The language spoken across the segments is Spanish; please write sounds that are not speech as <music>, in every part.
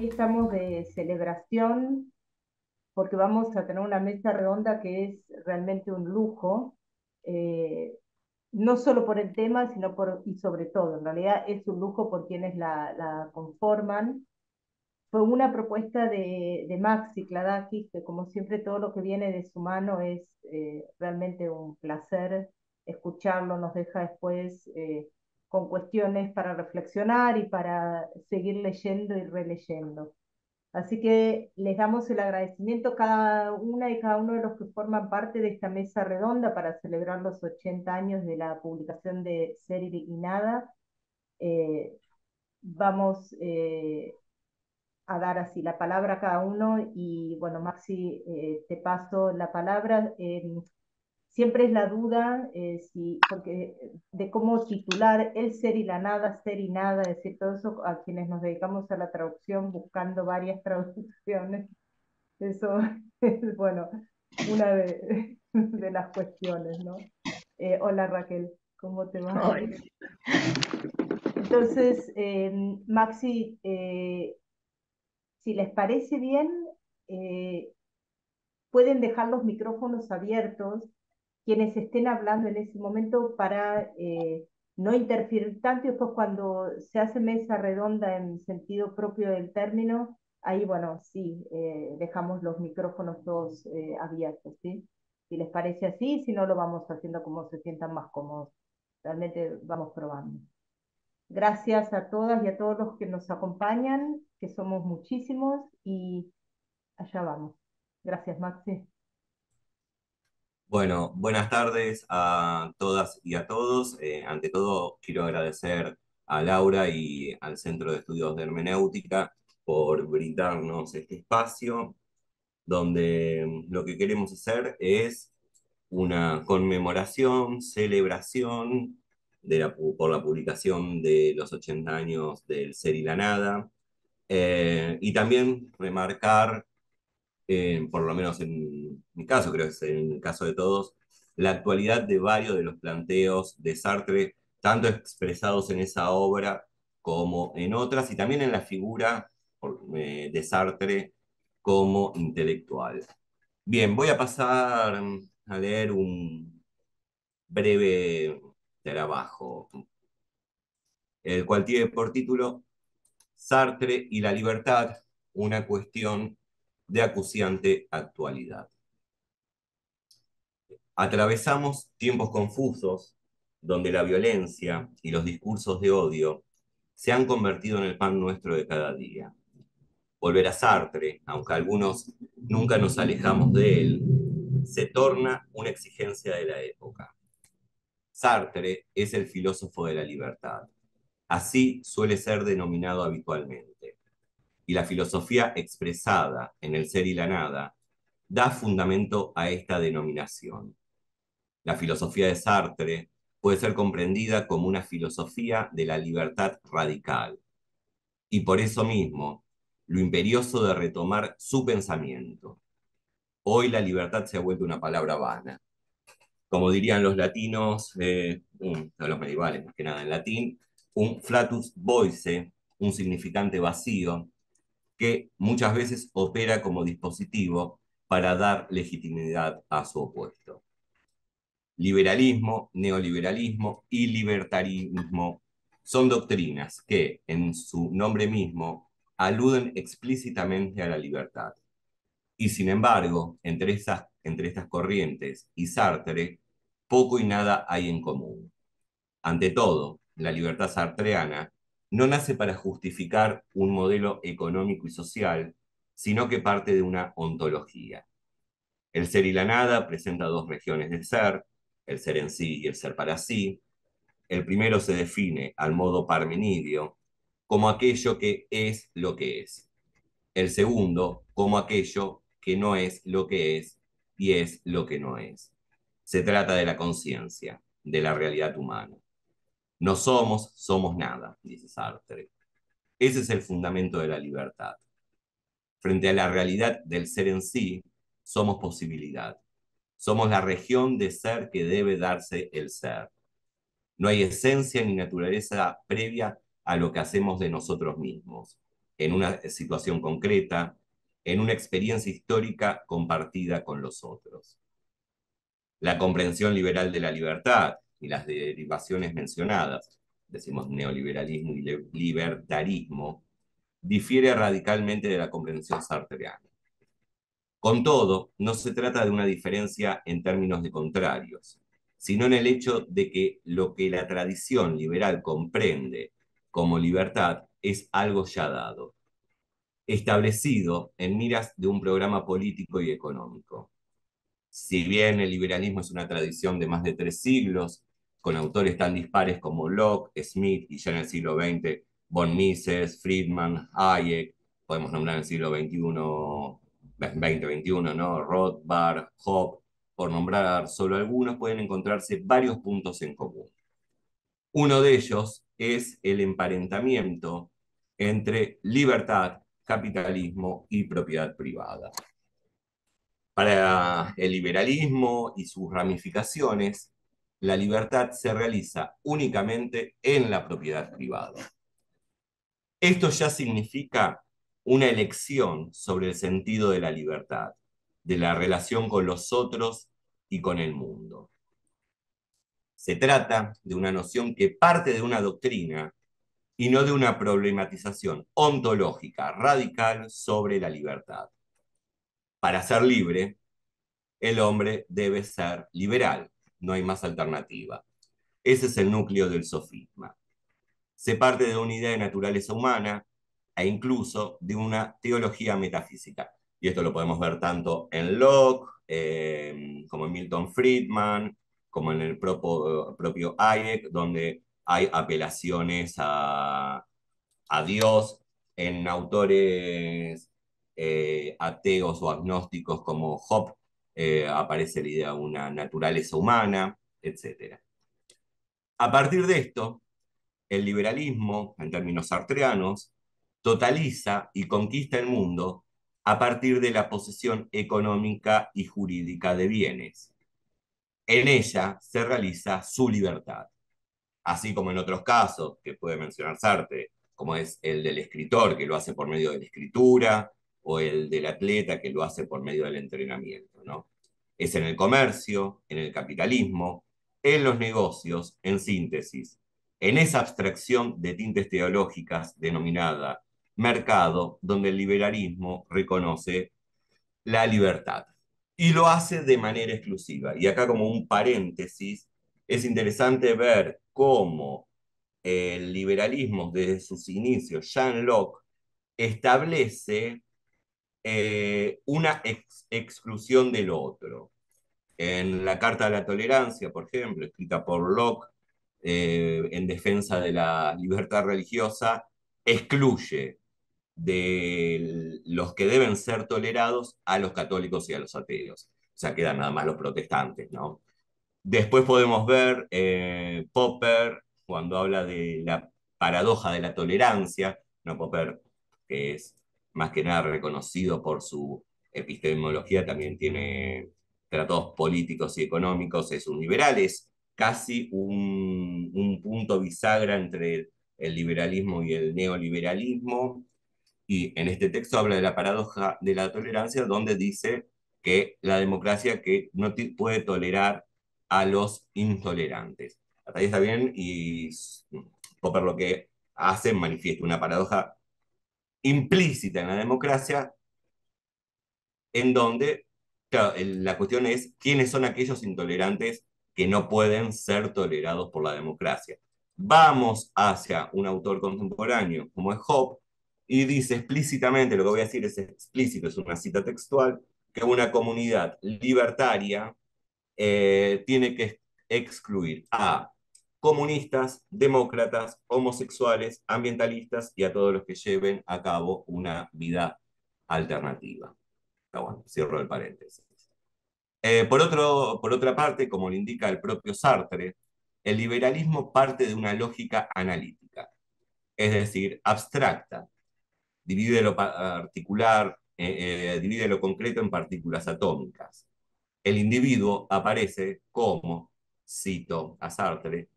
Hoy estamos de celebración porque vamos a tener una mesa redonda que es realmente un lujo, eh, no solo por el tema, sino por, y sobre todo, en realidad es un lujo por quienes la, la conforman. Fue una propuesta de, de Maxi Kladakis, que como siempre todo lo que viene de su mano es eh, realmente un placer escucharlo, nos deja después eh, con cuestiones para reflexionar y para seguir leyendo y releyendo. Así que les damos el agradecimiento a cada una y cada uno de los que forman parte de esta mesa redonda para celebrar los 80 años de la publicación de Ser y Nada. Eh, vamos eh, a dar así la palabra a cada uno y bueno, Maxi, eh, te paso la palabra siempre es la duda eh, si, porque, de cómo titular el ser y la nada, ser y nada, es decir, todo eso a quienes nos dedicamos a la traducción buscando varias <laughs> traducciones. Eso <laughs> es, bueno, una de, <laughs> de las cuestiones, ¿no? Eh, hola Raquel, ¿cómo te va? Entonces, eh, Maxi, si les parece bien, pueden dejar los micrófonos abiertos quienes estén hablando en ese momento para eh, no interferir tanto y después cuando se hace mesa redonda en sentido propio del término, ahí bueno, sí, eh, dejamos los micrófonos todos eh, abiertos, ¿sí? Si les parece así, si no lo vamos haciendo como se sientan más cómodos. Realmente vamos probando. Gracias a todas y a todos los que nos acompañan, que somos muchísimos, y allá vamos. Gracias, Maxi. Bueno, buenas tardes a todas y a todos. Eh, ante todo, quiero agradecer a Laura y al Centro de Estudios de Hermenéutica por brindarnos este espacio, donde lo que queremos hacer es una conmemoración, celebración de la, por la publicación de los 80 años del Ser y la Nada, eh, y también remarcar por lo menos en mi caso, creo que es en el caso de todos, la actualidad de varios de los planteos de Sartre, tanto expresados en esa obra como en otras, y también en la figura eh, de Sartre como intelectual. Bien, voy a pasar a leer un breve trabajo, el cual tiene por título Sartre y la libertad, una cuestión de acuciante actualidad. Atravesamos tiempos confusos donde la violencia y los discursos de odio se han convertido en el pan nuestro de cada día. Volver a Sartre, aunque algunos nunca nos alejamos de él, se torna una exigencia de la época. Sartre es el filósofo de la libertad. Así suele ser denominado habitualmente y la filosofía expresada en el ser y la nada da fundamento a esta denominación. La filosofía de Sartre puede ser comprendida como una filosofía de la libertad radical, y por eso mismo lo imperioso de retomar su pensamiento. Hoy la libertad se ha vuelto una palabra vana. Como dirían los latinos, eh, los medievales más que nada en latín, un flatus voice, un significante vacío, que muchas veces opera como dispositivo para dar legitimidad a su opuesto. Liberalismo, neoliberalismo y libertarismo son doctrinas que, en su nombre mismo, aluden explícitamente a la libertad. Y sin embargo, entre, esas, entre estas corrientes y Sartre, poco y nada hay en común. Ante todo, la libertad sartreana no nace para justificar un modelo económico y social, sino que parte de una ontología. El ser y la nada presenta dos regiones del ser, el ser en sí y el ser para sí. El primero se define al modo parmenidio como aquello que es lo que es. El segundo como aquello que no es lo que es y es lo que no es. Se trata de la conciencia, de la realidad humana. No somos, somos nada, dice Sartre. Ese es el fundamento de la libertad. Frente a la realidad del ser en sí, somos posibilidad. Somos la región de ser que debe darse el ser. No hay esencia ni naturaleza previa a lo que hacemos de nosotros mismos. en una situación concreta, en una experiencia histórica compartida con los otros. La comprensión liberal de la libertad y las derivaciones mencionadas, decimos neoliberalismo y libertarismo, difiere radicalmente de la comprensión sartreana. Con todo, no se trata de una diferencia en términos de contrarios, sino en el hecho de que lo que la tradición liberal comprende como libertad es algo ya dado, establecido en miras de un programa político y económico. Si bien el liberalismo es una tradición de más de tres siglos, con autores tan dispares como Locke, Smith y ya en el siglo XX, von Mises, Friedman, Hayek, podemos nombrar en el siglo XXI, 2021, ¿no? Rothbard, Hobbes, por nombrar solo algunos, pueden encontrarse varios puntos en común. Uno de ellos es el emparentamiento entre libertad, capitalismo y propiedad privada. Para el liberalismo y sus ramificaciones, la libertad se realiza únicamente en la propiedad privada. Esto ya significa una elección sobre el sentido de la libertad, de la relación con los otros y con el mundo. Se trata de una noción que parte de una doctrina y no de una problematización ontológica radical sobre la libertad. Para ser libre, el hombre debe ser liberal, no hay más alternativa. Ese es el núcleo del sofisma. Se parte de una idea de naturaleza humana e incluso de una teología metafísica. Y esto lo podemos ver tanto en Locke, eh, como en Milton Friedman, como en el propio, propio Hayek, donde hay apelaciones a, Dios en autores eh, ateos o agnósticos como Hobbes, eh, aparece la idea de una naturaleza humana, etc. A partir de esto, el liberalismo, en términos sartreanos, totaliza y conquista el mundo a partir de la posesión económica y jurídica de bienes. En ella se realiza su libertad, así como en otros casos que puede mencionar Sartre, como es el del escritor que lo hace por medio de la escritura o el del atleta que lo hace por medio del entrenamiento. Es en el comercio, en el capitalismo, en los negocios, en síntesis, en esa abstracción de tintes teológicas denominada mercado, donde el liberalismo reconoce la libertad. Y lo hace de manera exclusiva. Y acá como un paréntesis, es interesante ver cómo el liberalismo desde sus inicios, Jean Locke, establece eh, una exclusión del otro. En la Carta de la Tolerancia, por ejemplo, escrita por Locke, eh, en defensa de la libertad religiosa, excluye de los que deben ser tolerados a los católicos y a los ateos. O sea, quedan nada más los protestantes, ¿no? Después podemos ver eh, Popper cuando habla de la paradoja de la tolerancia, no Popper, que es más que nada reconocido por su epistemología, también tiene tratados políticos y económicos, es un liberal, es casi un, un punto bisagra entre el liberalismo y el neoliberalismo, y en este texto habla de la paradoja de la tolerancia, donde dice que la democracia que no puede tolerar a los intolerantes. Hasta ahí está bien y Popper lo que hace manifiesta una paradoja implícita en la democracia, en donde la cuestión es quiénes son aquellos intolerantes que no pueden ser tolerados por la democracia. Vamos hacia un autor contemporáneo como es Hobbes, y dice explícitamente, lo que voy a decir es explícito, es una cita textual, que una comunidad libertaria eh, tiene que excluir a comunistas, demócratas, homosexuales, ambientalistas y a todos los que lleven a cabo una vida alternativa. cierro el paréntesis. Eh, por, otro, por otra parte, como lo indica el propio Sartre, el liberalismo parte de una lógica analítica, es decir, abstracta, divide lo particular, eh, eh, divide lo concreto en partículas atómicas. El individuo aparece como, cito a Sartre,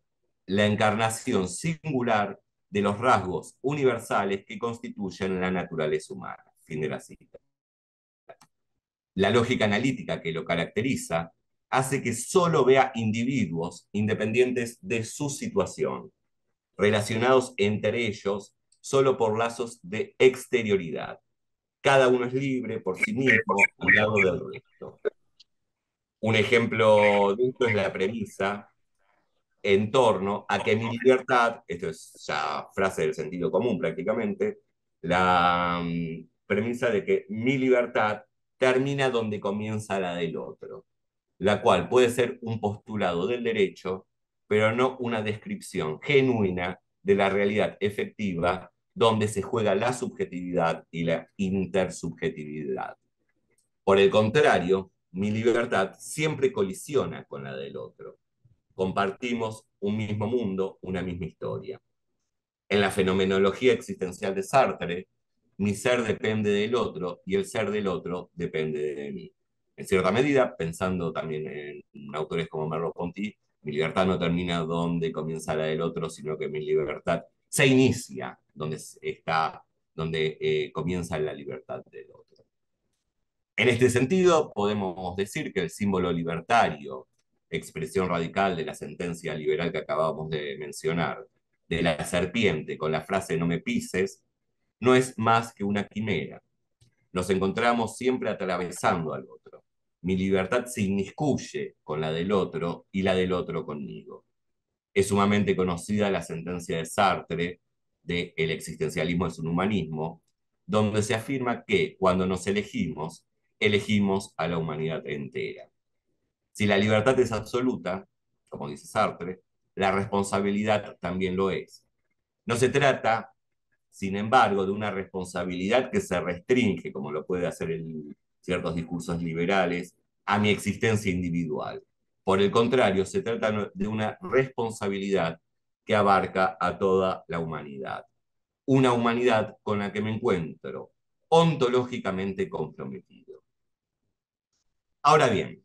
la encarnación singular de los rasgos universales que constituyen la naturaleza humana. Fin de la cita. La lógica analítica que lo caracteriza hace que solo vea individuos independientes de su situación, relacionados entre ellos solo por lazos de exterioridad. Cada uno es libre por sí mismo al lado del resto. Un ejemplo de esto es la premisa en torno a que mi libertad, esto es ya frase del sentido común prácticamente, la mm, premisa de que mi libertad termina donde comienza la del otro, la cual puede ser un postulado del derecho, pero no una descripción genuina de la realidad efectiva donde se juega la subjetividad y la intersubjetividad. Por el contrario, mi libertad siempre colisiona con la del otro compartimos un mismo mundo, una misma historia. En la fenomenología existencial de Sartre, mi ser depende del otro y el ser del otro depende de mí. En cierta medida, pensando también en autores como Merleau-Ponty, mi libertad no termina donde comienza la del otro, sino que mi libertad se inicia donde está, donde eh, comienza la libertad del otro. En este sentido, podemos decir que el símbolo libertario expresión radical de la sentencia liberal que acabamos de mencionar, de la serpiente con la frase no me pises, no es más que una quimera. Nos encontramos siempre atravesando al otro. Mi libertad se inmiscuye con la del otro y la del otro conmigo. Es sumamente conocida la sentencia de Sartre de El existencialismo es un humanismo, donde se afirma que cuando nos elegimos, elegimos a la humanidad entera. Si la libertad es absoluta, como dice Sartre, la responsabilidad también lo es. No se trata, sin embargo, de una responsabilidad que se restringe, como lo puede hacer en ciertos discursos liberales, a mi existencia individual. Por el contrario, se trata de una responsabilidad que abarca a toda la humanidad. Una humanidad con la que me encuentro ontológicamente comprometido. Ahora bien,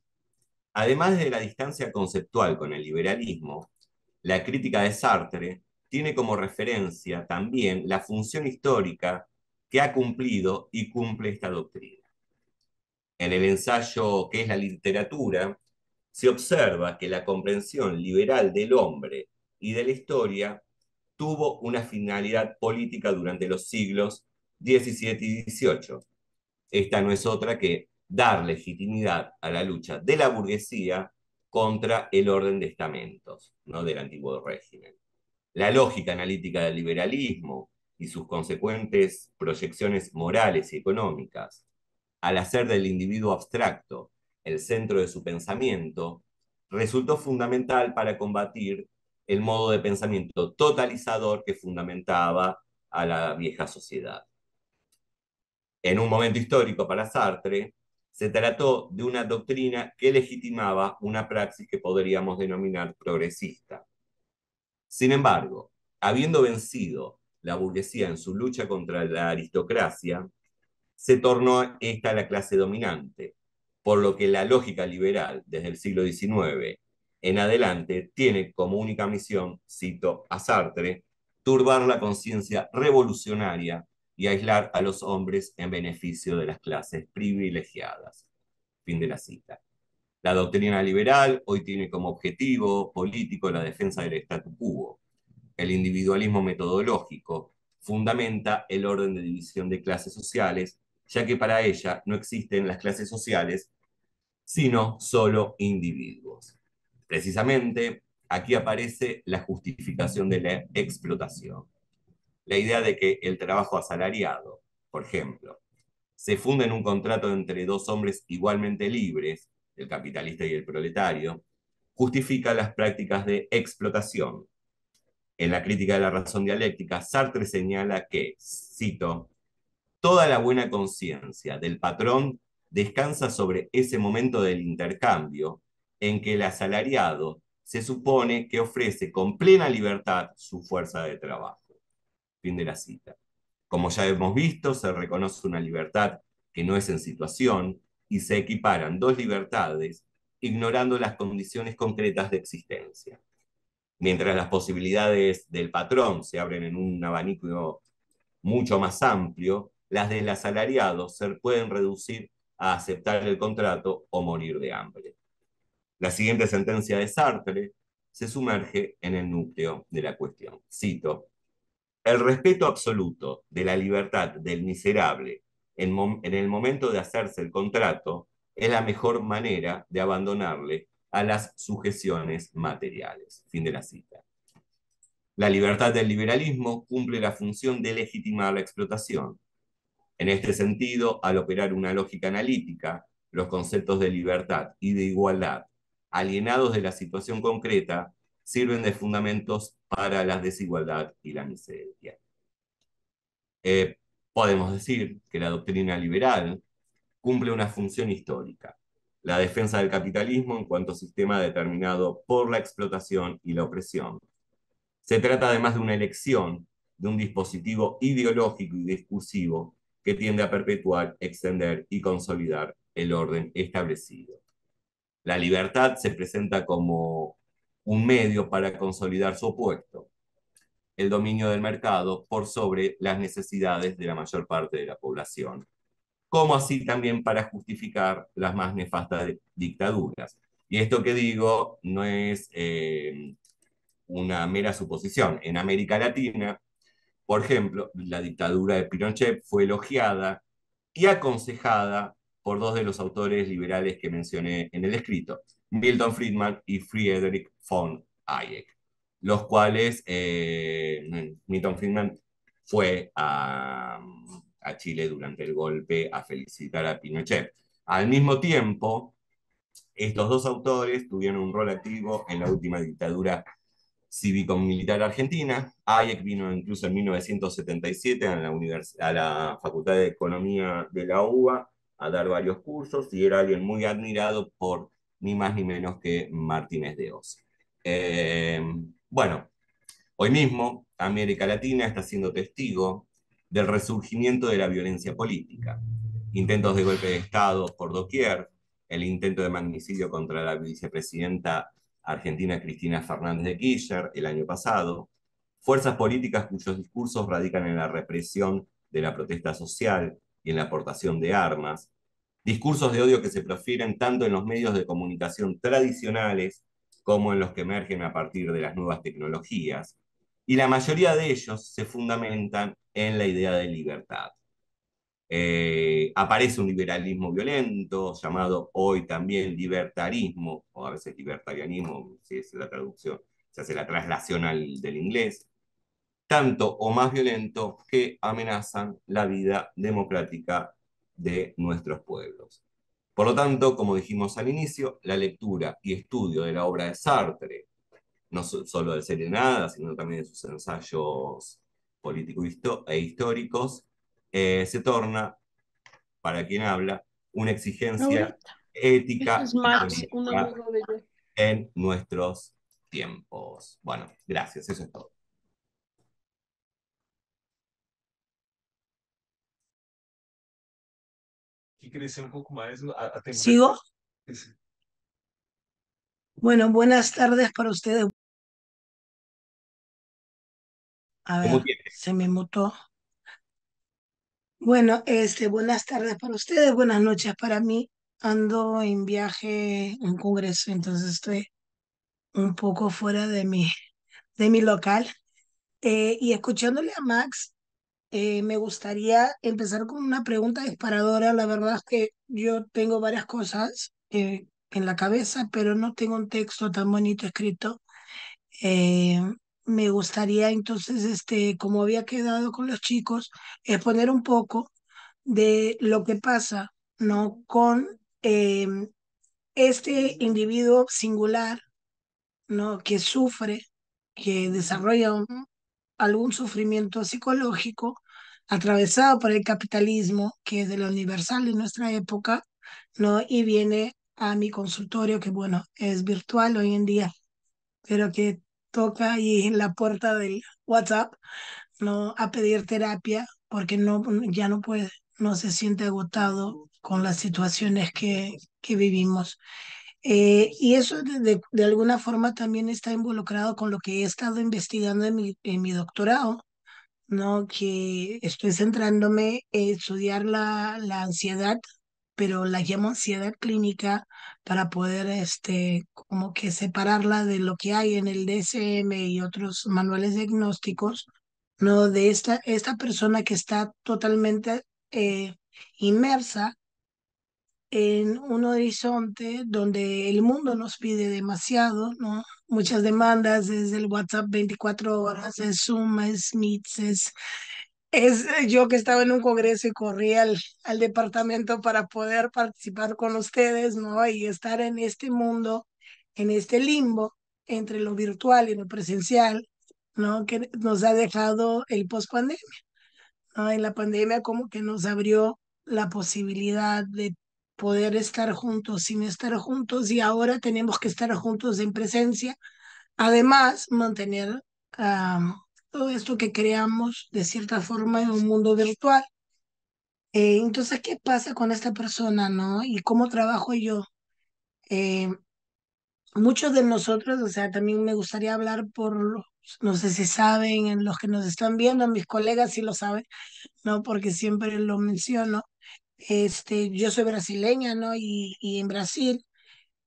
Además de la distancia conceptual con el liberalismo, la crítica de Sartre tiene como referencia también la función histórica que ha cumplido y cumple esta doctrina. En el ensayo ¿Qué es la literatura? se observa que la comprensión liberal del hombre y de la historia tuvo una finalidad política durante los siglos XVII y XVIII. Esta no es otra que dar legitimidad a la lucha de la burguesía contra el orden de estamentos ¿no? del antiguo régimen. La lógica analítica del liberalismo y sus consecuentes proyecciones morales y económicas, al hacer del individuo abstracto el centro de su pensamiento, resultó fundamental para combatir el modo de pensamiento totalizador que fundamentaba a la vieja sociedad. En un momento histórico para Sartre, se trató de una doctrina que legitimaba una praxis que podríamos denominar progresista. Sin embargo, habiendo vencido la burguesía en su lucha contra la aristocracia, se tornó esta la clase dominante, por lo que la lógica liberal desde el siglo XIX en adelante tiene como única misión, cito a Sartre, turbar la conciencia revolucionaria y aislar a los hombres en beneficio de las clases privilegiadas. Fin de la cita. La doctrina liberal hoy tiene como objetivo político la defensa del statu quo. El individualismo metodológico fundamenta el orden de división de clases sociales, ya que para ella no existen las clases sociales, sino solo individuos. Precisamente, aquí aparece la justificación de la explotación la idea de que el trabajo asalariado, por ejemplo, se funda en un contrato entre dos hombres igualmente libres, el capitalista y el proletario, justifica las prácticas de explotación. En la crítica de la razón dialéctica, Sartre señala que, cito, toda la buena conciencia del patrón descansa sobre ese momento del intercambio en que el asalariado se supone que ofrece con plena libertad su fuerza de trabajo. Fin de la cita. Como ya hemos visto, se reconoce una libertad que no es en situación y se equiparan dos libertades ignorando las condiciones concretas de existencia. Mientras las posibilidades del patrón se abren en un abanico mucho más amplio, las del asalariado se pueden reducir a aceptar el contrato o morir de hambre. La siguiente sentencia de Sartre se sumerge en el núcleo de la cuestión. Cito, el respeto absoluto de la libertad del miserable en, el momento de hacerse el contrato es la mejor manera de abandonarle a las sujeciones materiales. Fin de la cita. La libertad del liberalismo cumple la función de legitimar la explotación. En este sentido, al operar una lógica analítica, los conceptos de libertad y de igualdad, alienados de la situación concreta, sirven de fundamentos para la desigualdad y la miseria. Eh, podemos decir que la doctrina liberal cumple una función histórica, la defensa del capitalismo en cuanto sistema determinado por la explotación y la opresión. Se trata además de una elección de un dispositivo ideológico y discursivo que tiende a perpetuar, extender y consolidar el orden establecido. La libertad se presenta como un medio para consolidar su opuesto, el dominio del mercado por sobre las necesidades de la mayor parte de la población, como así también para justificar las más nefastas dictaduras. Y esto que digo no es eh, una mera suposición. En América Latina, por ejemplo, la dictadura de Pinochet fue elogiada y aconsejada por dos de los autores liberales que mencioné en el escrito, Milton Friedman y Friedrich von Hayek, los cuales eh, Milton Friedman fue a, Chile durante el golpe a felicitar a Pinochet. Al mismo tiempo, estos dos autores tuvieron un rol activo en la última dictadura cívico-militar argentina. Hayek vino incluso en 1977 a la, a la Facultad de Economía de la UBA a dar varios cursos y era alguien muy admirado por ni más ni menos que Martínez de Oz. Eh, bueno, hoy mismo América Latina está siendo testigo del resurgimiento de la violencia política. Intentos de golpe de Estado por doquier, el intento de magnicidio contra la vicepresidenta argentina Cristina Fernández de Kirchner el año pasado, fuerzas políticas cuyos discursos radican en la represión de la protesta social y en la aportación de armas, discursos de odio que se profieren tanto en los medios de comunicación tradicionales como en los que emergen a partir de las nuevas tecnologías, y la mayoría de ellos se fundamentan en la idea de libertad. Eh, aparece un liberalismo violento, llamado hoy también libertarismo, o a veces libertarianismo, si es la traducción, se hace la traslación al, del inglés, tanto o más violento que amenazan la vida democrática de nuestros pueblos. Por lo tanto, como dijimos al inicio, la lectura y estudio de la obra de Sartre, no solo de Serenada, sino también de sus ensayos políticos e históricos, eh, se torna, para quien habla, una exigencia ética en nuestros tiempos. Bueno, gracias, eso es todo. Un poco más. ¿Sigo? Bueno, buenas tardes para ustedes. A ver, se me mutó. Bueno, este, buenas tardes para ustedes, buenas noches para mí. Ando en viaje, en congreso, entonces estoy un poco fuera de mi, de mi local. Eh, y escuchándole a Max, eh, me gustaría empezar con una pregunta disparadora. La verdad es que yo tengo varias cosas eh, en la cabeza, pero no tengo un texto tan bonito escrito. Eh, me gustaría entonces, este, como había quedado con los chicos, exponer un poco de lo que pasa, ¿no? Con este individuo singular, ¿no? Que sufre, que desarrolla un, algún sufrimiento psicológico atravesado por el capitalismo, que es de lo universal en nuestra época, ¿no? Y viene a mi consultorio, que bueno, es virtual hoy en día, pero que toca ahí en la puerta del WhatsApp, ¿no? A pedir terapia, porque no, ya no puede, no se siente agotado con las situaciones que, que vivimos. Eh, y eso de, de, alguna forma también está involucrado con lo que he estado investigando en mi, en mi doctorado, ¿no? Que estoy centrándome en estudiar la, la ansiedad, pero la llamo ansiedad clínica para poder, este, como que separarla de lo que hay en el DSM y otros manuales diagnósticos, ¿no? De esta, esta persona que está totalmente eh, inmersa en un horizonte donde el mundo nos pide demasiado, ¿no? Muchas demandas desde el WhatsApp 24 horas, es Zoom, es Meet, es, es yo que estaba en un congreso y corrí al, al departamento para poder participar con ustedes, ¿no? Y estar en este mundo, en este limbo entre lo virtual y lo presencial, ¿no? Que nos ha dejado el post-pandemia. ¿no? En la pandemia como que nos abrió la posibilidad de poder estar juntos sin estar juntos y ahora tenemos que estar juntos en presencia. Además, mantener todo esto que creamos de cierta forma en un mundo virtual. Eh, entonces, ¿qué pasa con esta persona, no? ¿Y cómo trabajo yo? Eh, muchos de nosotros, o sea, también me gustaría hablar por, no sé si saben, en los que nos están viendo, mis colegas sí lo saben, ¿no? Porque siempre lo menciono. Este, yo soy brasileña, ¿no? Y, y en Brasil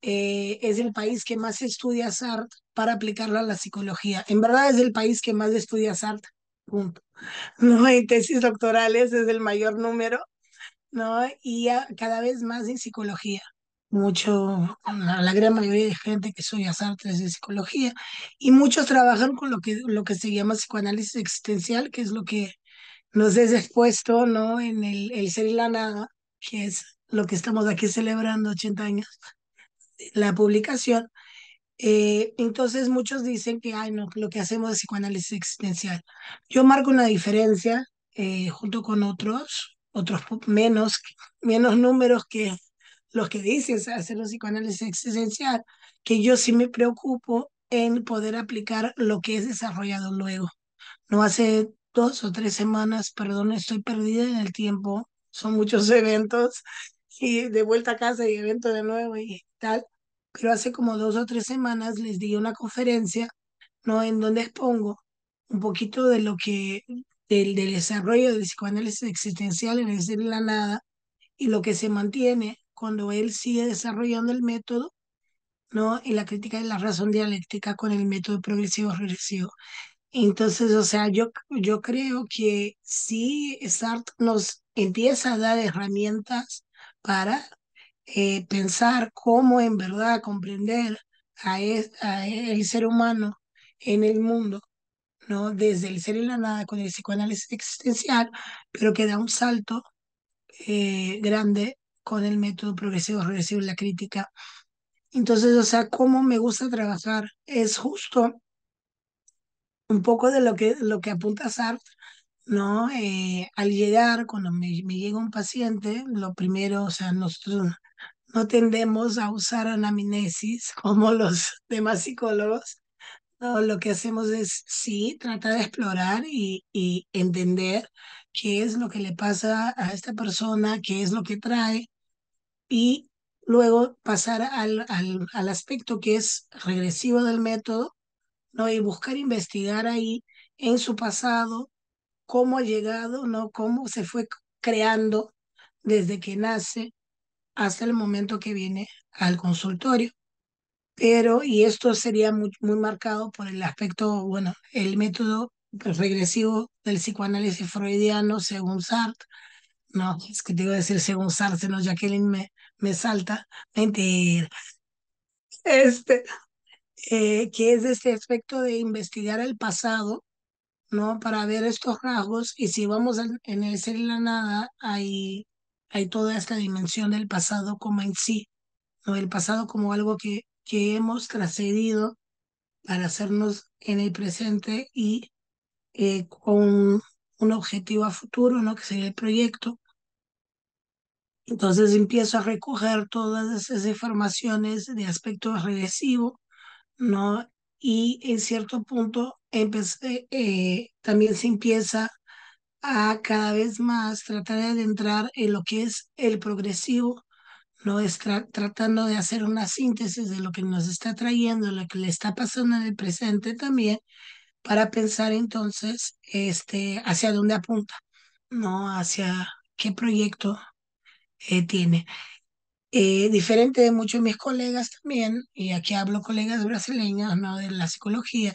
eh, es el país que más estudia SART para aplicarla a la psicología. En verdad es el país que más estudia SART, punto. <laughs> No en tesis doctorales es el mayor número, ¿no? Y cada vez más en psicología. Mucho, la, gran mayoría de gente que estudia SART es de psicología. Y muchos trabajan con lo que, lo que se llama psicoanálisis existencial, que es lo que nos es expuesto ¿no? en el, el ser y la nada, que es lo que estamos aquí celebrando 80 años, la publicación. Eh, entonces muchos dicen que Ay, no, lo que hacemos es psicoanálisis existencial. Yo marco una diferencia eh, junto con otros, otros menos, menos números que los que dicen hacer los psicoanálisis existencial, que yo sí me preocupo en poder aplicar lo que es desarrollado luego. No hace dos o tres semanas, perdón, estoy perdida en el tiempo, son muchos <laughs> eventos y de vuelta a casa y evento de nuevo y tal, pero hace como dos o tres semanas les di una conferencia, ¿no? En donde expongo un poquito de lo que, del, del desarrollo del psicoanálisis existencial en el ser la nada y lo que se mantiene cuando él sigue desarrollando el método, ¿no? Y la crítica de la razón dialéctica con el método progresivo regresivo. Entonces, o sea, yo, yo creo que sí, Sartre nos empieza a dar herramientas para eh, pensar cómo en verdad comprender a, es, a, el ser humano en el mundo, ¿no? Desde el ser y la nada con el psicoanálisis existencial, pero que da un salto eh, grande con el método progresivo, regresivo y la crítica. Entonces, o sea, cómo me gusta trabajar es justo un poco de lo que, lo que apunta Sartre, ¿no? Eh, al llegar, cuando me, me, llega un paciente, lo primero, o sea, nosotros no tendemos a usar anamnesis <laughs> como los demás psicólogos. No, lo que hacemos es, sí, tratar de explorar y, y entender qué es lo que le pasa a esta persona, qué es lo que trae, y luego pasar al, al, al aspecto que es regresivo del método, ¿no? Y buscar investigar ahí en su pasado cómo ha llegado, ¿no? Cómo se fue creando desde que nace hasta el momento que viene al consultorio. Pero, y esto sería muy, muy marcado por el aspecto, bueno, el método regresivo del psicoanálisis freudiano según Sartre. No, es que te iba decir según Sartre, no, Jacqueline me, me salta. Mentira. Este, eh, que es este aspecto de investigar el pasado, ¿no? Para ver estos rasgos y si vamos en, en el ser y la nada, hay, hay toda esta dimensión del pasado como en sí, ¿no? El pasado como algo que, que hemos trascedido para hacernos en el presente y eh, con un objetivo a futuro, ¿no? Que sería el proyecto. Entonces empiezo a recoger todas esas informaciones de aspecto regresivo ¿no? Y en cierto punto empecé, eh, también se empieza a cada vez más tratar de adentrar en lo que es el progresivo, no es tratando de hacer una síntesis de lo que nos está trayendo, lo que le está pasando en el presente también, para pensar entonces este, hacia dónde apunta, ¿no? Hacia qué proyecto eh, tiene. Eh, diferente de muchos de mis colegas también, y aquí hablo colegas brasileños, ¿no? De la psicología,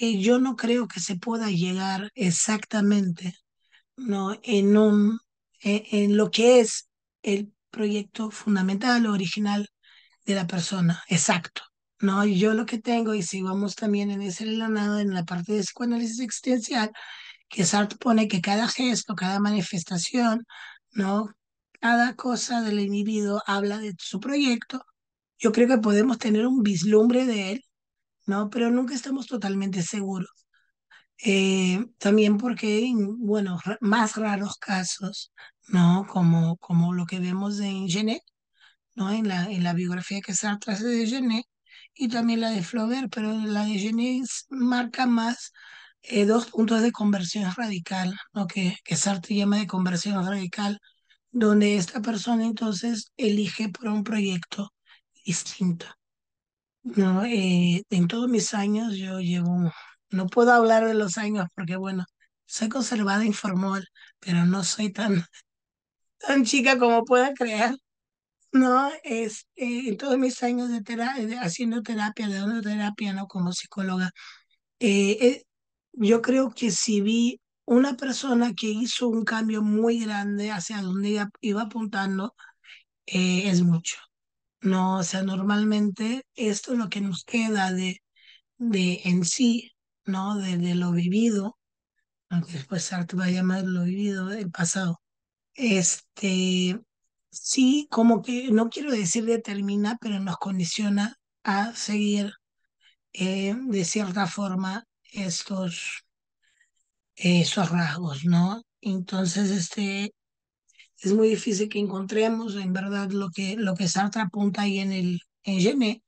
eh, yo no creo que se pueda llegar exactamente, ¿no? En un, en lo que es el proyecto fundamental o original de la persona, exacto. No, yo lo que tengo, y si vamos también en ese nada en la parte de psicoanálisis existencial, que Sartre pone que cada gesto, cada manifestación, ¿no? Cada cosa del individuo habla de su proyecto. Yo creo que podemos tener un vislumbre de él, ¿no? Pero nunca estamos totalmente seguros. Eh, también porque en, bueno, más raros casos, ¿no? Como, como lo que vemos en Genet, ¿no? En la, en la biografía que Sartre hace de Genet, y también la de Flaubert, pero la de Genet marca más eh, dos puntos de conversión radical, ¿no? que, que Sartre llama de conversión radical, donde esta persona entonces elige por un proyecto distinto. No, eh, en todos mis años yo llevo, no puedo hablar de los años porque bueno, soy conservada informal, pero no soy tan, <laughs> tan chica como pueda creer. No, es eh, en todos mis años de, terapia, haciendo terapia, de dando terapia, ¿no? Como psicóloga, eh, yo creo que si vi una persona que hizo un cambio muy grande hacia donde iba, apuntando, es mucho. No, o sea, normalmente esto es lo que nos queda de, de en sí, ¿no? De, de lo vivido, aunque después Sartre va a llamar lo vivido del pasado. Este, sí, como que no quiero decir determina, pero nos condiciona a seguir eh, de cierta forma estos, esos rasgos, ¿no? Entonces, este, es muy difícil que encontremos en verdad lo que, lo que Sartre apunta ahí en el en Genet,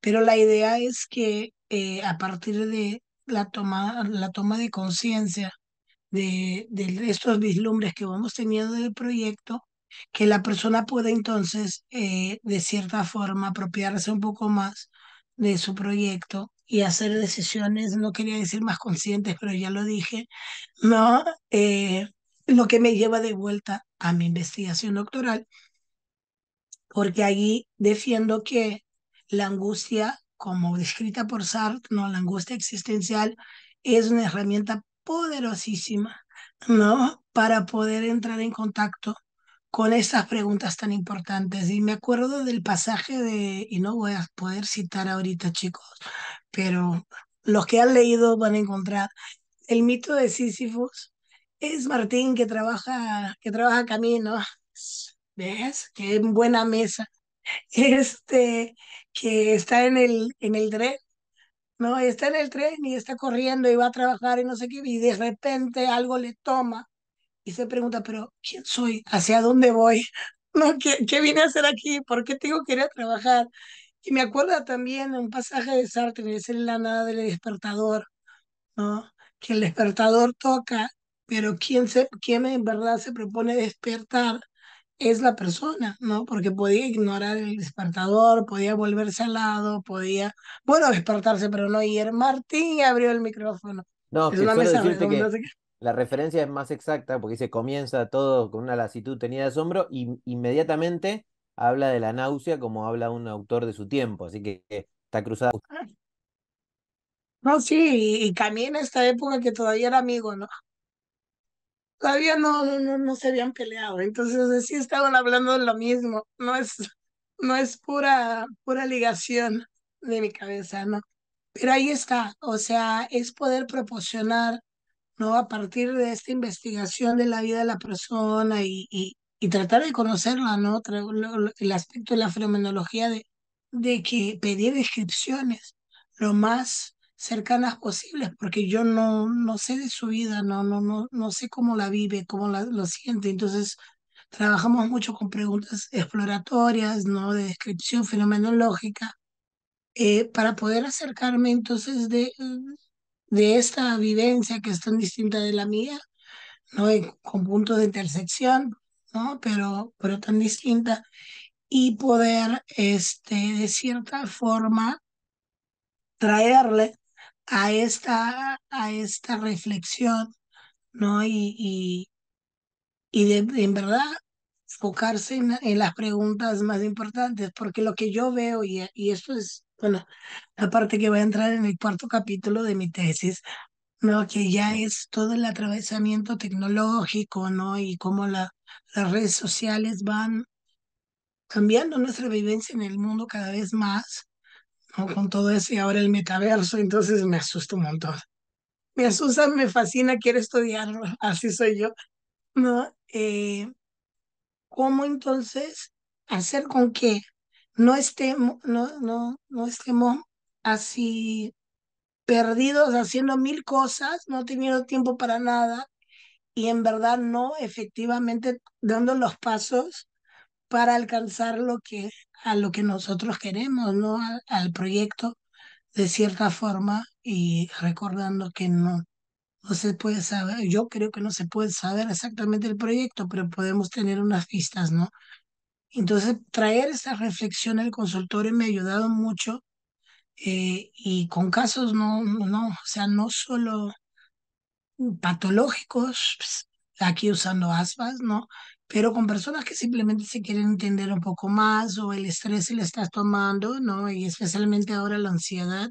pero la idea es que eh, a partir de la toma, la toma de conciencia de, de, estos vislumbres que vamos teniendo del proyecto, que la persona pueda entonces, eh, de cierta forma, apropiarse un poco más de su proyecto y hacer decisiones, no quería decir más conscientes, pero ya lo dije, ¿no? Eh, lo que me lleva de vuelta a mi investigación doctoral, porque allí defiendo que la angustia, como descrita por Sartre, ¿no? la angustia existencial, es una herramienta poderosísima, ¿no? Para poder entrar en contacto con estas preguntas tan importantes. Y me acuerdo del pasaje de, y no voy a poder citar ahorita, chicos, pero los que han leído van a encontrar el mito de Sísifos. Es Martín que trabaja, que trabaja camino. <laughs> ¿Ves? Qué buena mesa. <laughs> Este, que está en el, en el tren, ¿no? Está en el tren y está corriendo y va a trabajar y no sé qué, y de repente algo le toma y se pregunta, pero ¿quién soy? ¿Hacia dónde voy? <laughs> ¿No? ¿Qué, qué vine a hacer aquí? ¿Por qué tengo que ir a trabajar? Y me acuerda también un pasaje de Sartre, es en la nada del despertador, ¿no? Que el despertador toca, pero quién, se, quién en verdad se propone despertar es la persona, ¿no? Porque podía ignorar el despertador, podía volverse al lado, podía, bueno, despertarse, pero no ir. Martín abrió el micrófono. No, es una mesa que la referencia es más exacta porque se comienza todo con una lasitud tenida de asombro y inmediatamente habla de la náusea como habla un autor de su tiempo, así que está cruzada. No, sí, y, camina esta época que todavía era amigo, ¿no? Todavía no, no, no se habían peleado, entonces sí estaban hablando de lo mismo, no es, no es pura, pura ligación de mi cabeza, ¿no? Pero ahí está, o sea, es poder proporcionar ¿no? A partir de esta investigación de la vida de la persona y, y, y tratar de conocerla, ¿no? El aspecto de la fenomenología de, de que pedir descripciones lo más cercanas posibles, porque yo no, no sé de su vida, no, no, no, no sé cómo la vive, cómo la, lo siente. Entonces, trabajamos mucho con preguntas exploratorias, ¿no? De descripción fenomenológica, eh, para poder acercarme entonces de, de esta vivencia que es tan distinta de la mía, ¿no? con puntos de intersección, ¿no? Pero, pero tan distinta. y poder, este, de cierta forma, traerle a esta, a esta reflexión, ¿no? Y, y, y de, en verdad enfocarse en, en, las preguntas más importantes, porque lo que yo veo, y, y esto es, bueno, la parte que va a entrar en el cuarto capítulo de mi tesis, ¿no? Que ya es todo el atravesamiento tecnológico, ¿no? Y cómo la, las redes sociales van cambiando nuestra vivencia en el mundo cada vez más, ¿no? Con todo eso y ahora el metaverso, entonces me asusta un montón. Me asusta, me fascina, quiero estudiarlo, <laughs> así soy yo, ¿no? Eh, ¿Cómo entonces hacer con que no estemos, no, no, no estemos así perdidos haciendo mil cosas, no teniendo tiempo para nada y en verdad no efectivamente dando los pasos para alcanzar lo que a lo que nosotros queremos, ¿no? Al, al proyecto de cierta forma y recordando que no no se puede saber, yo creo que no se puede saber exactamente el proyecto, pero podemos tener unas pistas, ¿no? Entonces, traer esa reflexión al consultorio me ha ayudado mucho eh, y con casos no, no, o sea, no solo patológicos, pues, aquí usando aspas, ¿no? Pero con personas que simplemente se quieren entender un poco más o el estrés se le está tomando, ¿no? Y especialmente ahora la ansiedad.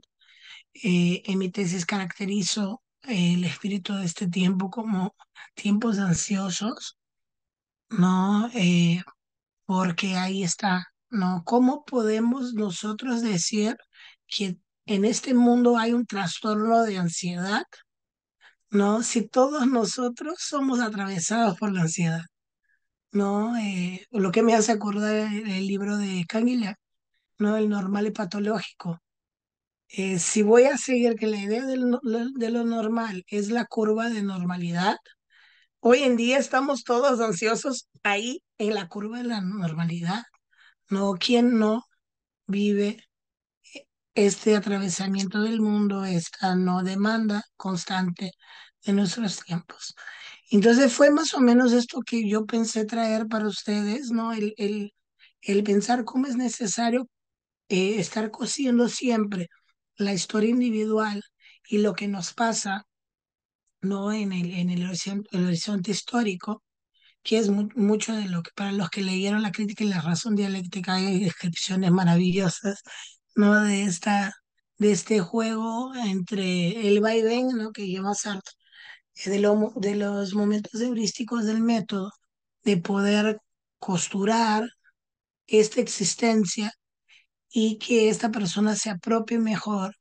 Eh, en mi tesis caracterizo eh, el espíritu de este tiempo como tiempos ansiosos, ¿no? Eh, porque ahí está, ¿no? ¿Cómo podemos nosotros decir que en este mundo hay un trastorno de ansiedad? ¿No? Si todos nosotros somos atravesados por la ansiedad, ¿no? Eh, lo que me hace acordar el, libro de Canguila, ¿no? El normal y patológico. Eh, si voy a seguir que la idea de lo, de lo normal es la curva de normalidad, hoy en día estamos todos ansiosos ahí en la curva de la normalidad. No, quien no vive este atravesamiento del mundo, esta no demanda constante de nuestros tiempos. Entonces fue más o menos esto que yo pensé traer para ustedes, ¿no? El, el, el pensar cómo es necesario eh, estar cosiendo siempre la historia individual y lo que nos pasa no en el, en el, horizonte, el horizonte histórico, que es mu mucho de lo que para los que leyeron la crítica y la razón dialéctica hay descripciones maravillosas no de esta de este juego entre el vaivén ¿no? que lleva Sartre de, lo, de los momentos heurísticos del método de poder costurar esta existencia y que esta persona se apropie mejor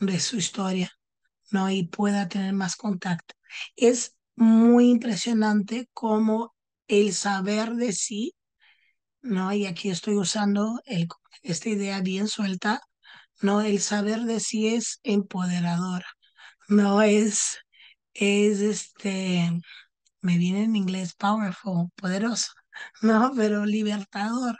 de su historia, ¿no? Y pueda tener más contacto. Es muy impresionante cómo el saber de sí, ¿no? Y aquí estoy usando el, esta idea bien suelta, ¿no? El saber de sí es empoderador, ¿no? Es, es este, me viene en inglés powerful, poderoso, <laughs> ¿no? Pero libertador,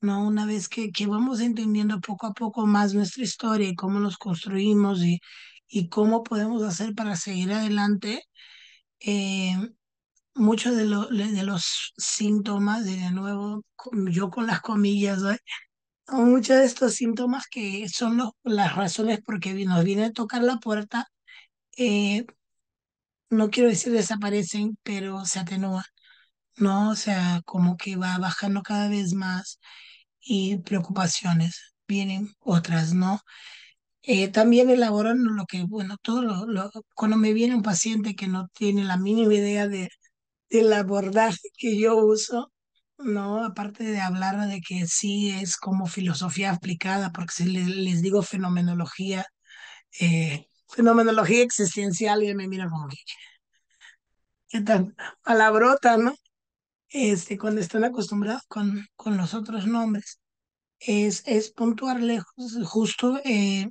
¿no? Una vez que, que vamos entendiendo poco a poco más nuestra historia y cómo nos construimos y, y cómo podemos hacer para seguir adelante, eh, muchos de, lo, de los síntomas, y de nuevo, yo con las comillas, ¿eh? Muchos de estos síntomas que son los, las razones por qué nos viene a tocar la puerta, eh, no quiero decir desaparecen, pero se atenúan, ¿no? O sea, como que va bajando cada vez más y preocupaciones, vienen otras, ¿no? Eh, también elaboran lo que, bueno, todo lo, cuando me viene un paciente que no tiene la mínima idea de, del abordaje que yo uso, ¿no? Aparte de hablar de que sí es como filosofía aplicada, porque si les, digo fenomenología, eh, fenomenología existencial, y me mira como que, ¿qué tal? Palabrota, ¿no? Este, cuando están acostumbrados con, con los otros nombres. Es, es puntuarle justo eh,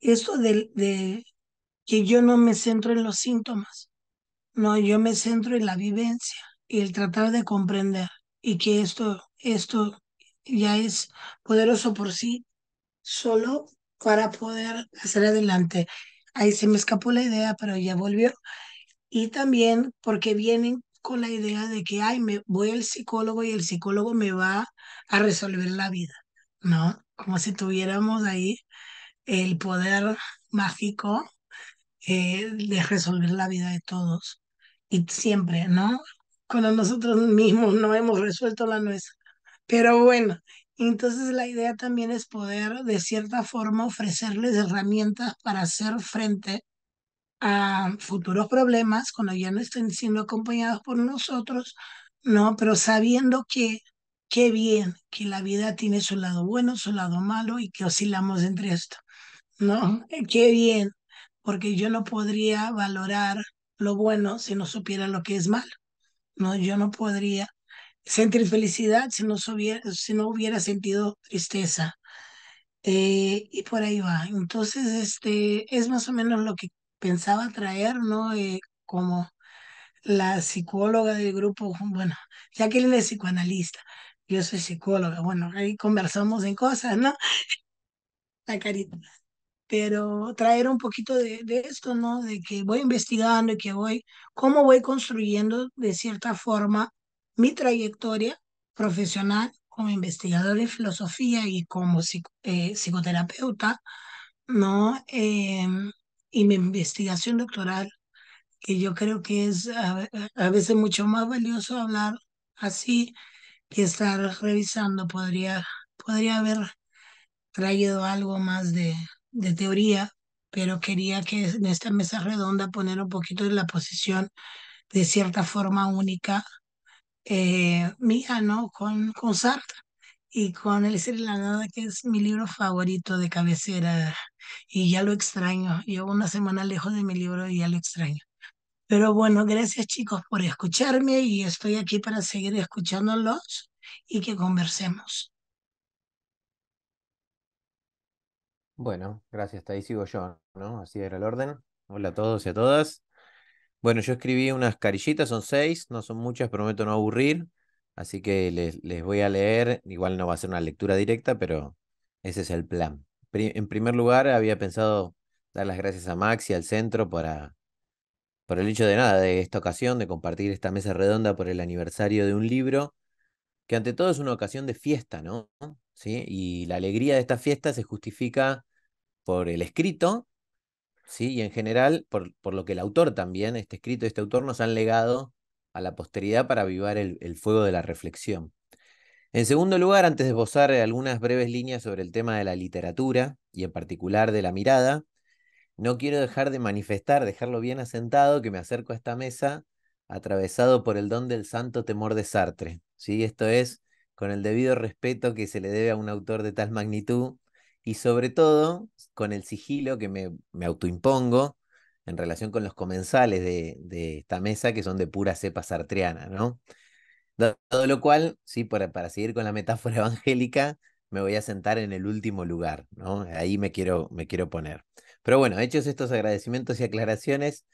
esto de, de que yo no me centro en los síntomas, no, yo me centro en la vivencia y el tratar de comprender y que esto, esto ya es poderoso por sí solo para poder hacer adelante. Ahí se me escapó la idea, pero ya volvió. Y también porque vienen con la idea de que, ay, me voy al psicólogo y el psicólogo me va a resolver la vida, ¿no? Como si tuviéramos ahí el poder mágico eh, de resolver la vida de todos. Y siempre, ¿no? Cuando nosotros mismos no hemos resuelto la nuestra. Pero bueno, entonces la idea también es poder de cierta forma ofrecerles herramientas para hacer frente a futuros problemas cuando ya no estén siendo acompañados por nosotros, ¿no? Pero sabiendo que qué bien que la vida tiene su lado bueno, su lado malo y que oscilamos entre esto, ¿no? Qué bien, porque yo no podría valorar lo bueno si no supiera lo que es malo, ¿no? Yo no podría sentir felicidad si no, si no hubiera sentido tristeza. Eh, y por ahí va. Entonces, este es más o menos lo que pensaba traer, ¿no? Eh, como la psicóloga del grupo, bueno, Jacqueline es psicoanalista, yo soy psicóloga, bueno, ahí conversamos en cosas, ¿no? <laughs> La carita pero traer un poquito de, esto, ¿no? De que voy investigando y que voy, cómo voy construyendo de cierta forma mi trayectoria profesional como investigador en filosofía y como eh, psicoterapeuta, ¿no? Em, y mi investigación doctoral, que yo creo que es a, a veces mucho más valioso hablar así que estar revisando, podría, podría haber traído algo más de, de teoría, pero quería que en esta mesa redonda poner un poquito en la posición de cierta forma única eh, mía, ¿no? Con, con Sartre y con El ser y la nada, que es mi libro favorito de cabecera y ya lo extraño. Llevo una semana lejos de mi libro y ya lo extraño. Pero bueno, gracias chicos por escucharme y estoy aquí para seguir escuchándolos y que conversemos. Bueno, gracias. Ahí sigo yo, ¿no? Así era el orden. Hola a todos y a todas. Bueno, yo escribí unas carillitas, son seis, no son muchas, prometo no aburrir. Así que les, les voy a leer. Igual no va a ser una lectura directa, pero ese es el plan. En primer lugar, había pensado dar las gracias a Max y al centro para, por el hecho de nada, de esta ocasión, de compartir esta mesa redonda por el aniversario de un libro, que ante todo es una ocasión de fiesta, ¿no? ¿Sí? Y la alegría de esta fiesta se justifica por el escrito, ¿sí? Y en general, por, por lo que el autor también, este escrito, este autor, nos han legado a la posteridad para avivar el, el fuego de la reflexión. En segundo lugar, antes de esbozar algunas breves líneas sobre el tema de la literatura, y en particular de la mirada, no quiero dejar de manifestar, dejarlo bien asentado, que me acerco a esta mesa atravesado por el don del santo temor de Sartre. ¿Sí? Esto es, con el debido respeto que se le debe a un autor de tal magnitud, y sobre todo con el sigilo que me, me autoimpongo en relación con los comensales de, de, esta mesa, que son de pura cepa sartreana, ¿no? Todo lo cual, sí, para, para seguir con la metáfora <laughs> evangélica, me voy a sentar en el último lugar, ¿no? Ahí me quiero, me quiero poner. Pero bueno, hechos estos agradecimientos y aclaraciones,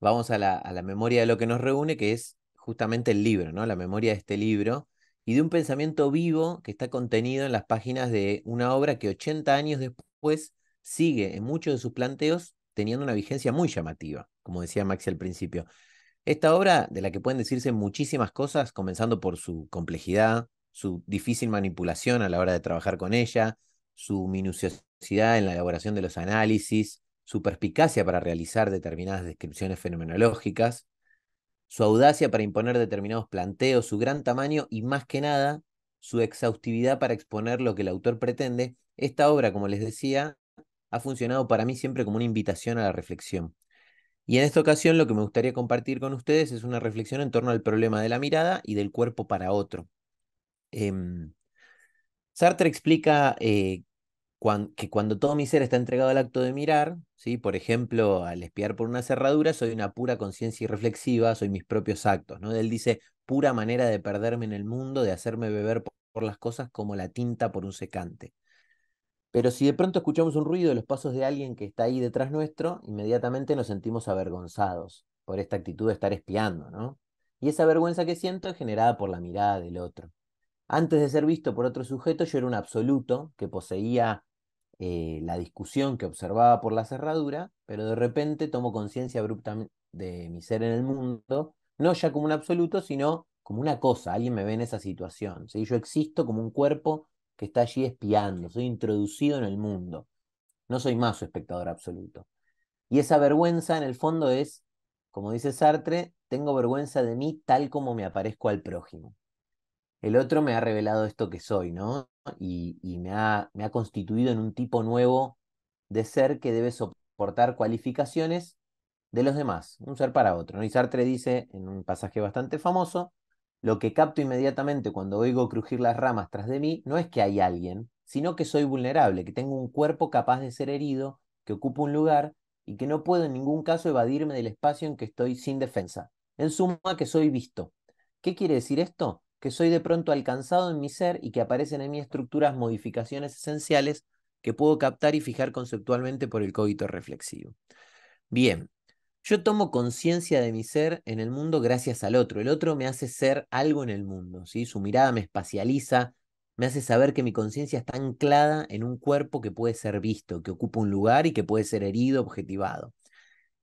vamos a la, a la memoria de lo que nos reúne, que es justamente el libro, ¿no? La memoria de este libro y de un pensamiento vivo que está contenido en las páginas de una obra que 80 años después sigue en muchos de sus planteos teniendo una vigencia muy llamativa, como decía Maxi al principio. Esta obra, de la que pueden decirse muchísimas cosas, comenzando por su complejidad, su difícil manipulación a la hora de trabajar con ella, su minuciosidad en la elaboración de los análisis, su perspicacia para realizar determinadas descripciones fenomenológicas, su audacia para imponer determinados planteos, su gran tamaño y más que nada su exhaustividad para exponer lo que el autor pretende, esta obra, como les decía, ha funcionado para mí siempre como una invitación a la reflexión. Y en esta ocasión lo que me gustaría compartir con ustedes es una reflexión en torno al problema de la mirada y del cuerpo para otro. Em, Sartre explica eh, que cuando todo mi ser está entregado al acto de mirar, ¿sí? por ejemplo, al espiar por una cerradura, soy una pura conciencia irreflexiva, soy mis propios actos. ¿no? Él dice, pura manera de perderme en el mundo, de hacerme beber por las cosas como la tinta por un secante. Pero si de pronto escuchamos un ruido de los pasos de alguien que está ahí detrás nuestro, inmediatamente nos sentimos avergonzados por esta actitud de estar espiando, ¿no? Y esa vergüenza que siento es generada por la mirada del otro. Antes de ser visto por otro sujeto, yo era un absoluto que poseía eh, la discusión que observaba por la cerradura, pero de repente tomo conciencia abruptamente de mi ser en el mundo, no ya como un absoluto, sino como una cosa, alguien me ve en esa situación. ¿sí? Yo existo como un cuerpo que está allí espiando, soy introducido en el mundo. No soy más su espectador absoluto. Y esa vergüenza en el fondo es, como dice Sartre, tengo vergüenza de mí tal como me aparezco al prójimo. El otro me ha revelado esto que soy, ¿no? Y, me, ha, constituido en un tipo nuevo de ser que debe soportar cualificaciones de los demás, un ser para otro. ¿no? Y Sartre dice en un pasaje bastante famoso, lo que capto inmediatamente cuando oigo crujir las ramas tras de mí no es que hay alguien, sino que soy vulnerable, que tengo un cuerpo capaz de ser herido, que ocupa un lugar y que no puedo en ningún caso evadirme del espacio en que estoy sin defensa. En suma, que soy visto. ¿Qué quiere decir esto? Que soy de pronto alcanzado en mi ser y que aparecen en mi estructuras modificaciones esenciales que puedo captar y fijar conceptualmente por el cogito reflexivo. Bien, yo tomo conciencia de mi ser en el mundo gracias al otro. El otro me hace ser algo en el mundo, ¿sí? Su mirada me espacializa, me hace saber que mi conciencia está anclada en un cuerpo que puede ser visto, que ocupa un lugar y que puede ser herido, objetivado.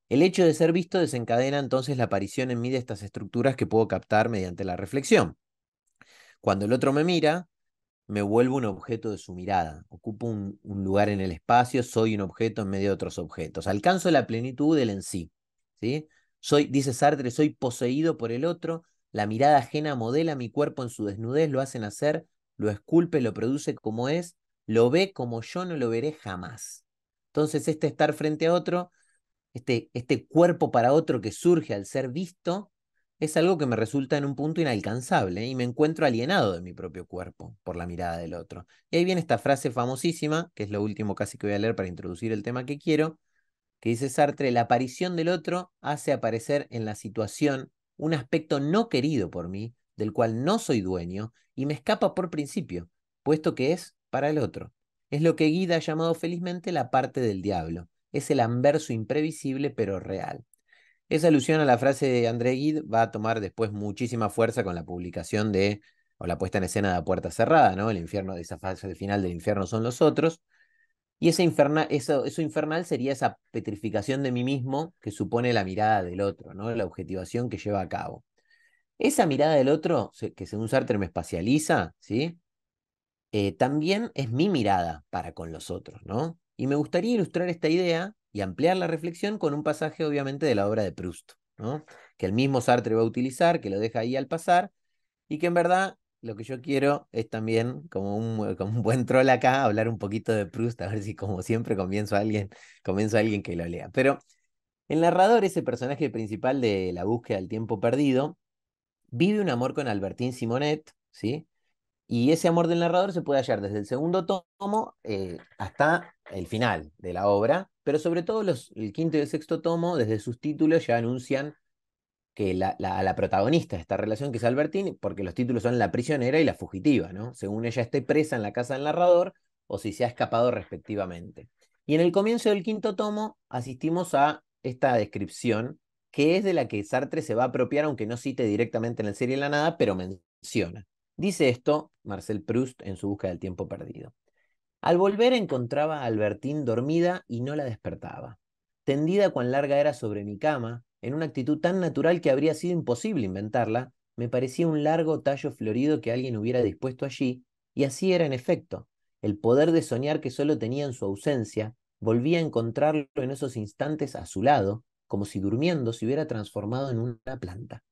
El hecho de ser visto desencadena entonces la aparición en mí de estas estructuras que puedo captar mediante la reflexión. Cuando el otro me mira, me vuelvo un objeto de su mirada, ocupo un, un lugar en el espacio, soy un objeto en medio de otros objetos, alcanzo la plenitud del en sí. Soy, dice Sartre, soy poseído por el otro, la mirada ajena modela mi cuerpo en su desnudez, lo hace nacer, lo esculpe, lo produce como es, lo ve como yo no lo veré jamás. Entonces, este estar frente a otro, este, este cuerpo para otro que surge al ser visto, es algo que me resulta en un punto inalcanzable y me encuentro alienado de mi propio cuerpo por la mirada del otro. Y ahí viene esta frase famosísima, que es lo último casi que voy a leer para introducir el tema que quiero, que dice Sartre, la aparición del otro hace aparecer en la situación un aspecto no querido por mí, del cual no soy dueño, y me escapa por principio, puesto que es para el otro. Es lo que Guida ha llamado felizmente la parte del diablo. Es el anverso imprevisible pero real. Esa alusión a la frase de André Guide va a tomar después muchísima fuerza con la publicación de, o la puesta en escena de Puerta Cerrada, ¿no? El infierno, esa fase final del infierno son los otros, y ese eso, eso infernal sería esa petrificación de mí mismo que supone la mirada del otro, ¿no? la objetivación que lleva a cabo. Esa mirada del otro, que según Sartre me espacializa, ¿sí? Eh, también es mi mirada para con los otros, ¿no? Y me gustaría ilustrar esta idea y ampliar la reflexión con un pasaje, obviamente, de la obra de Proust, ¿no? Que el mismo Sartre va a utilizar, que lo deja ahí al pasar, y que en verdad lo que yo quiero es también, como un, un buen troll acá, hablar un poquito de Proust, a ver si como siempre comienzo a alguien, a alguien que lo lea. Pero el narrador, ese personaje principal de La búsqueda del tiempo perdido, vive un amor con Albertine Simonet, ¿sí? Y ese amor del narrador se puede hallar desde el segundo tomo eh, hasta el final de la obra, pero sobre todo los, el quinto y el sexto tomo, desde sus títulos ya anuncian que la, la, protagonista de esta relación, que es Albertine, porque los títulos son La prisionera y La fugitiva, ¿no? Según ella esté presa en la casa del narrador o si se ha escapado respectivamente. Y en el comienzo del quinto tomo asistimos a esta descripción, que es de la que Sartre se va a apropiar, aunque no cite directamente en el serie La Nada, pero menciona. Dice esto Marcel Proust en su busca del tiempo perdido. Al volver encontraba a Albertine dormida y no la despertaba. Tendida cuán larga era sobre mi cama, en una actitud tan natural que habría sido imposible inventarla, me parecía un largo tallo florido que alguien hubiera dispuesto allí, y así era en efecto. El poder de soñar que solo tenía en su ausencia, volvía a encontrarlo en esos instantes a su lado, como si durmiendo se hubiera transformado en una planta.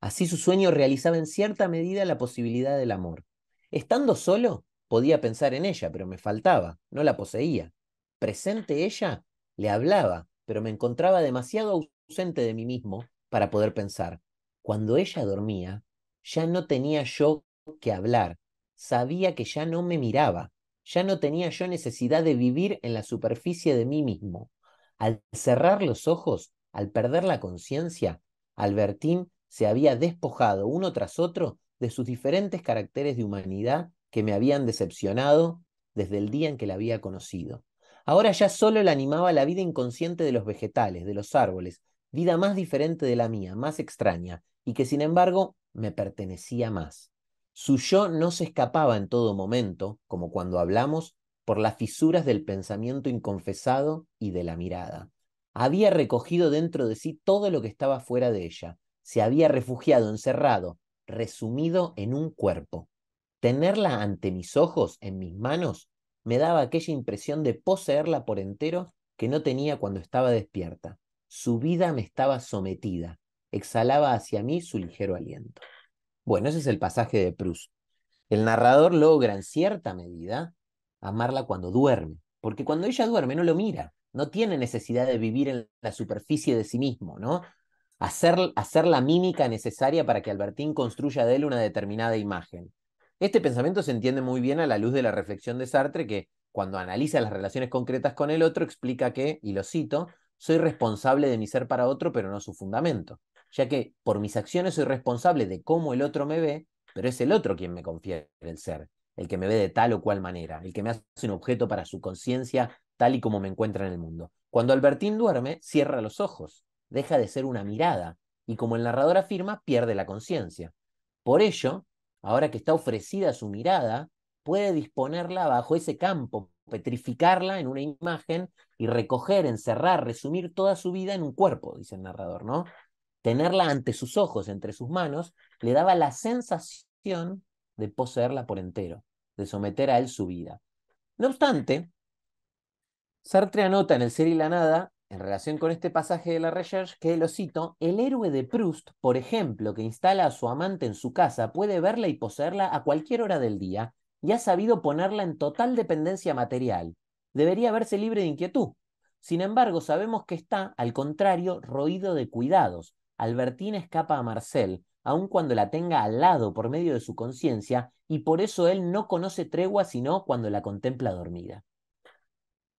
Así su sueño realizaba en cierta medida la posibilidad del amor. Estando solo, podía pensar en ella, pero me faltaba, no la poseía. Presente ella, le hablaba, pero me encontraba demasiado ausente de mí mismo para poder pensar. Cuando ella dormía, ya no tenía yo que hablar, sabía que ya no me miraba, ya no tenía yo necesidad de vivir en la superficie de mí mismo. Al cerrar los ojos, al perder la conciencia, Albertín se había despojado uno tras otro de sus diferentes caracteres de humanidad que me habían decepcionado desde el día en que la había conocido. Ahora ya solo le animaba la vida inconsciente de los vegetales, de los árboles, vida más diferente de la mía, más extraña, y que sin embargo me pertenecía más. Su yo no se escapaba en todo momento, como cuando hablamos, por las fisuras del pensamiento inconfesado y de la mirada. Había recogido dentro de sí todo lo que estaba fuera de ella. se había refugiado encerrado, resumido en un cuerpo. Tenerla ante mis ojos, en mis manos, me daba aquella impresión de poseerla por entero que no tenía cuando estaba despierta. Su vida me estaba sometida, exhalaba hacia mí su ligero aliento. Bueno, ese es el pasaje de Proust. El narrador logra en cierta medida amarla cuando duerme, porque cuando ella duerme no lo mira, no tiene necesidad de vivir en la superficie de sí mismo, ¿no? Hacer, hacer la mímica necesaria para que Albertín construya de él una determinada imagen. Este pensamiento se entiende muy bien a la luz de la reflexión de Sartre, que cuando analiza las relaciones concretas con el otro, explica que, y lo cito, soy responsable de mi ser para otro, pero no su fundamento, ya que por mis acciones soy responsable de cómo el otro me ve, pero es el otro quien me confiere el ser, el que me ve de tal o cual manera, el que me hace un objeto para su conciencia tal y como me encuentra en el mundo. Cuando Albertín duerme, cierra los ojos, deja de ser una mirada, y como el narrador afirma, pierde la conciencia. Por ello, ahora que está ofrecida su mirada, puede disponerla bajo ese campo, petrificarla en una imagen y recoger, encerrar, resumir toda su vida en un cuerpo, dice el narrador, ¿no? Tenerla ante sus ojos, entre sus manos, le daba la sensación de poseerla por entero, de someter a él su vida. No obstante, Sartre anota en El ser y la nada en relación con este pasaje de la Recherche que, lo cito, el héroe de Proust, por ejemplo, que instala a su amante en su casa, puede verla y poseerla a cualquier hora del día y ha sabido ponerla en total dependencia material. Debería verse libre de inquietud. Sin embargo, sabemos que está, al contrario, roído de cuidados. Albertín escapa a Marcel, aun cuando la tenga al lado por medio de su conciencia, y por eso él no conoce tregua sino cuando la contempla dormida.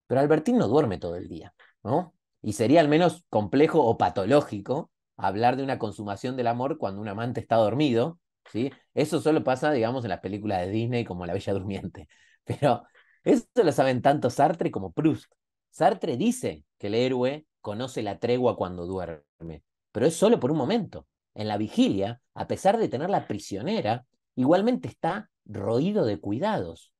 Pero Albertín no duerme todo el día, ¿no? Y sería al menos complejo o patológico hablar de una consumación del amor cuando un amante está dormido, ¿sí? Eso solo pasa, digamos, en las películas de Disney como La Bella Durmiente. <laughs> Pero eso lo saben tanto Sartre como Proust. Sartre dice que el héroe conoce la tregua cuando duerme, pero es solo por un momento. En la vigilia, a pesar de tenerla prisionera, igualmente está roído de cuidados.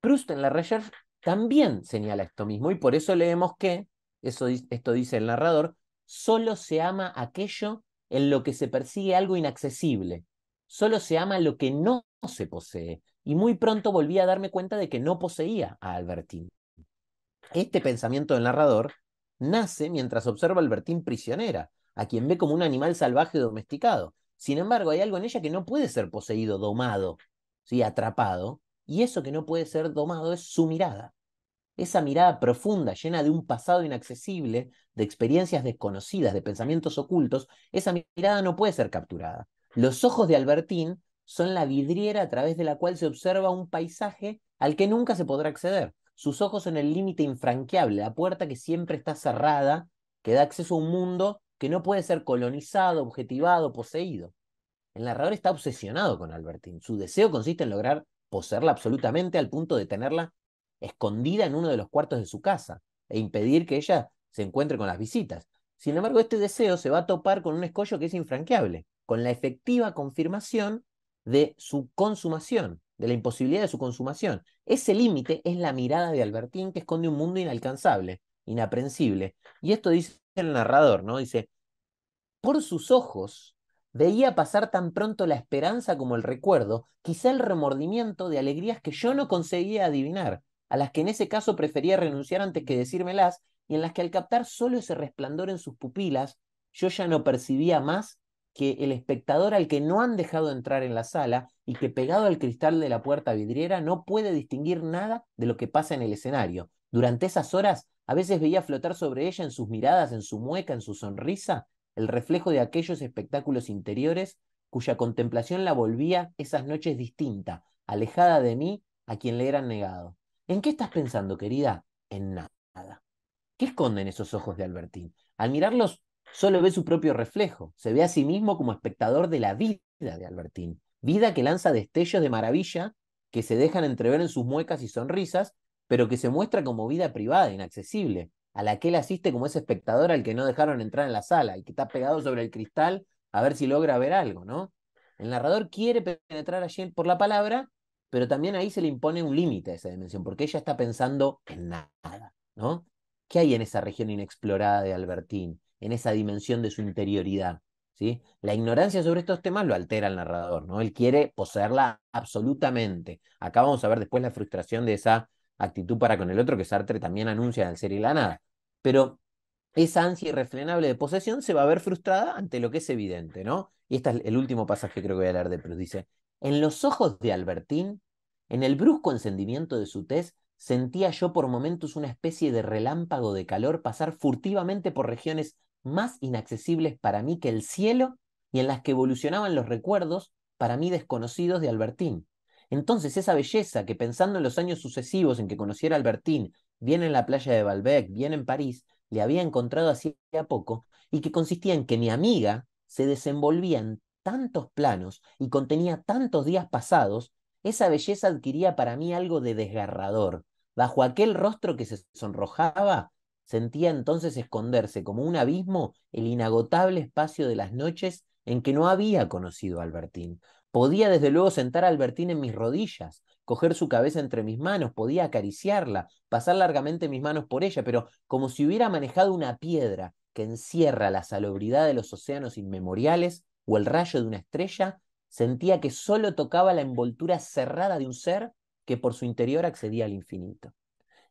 Proust en la Recherche también señala esto mismo y por eso leemos que esto dice el narrador, solo se ama aquello en lo que se persigue algo inaccesible, solo se ama lo que no se posee, y muy pronto volví a darme cuenta de que no poseía a Albertín. Este pensamiento del narrador nace mientras observa a Albertín prisionera, a quien ve como un animal salvaje domesticado. Sin embargo, hay algo en ella que no puede ser poseído, domado, ¿sí? atrapado, y eso que no puede ser domado es su mirada esa mirada profunda, llena de un pasado inaccesible, de experiencias desconocidas, de pensamientos ocultos, esa mirada no puede ser capturada. Los ojos de Albertín son la vidriera a través de la cual se observa un paisaje al que nunca se podrá acceder. Sus ojos son el límite infranqueable, la puerta que siempre está cerrada, que da acceso a un mundo que no puede ser colonizado, objetivado, poseído. El narrador está obsesionado con Albertín. Su deseo consiste en lograr poseerla absolutamente al punto de tenerla escondida en uno de los cuartos de su casa e impedir que ella se encuentre con las visitas. Sin embargo, este deseo se va a topar con un escollo que es infranqueable, con la efectiva confirmación de su consumación, de la imposibilidad de su consumación. Ese límite es la mirada de Albertín que esconde un mundo inalcanzable, inaprensible. Y esto dice el narrador, ¿no? Dice, por sus ojos veía pasar tan pronto la esperanza como el recuerdo, quizá el remordimiento de alegrías que yo no conseguía adivinar, a las que en ese caso prefería renunciar antes que decírmelas, y en las que al captar solo ese resplandor en sus pupilas, yo ya no percibía más que el espectador al que no han dejado entrar en la sala y que pegado al cristal de la puerta vidriera no puede distinguir nada de lo que pasa en el escenario. Durante esas horas, a veces veía flotar sobre ella en sus miradas, en su mueca, en su sonrisa, el reflejo de aquellos espectáculos interiores cuya contemplación la volvía esas noches distinta, alejada de mí, a quien le eran negado. ¿En qué estás pensando, querida? En nada. ¿Qué esconden esos ojos de Albertín? Al mirarlos, solo ve su propio reflejo. Se ve a sí mismo como espectador de la vida de Albertín. Vida que lanza destellos de maravilla que se dejan entrever en sus muecas y sonrisas, pero que se muestra como vida privada, inaccesible, a la que él asiste como ese espectador al que no dejaron entrar en la sala y que está pegado sobre el cristal a ver si logra ver algo, ¿no? El narrador quiere penetrar allí por la palabra, pero también ahí se le impone un límite a esa dimensión, porque ella está pensando en nada, ¿no? ¿Qué hay en esa región inexplorada de Albertín, en esa dimensión de su interioridad? ¿sí? La ignorancia sobre estos temas lo altera al narrador, ¿no? Él quiere poseerla absolutamente. Acá vamos a ver después la frustración de esa actitud para con el otro que Sartre también anuncia en el ser y la nada. Pero esa ansia irrefrenable de posesión se va a ver frustrada ante lo que es evidente, ¿no? Y este es el último pasaje que creo que voy a leer de Proust. Dice, en los ojos de Albertín, en el brusco encendimiento de su tez, sentía yo por momentos una especie de relámpago de calor pasar furtivamente por regiones más inaccesibles para mí que el cielo y en las que evolucionaban los recuerdos para mí desconocidos de Albertín. Entonces esa belleza que pensando en los años sucesivos en que conociera Albertín, bien en la playa de Balbec, bien en París, le había encontrado hacía poco, y que consistía en que mi amiga se desenvolvía en tantos planos y contenía tantos días pasados, esa belleza adquiría para mí algo de desgarrador. Bajo aquel rostro que se sonrojaba, sentía entonces esconderse como un abismo el inagotable espacio de las noches en que no había conocido a Albertín. Podía desde luego sentar a Albertín en mis rodillas, coger su cabeza entre mis manos, podía acariciarla, pasar largamente mis manos por ella, pero como si hubiera manejado una piedra que encierra la salubridad de los océanos inmemoriales o el rayo de una estrella, sentía que sólo tocaba la envoltura cerrada de un ser que por su interior accedía al infinito.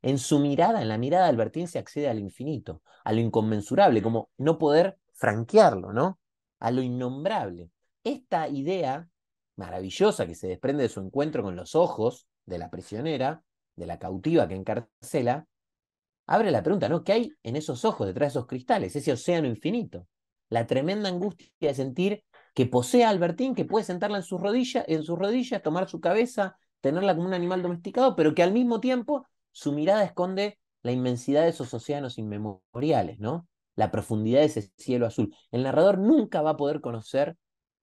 En su mirada, en la mirada de Albertín se accede al infinito, a lo inconmensurable, como no poder franquearlo, ¿no? A lo innombrable. Esta idea maravillosa que se desprende de su encuentro con los ojos de la prisionera, de la cautiva que encarcela, abre la pregunta, ¿no? ¿Qué hay en esos ojos, detrás de esos cristales, ese océano infinito? La tremenda angustia de sentir que posee a Albertín, que puede sentarla en sus rodillas, en sus rodillas, tomar su cabeza, tenerla como un animal domesticado, pero que al mismo tiempo su mirada esconde la inmensidad de esos océanos inmemoriales, ¿no? La profundidad de ese cielo azul. El narrador nunca va a poder conocer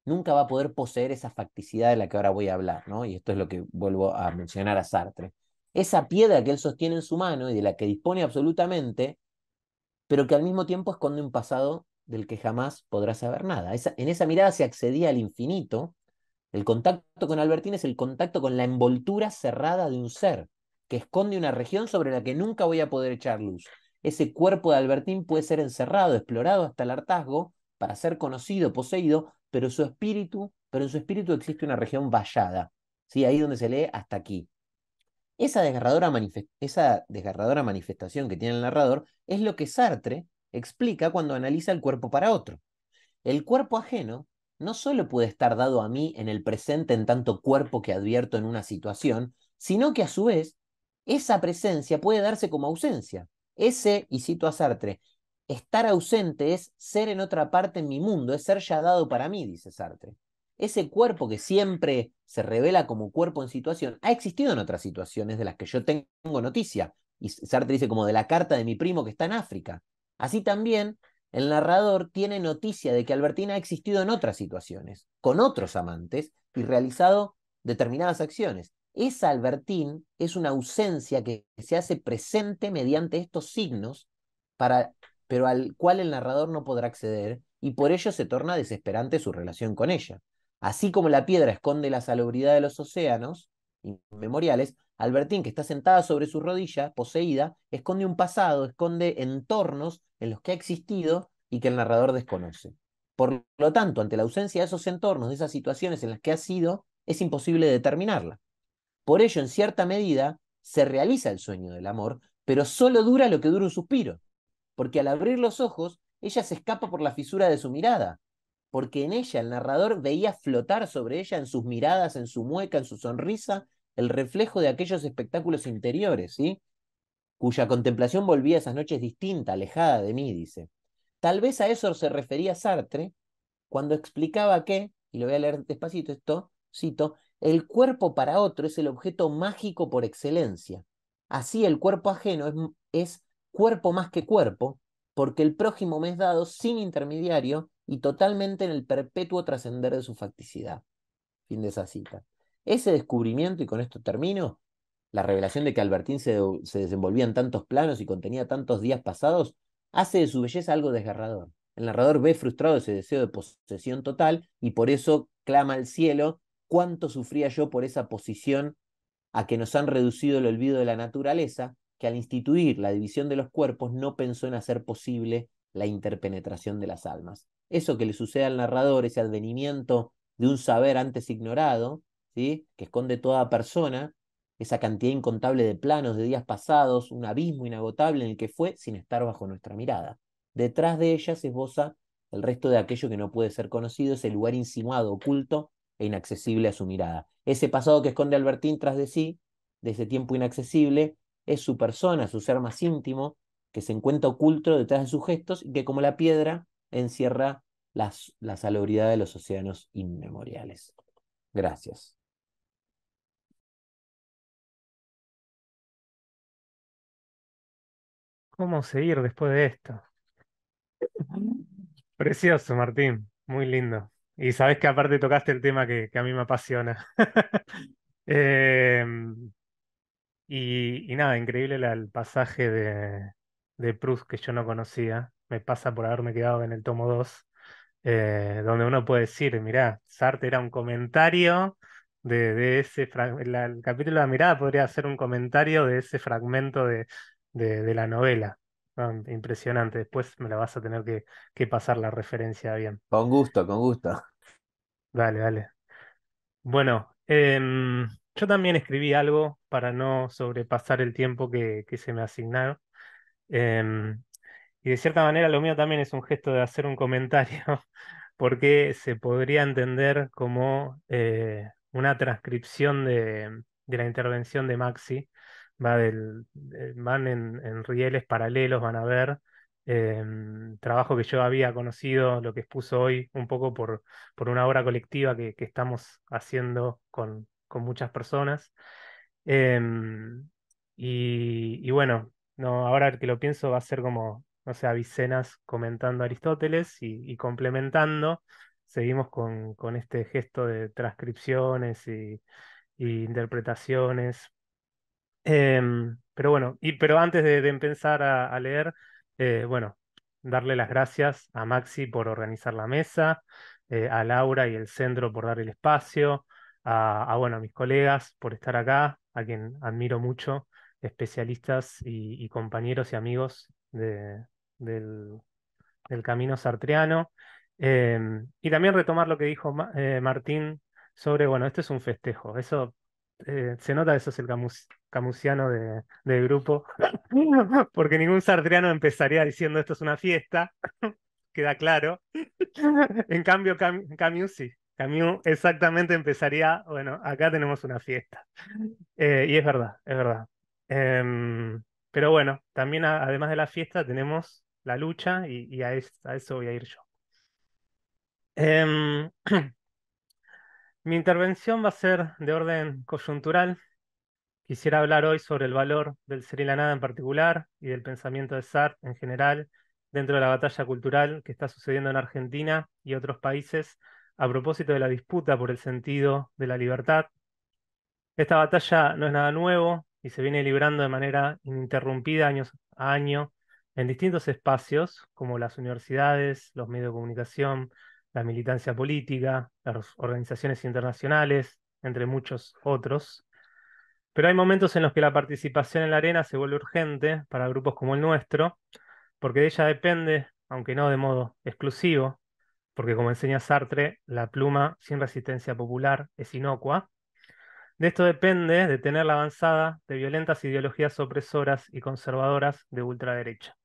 nunca va a poder poseer esa facticidad de la que ahora voy a hablar, ¿no? Y esto es lo que vuelvo a mencionar a Sartre. Esa piedra que él sostiene en su mano y de la que dispone absolutamente, pero que al mismo tiempo esconde un pasado del que jamás podrá saber nada. en esa mirada se accedía al infinito. El contacto con Albertín es el contacto con la envoltura cerrada de un ser que esconde una región sobre la que nunca voy a poder echar luz. Ese cuerpo de Albertín puede ser encerrado, explorado hasta el hartazgo, para ser conocido, poseído, pero su espíritu, pero en su espíritu existe una región vallada, ¿sí? ahí donde se lee hasta aquí. Esa desgarradora, esa desgarradora manifestación que tiene el narrador es lo que Sartre explica cuando analiza el cuerpo para otro. El cuerpo ajeno no solo puede estar dado a mí en el presente en tanto cuerpo que advierto en una situación, sino que a su vez esa presencia puede darse como ausencia. Ese, y cito a Sartre, Estar ausente es ser en otra parte en mi mundo, es ser ya dado para mí, dice Sartre. Ese cuerpo que siempre se revela como cuerpo en situación, ha existido en otras situaciones de las que yo tengo noticia. Y Sartre dice como de la carta de mi primo que está en África. Así también, el narrador tiene noticia de que Albertina ha existido en otras situaciones, con otros amantes, y realizado determinadas acciones. Esa Albertín es una ausencia que se hace presente mediante estos signos para pero al cual el narrador no podrá acceder, y por ello se torna desesperante su relación con ella. Así como la piedra esconde la salubridad de los océanos inmemoriales, Albertín, que está sentada sobre su rodilla, poseída, esconde un pasado, esconde entornos en los que ha existido y que el narrador desconoce. Por lo tanto, ante la ausencia de esos entornos, de esas situaciones en las que ha sido, es imposible determinarla. Por ello, en cierta medida, se realiza el sueño del amor, pero solo dura lo que dura un suspiro porque al abrir los ojos, ella se escapa por la fisura de su mirada, porque en ella el narrador veía flotar sobre ella en sus miradas, en su mueca, en su sonrisa, el reflejo de aquellos espectáculos interiores, ¿sí? cuya contemplación volvía esas noches distinta, alejada de mí, dice. Tal vez a eso se refería Sartre cuando explicaba que, y lo voy a leer despacito esto, cito, el cuerpo para otro es el objeto mágico por excelencia. Así el cuerpo ajeno es, es cuerpo más que cuerpo, porque el prójimo me es dado sin intermediario y totalmente en el perpetuo trascender de su facticidad. Fin de esa cita. Ese descubrimiento, y con esto termino, la revelación de que Albertín se, se desenvolvía en tantos planos y contenía tantos días pasados, hace de su belleza algo desgarrador. El narrador ve frustrado ese deseo de posesión total y por eso clama al cielo cuánto sufría yo por esa posición a que nos han reducido el olvido de la naturaleza que al instituir la división de los cuerpos no pensó en hacer posible la interpenetración de las almas. eso que le sucede al narrador, ese advenimiento de un saber antes ignorado, ¿sí? que esconde toda persona, esa cantidad incontable de planos de días pasados, un abismo inagotable en el que fue sin estar bajo nuestra mirada. Detrás de ella se esboza el resto de aquello que no puede ser conocido, ese lugar insinuado, oculto e inaccesible a su mirada. Ese pasado que esconde Albertín tras de sí, de ese tiempo inaccesible, es su persona, su ser más íntimo, que se encuentra oculto detrás de sus gestos y que como la piedra encierra la salubridad de los océanos inmemoriales. Gracias. ¿Cómo seguir después de esto? Precioso, Martín, muy lindo. Y sabes que aparte tocaste el tema que, a mí me apasiona. <laughs> Em, y, nada, increíble el pasaje de, de Proust que yo no conocía. Me pasa por haberme quedado en el tomo 2, eh, donde uno puede decir, mirá, Sartre era un comentario de, ese el capítulo de la mirada podría ser un comentario de ese fragmento de, de, la novela. Impresionante. Después me la vas a tener que, que pasar la referencia bien. Con gusto, con gusto. Dale, dale. Bueno, em, yo también escribí algo para no sobrepasar el tiempo que, que se me asignaron. Em, y de cierta manera lo mío también es un gesto de hacer un comentario, <laughs> porque se podría entender como eh, una transcripción de, de la intervención de Maxi va del, van en, rieles paralelos, van a ver em, trabajo que yo había conocido, lo que expuso hoy, un poco por, por una obra colectiva que, estamos haciendo con, con muchas personas. Em, y, bueno, no, ahora que lo pienso va a ser como, no sé, Avicenas comentando Aristóteles y, complementando. Seguimos con, con, este gesto de transcripciones y, y interpretaciones Em, pero bueno, y, pero antes de, empezar a, leer, eh, bueno, darle las gracias a Maxi por organizar la mesa, eh, a Laura y el centro por dar el espacio, a, bueno, a mis colegas por estar acá, a quien admiro mucho, especialistas y, compañeros y amigos del, camino sartreano. Em, y también retomar lo que dijo eh, Martín sobre, bueno, esto es un festejo, eso eh, se nota eso es el camusiano de, del grupo, <laughs> porque ningún sartreano empezaría diciendo esto es una fiesta, <laughs> queda claro. <laughs> En cambio, Camus sí, Camus exactamente empezaría, bueno, acá tenemos una fiesta. Eh, y es verdad, es verdad. Em, pero bueno, también además de la fiesta tenemos la lucha y, a, eso voy a ir yo. <clears throat> Mi intervención va a ser de orden coyuntural. Quisiera hablar hoy sobre el valor del ser y la nada en particular y del pensamiento de Sartre en general dentro de la batalla cultural que está sucediendo en Argentina y otros países a propósito de la disputa por el sentido de la libertad. Esta batalla no es nada nuevo y se viene librando de manera ininterrumpida año a año en distintos espacios como las universidades, los medios de comunicación, la militancia política, las organizaciones internacionales, entre muchos otros. Pero hay momentos en los que la participación en la arena se vuelve urgente para grupos como el nuestro, porque de ella depende, aunque no de modo exclusivo, porque como enseña Sartre, la pluma sin resistencia popular es inocua. De esto depende de tener la avanzada de violentas ideologías opresoras y conservadoras de ultraderecha.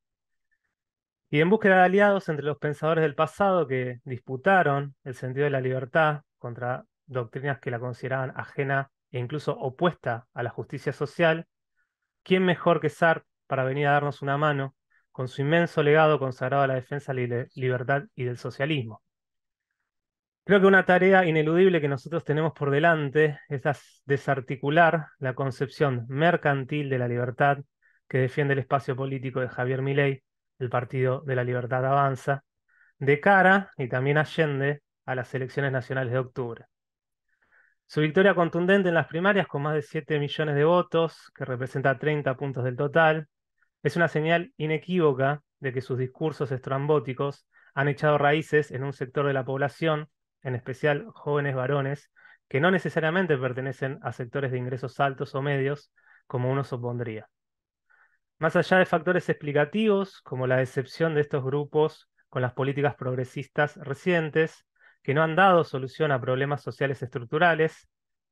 Y en búsqueda de aliados entre los pensadores del pasado que disputaron el sentido de la libertad contra doctrinas que la consideraban ajena e incluso opuesta a la justicia social, ¿quién mejor que Sartre para venir a darnos una mano con su inmenso legado consagrado a la defensa de la libertad y del socialismo? Creo que una tarea ineludible que nosotros tenemos por delante es desarticular la concepción mercantil de la libertad que defiende el espacio político de Javier Milei el Partido de la Libertad Avanza, de cara y también Allende a las elecciones nacionales de octubre. Su victoria contundente en las primarias, con más de 7 millones de votos, que representa 30 puntos del total, es una señal inequívoca de que sus discursos estrambóticos han echado raíces en un sector de la población, en especial jóvenes varones, que no necesariamente pertenecen a sectores de ingresos altos o medios, como uno supondría. Más allá de factores explicativos, como la decepción de estos grupos con las políticas progresistas recientes que no han dado solución a problemas sociales estructurales.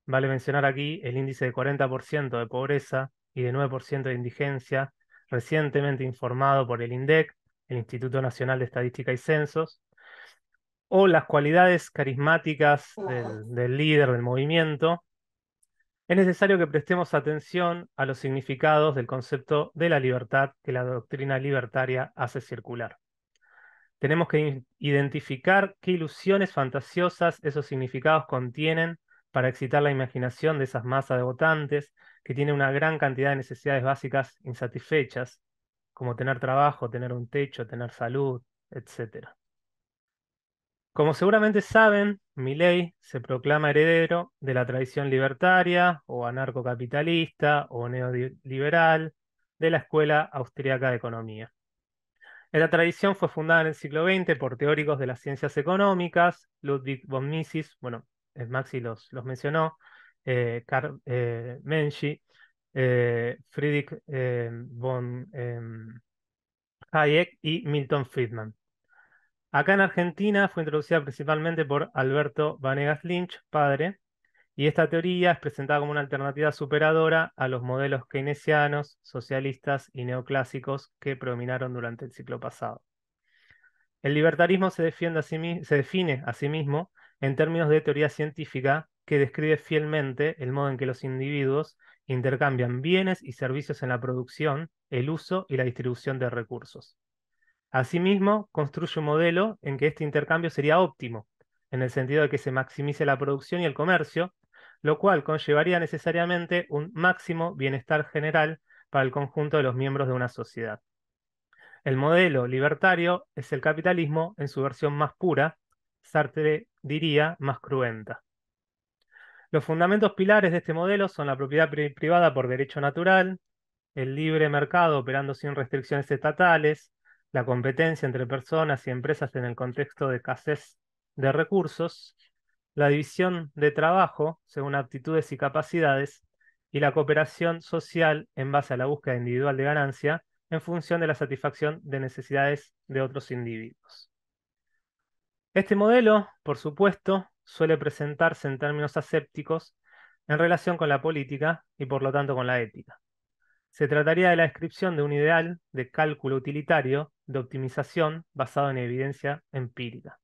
Vale mencionar aquí el índice de 40% de pobreza y de 9% de indigencia, recientemente informado por el INDEC, el Instituto Nacional de Estadística y Censos, o las cualidades carismáticas del, líder del movimiento, es necesario que prestemos atención a los significados del concepto de la libertad que la doctrina libertaria hace circular. Tenemos que identificar qué ilusiones fantasiosas esos significados contienen para excitar la imaginación de esas masas de votantes que tienen una gran cantidad de necesidades básicas insatisfechas, como tener trabajo, tener un techo, tener salud, etc. Como seguramente saben, Milley se proclama heredero de la tradición libertaria o anarcocapitalista o neoliberal de la Escuela Austríaca de Economía. Esta tradición fue fundada en el siglo XX por teóricos de las ciencias económicas, Ludwig von Mises, bueno, Maxi los, los mencionó, eh, Karl eh, eh, Friedrich eh, von Hayek y Milton Friedman. Acá en Argentina fue introducida principalmente por Alberto Vanegas Lynch, padre, y esta teoría es presentada como una alternativa superadora a los modelos keynesianos, socialistas y neoclásicos que predominaron durante el ciclo pasado. El libertarismo se, se define a sí mismo en términos de teoría científica que describe fielmente el modo en que los individuos intercambian bienes y servicios en la producción, el uso y la distribución de recursos. Asimismo, construye un modelo en que este intercambio sería óptimo, en el sentido de que se maximice la producción y el comercio, lo cual conllevaría necesariamente un máximo bienestar general para el conjunto de los miembros de una sociedad. El modelo libertario es el capitalismo en su versión más pura, Sartre diría más cruenta. Los fundamentos pilares de este modelo son la propiedad privada por derecho natural, el libre mercado operando sin restricciones estatales, la competencia entre personas y empresas en el contexto de escasez de recursos, la división de trabajo según aptitudes y capacidades, y la cooperación social en base a la búsqueda individual de ganancia en función de la satisfacción de necesidades de otros individuos. Este modelo, por supuesto, suele presentarse en términos asépticos en relación con la política y por lo tanto con la ética. Se trataría de la descripción de un ideal de cálculo utilitario de optimización basado en evidencia empírica.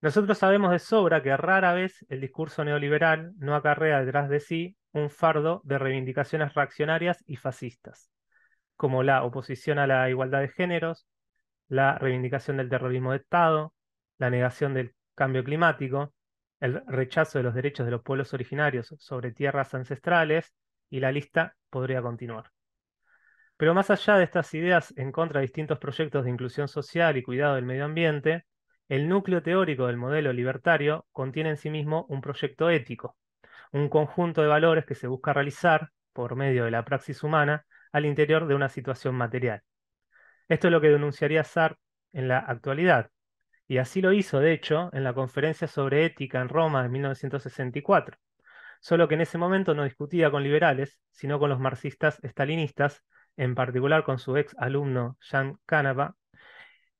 Nosotros sabemos de sobra que rara vez el discurso neoliberal no acarrea detrás de sí un fardo de reivindicaciones reaccionarias y fascistas, como la oposición a la igualdad de géneros, la reivindicación del terrorismo de Estado, la negación del cambio climático, el rechazo de los derechos de los pueblos originarios sobre tierras ancestrales y la lista podría continuar. Pero más allá de estas ideas en contra de distintos proyectos de inclusión social y cuidado del medio ambiente, el núcleo teórico del modelo libertario contiene en sí mismo un proyecto ético, un conjunto de valores que se busca realizar por medio de la praxis humana al interior de una situación material. Esto es lo que denunciaría Sartre en la actualidad, y así lo hizo, de hecho, en la conferencia sobre ética en Roma de 1964 solo que en ese momento no discutía con liberales, sino con los marxistas estalinistas, en particular con su ex alumno Jan Kanaba,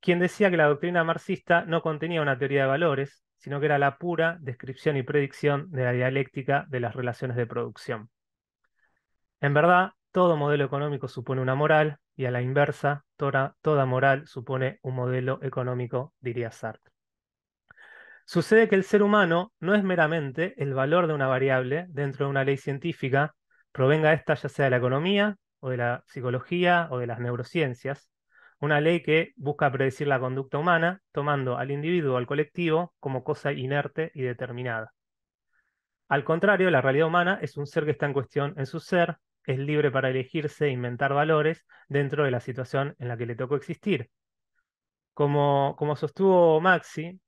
quien decía que la doctrina marxista no contenía una teoría de valores, sino que era la pura descripción y predicción de la dialéctica de las relaciones de producción. En verdad, todo modelo económico supone una moral, y a la inversa, toda, toda moral supone un modelo económico, diría Sartre. Sucede que el ser humano no es meramente el valor de una variable dentro de una ley científica, provenga esta ya sea de la economía o de la psicología o de las neurociencias, una ley que busca predecir la conducta humana tomando al individuo o al colectivo como cosa inerte y determinada. Al contrario, la realidad humana es un ser que está en cuestión en su ser, es libre para elegirse e inventar valores dentro de la situación en la que le tocó existir. Como, como sostuvo Maxi,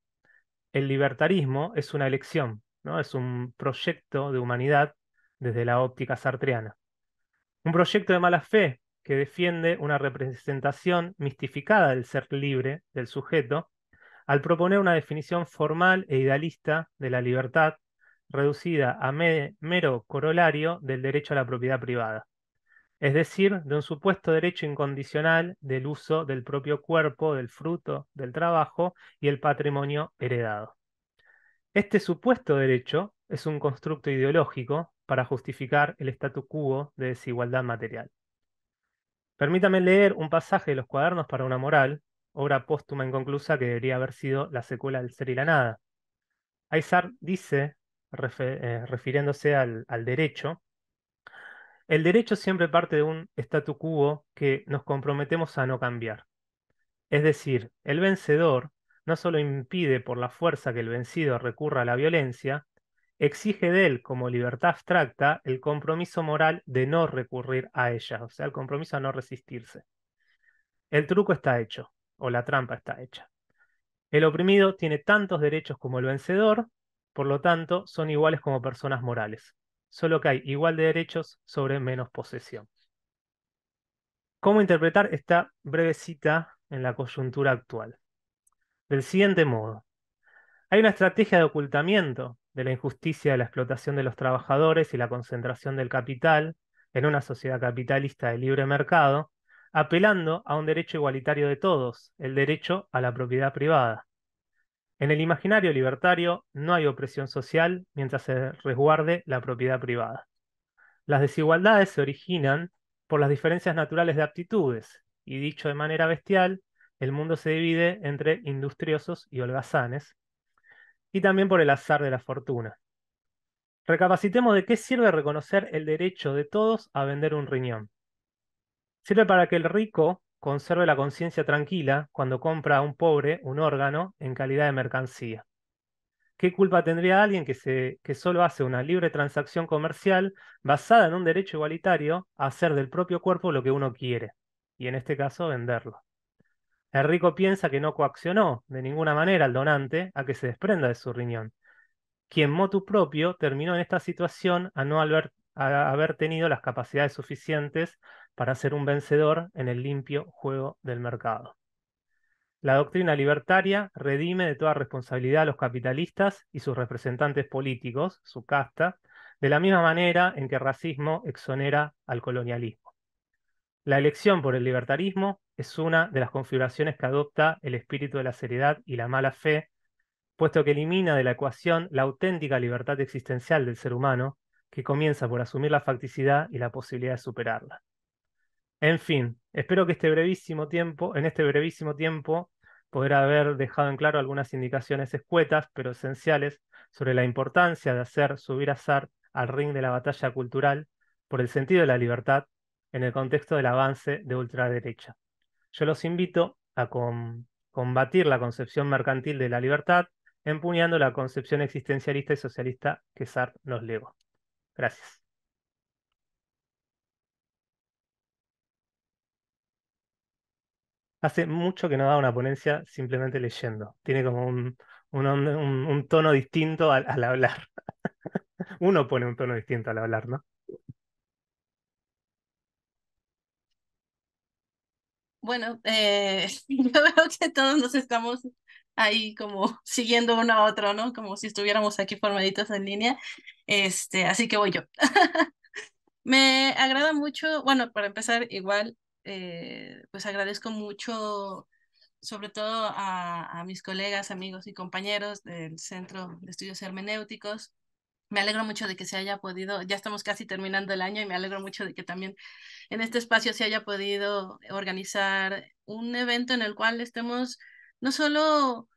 el libertarismo es una elección, ¿no? es un proyecto de humanidad desde la óptica sartreana. Un proyecto de mala fe que defiende una representación mistificada del ser libre del sujeto al proponer una definición formal e idealista de la libertad reducida a mero corolario del derecho a la propiedad privada. Es decir, de un supuesto derecho incondicional del uso del propio cuerpo, del fruto del trabajo y el patrimonio heredado. Este supuesto derecho es un constructo ideológico para justificar el statu quo de desigualdad material. Permítame leer un pasaje de los cuadernos para una moral, obra póstuma inconclusa que debería haber sido la secuela del ser y la nada. Aizar dice, eh, refiriéndose al derecho, el derecho siempre parte de un statu quo que nos comprometemos a no cambiar. Es decir, el vencedor no solo impide por la fuerza que el vencido recurra a la violencia, exige de él como libertad abstracta el compromiso moral de no recurrir a ella, o sea, el compromiso a no resistirse. El truco está hecho, o la trampa está hecha. El oprimido tiene tantos derechos como el vencedor, por lo tanto, son iguales como personas morales solo que hay igual de derechos sobre menos posesión. ¿Cómo interpretar esta breve cita en la coyuntura actual? Del siguiente modo. Hay una estrategia de ocultamiento de la injusticia de la explotación de los trabajadores y la concentración del capital en una sociedad capitalista de libre mercado, apelando a un derecho igualitario de todos, el derecho a la propiedad privada. En el imaginario libertario no hay opresión social mientras se resguarde la propiedad privada. Las desigualdades se originan por las diferencias naturales de aptitudes, y dicho de manera bestial, el mundo se divide entre industriosos y holgazanes, y también por el azar de la fortuna. Recapacitemos de qué sirve reconocer el derecho de todos a vender un riñón. Sirve para que el rico conserve la conciencia tranquila cuando compra a un pobre un órgano en calidad de mercancía. ¿Qué culpa tendría alguien que, que solo hace una libre transacción comercial basada en un derecho igualitario a hacer del propio cuerpo lo que uno quiere? Y en este caso, venderlo. El rico piensa que no coaccionó de ninguna manera al donante a que se desprenda de su riñón. Quien motu propio terminó en esta situación a no haber tenido las capacidades suficientes para ser un vencedor en el limpio juego del mercado. La doctrina libertaria redime de toda responsabilidad a los capitalistas y sus representantes políticos, su casta, de la misma manera en que el racismo exonera al colonialismo. La elección por el libertarismo es una de las configuraciones que adopta el espíritu de la seriedad y la mala fe, puesto que elimina de la ecuación la auténtica libertad existencial del ser humano, que comienza por asumir la facticidad y la posibilidad de superarla. En fin, espero que este brevísimo tiempo, en este brevísimo tiempo, poder haber dejado en claro algunas indicaciones escuetas, pero esenciales, sobre la importancia de hacer subir a SAR al ring de la batalla cultural por el sentido de la libertad en el contexto del avance de ultraderecha. Yo los invito a combatir la concepción mercantil de la libertad, empuñando la concepción existencialista y socialista que SAR nos legó. Gracias. Hace mucho que no da una ponencia simplemente leyendo. Tiene como un, un, tono distinto al, hablar. <laughs> Uno pone un tono distinto al hablar, ¿no? Bueno, eh, <laughs> yo veo que todos nos estamos ahí como siguiendo uno a otro, ¿no? Como si estuviéramos aquí formaditos en línea. Este, así que voy yo. <laughs> Me agrada mucho, bueno, para empezar, igual eh, pues agradezco mucho, sobre todo a, a, mis colegas, amigos y compañeros del Centro de Estudios Hermenéuticos. Me alegro mucho de que se haya podido, ya estamos casi terminando el año y me alegro mucho de que también en este espacio se haya podido organizar un evento en el cual estemos no solo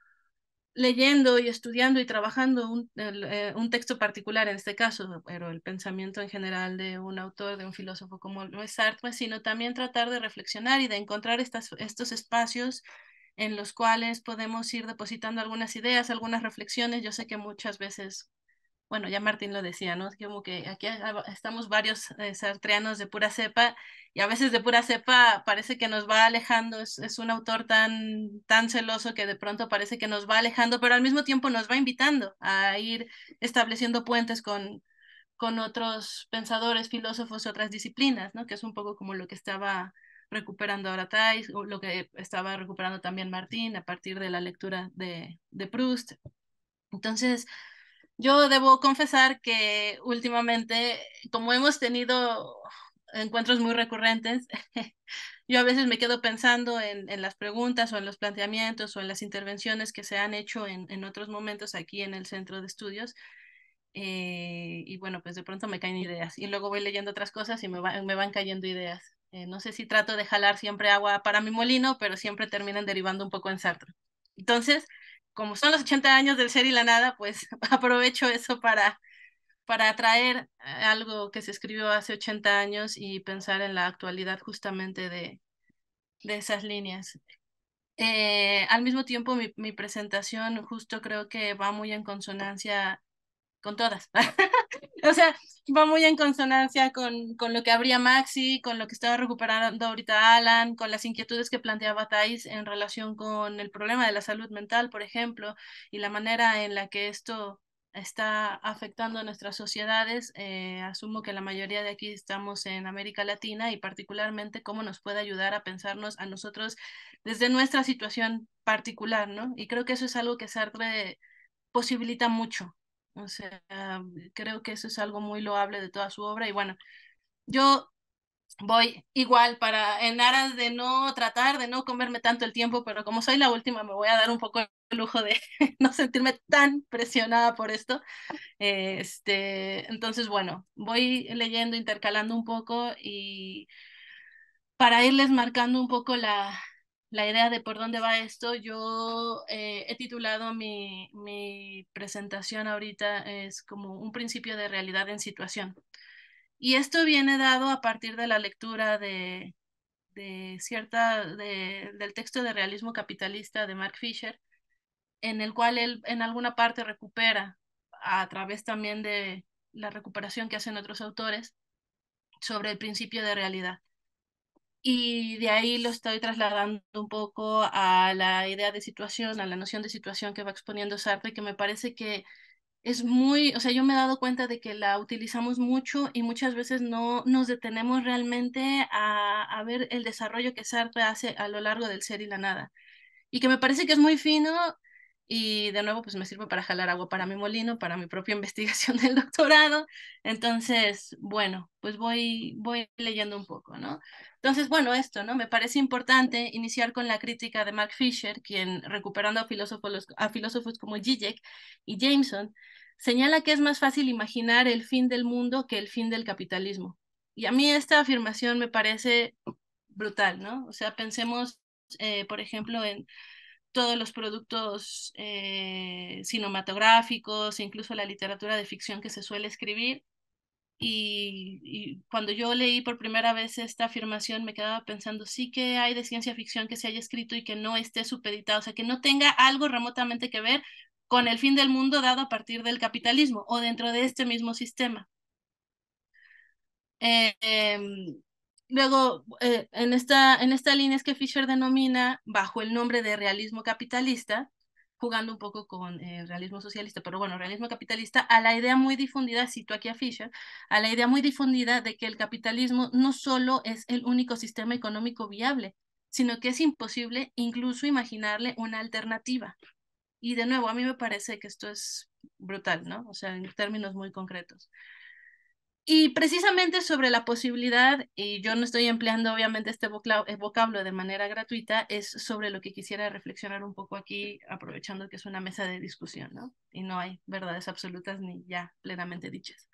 leyendo y estudiando y trabajando un, eh, un, texto particular en este caso, pero el pensamiento en general de un autor, de un filósofo como Luis Sartre, sino también tratar de reflexionar y de encontrar estas, estos espacios en los cuales podemos ir depositando algunas ideas, algunas reflexiones. Yo sé que muchas veces bueno, ya Martín lo decía, ¿no? Como que aquí estamos varios eh, sartreanos de pura cepa y a veces de pura cepa parece que nos va alejando, es, es, un autor tan, tan celoso que de pronto parece que nos va alejando, pero al mismo tiempo nos va invitando a ir estableciendo puentes con, con otros pensadores, filósofos, otras disciplinas, ¿no? Que es un poco como lo que estaba recuperando ahora Thais, o lo que estaba recuperando también Martín a partir de la lectura de, de Proust. Entonces, yo debo confesar que últimamente, como hemos tenido encuentros muy recurrentes. <laughs> Yo a veces me quedo pensando en, en, las preguntas o en los planteamientos o en las intervenciones que se han hecho en, en otros momentos aquí en el centro de estudios. Eh, y bueno, pues de pronto me caen ideas y luego voy leyendo otras cosas y me, me van cayendo ideas. Eh, no sé si trato de jalar siempre agua para mi molino, pero siempre terminan derivando un poco en Sartre. Entonces, como son los 80 años del ser y la nada, pues <laughs> aprovecho eso para, para traer algo que se escribió hace 80 años y pensar en la actualidad justamente de, de esas líneas. Eh, al mismo tiempo, mi, mi, presentación justo creo que va muy en consonancia con todas. <laughs> o sea, va muy en consonancia con, con lo que habría Maxi, con lo que estaba recuperando ahorita Alan, con las inquietudes que planteaba Thais en relación con el problema de la salud mental, por ejemplo, y la manera en la que esto está afectando a nuestras sociedades. Eh, asumo que la mayoría de aquí estamos en América Latina y particularmente cómo nos puede ayudar a pensarnos a nosotros desde nuestra situación particular, ¿no? Y creo que eso es algo que Sartre posibilita mucho. O sea, creo que eso es algo muy loable de toda su obra y bueno, yo voy igual para en aras de no tratar de no comerme tanto el tiempo, pero como soy la última me voy a dar un poco el lujo de <laughs> no sentirme tan presionada por esto. Este, entonces bueno, voy leyendo, intercalando un poco y para irles marcando un poco la, la idea de por dónde va esto, yo eh, he titulado mi, mi presentación ahorita es como un principio de realidad en situación. Y esto viene dado a partir de la lectura de, de cierta, de, del texto de realismo capitalista de Mark Fisher, en el cual él en alguna parte recupera, a través también de la recuperación que hacen otros autores, sobre el principio de realidad. Y de ahí lo estoy trasladando un poco a la idea de situación, a la noción de situación que va exponiendo Sartre, que me parece que es muy, o sea, yo me he dado cuenta de que la utilizamos mucho y muchas veces no nos detenemos realmente a, a ver el desarrollo que Sartre hace a lo largo del ser y la nada. Y que me parece que es muy fino y de nuevo pues me sirve para jalar agua para mi molino, para mi propia <laughs> investigación del doctorado. Entonces, bueno, pues voy, voy leyendo un poco, ¿no? Entonces, bueno, esto, ¿no? Me parece importante iniciar con la crítica de Mark Fisher, quien, recuperando a filósofos, a filósofos como Zizek y Jameson, señala que es más fácil imaginar el fin del mundo que el fin del capitalismo. Y a mí esta afirmación me parece brutal, ¿no? O sea, pensemos, eh, por ejemplo, en todos los productos eh, cinematográficos, incluso la literatura de ficción que se suele escribir. Y, cuando yo leí por primera vez esta afirmación me quedaba pensando, sí que hay de ciencia ficción que se haya escrito y que no esté supeditado, o sea, que no tenga algo remotamente que ver con el fin del mundo dado a partir del capitalismo o dentro de este mismo sistema. Eh, em, Luego, eh, en, esta, en esta línea es que Fisher denomina, bajo el nombre de realismo capitalista, jugando un poco con eh, realismo socialista, pero bueno, realismo capitalista, a la idea muy difundida, cito aquí a Fisher, a la idea muy difundida de que el capitalismo no solo es el único sistema económico viable, sino que es imposible incluso imaginarle una alternativa. Y de nuevo, a mí me parece que esto es brutal, ¿no? O sea, en términos muy concretos. Y precisamente sobre la posibilidad, y yo no estoy empleando obviamente este eh, vocablo de manera gratuita, es sobre lo que quisiera reflexionar un poco aquí, aprovechando que es una mesa de discusión, ¿no? Y no hay verdades absolutas ni ya plenamente dichas.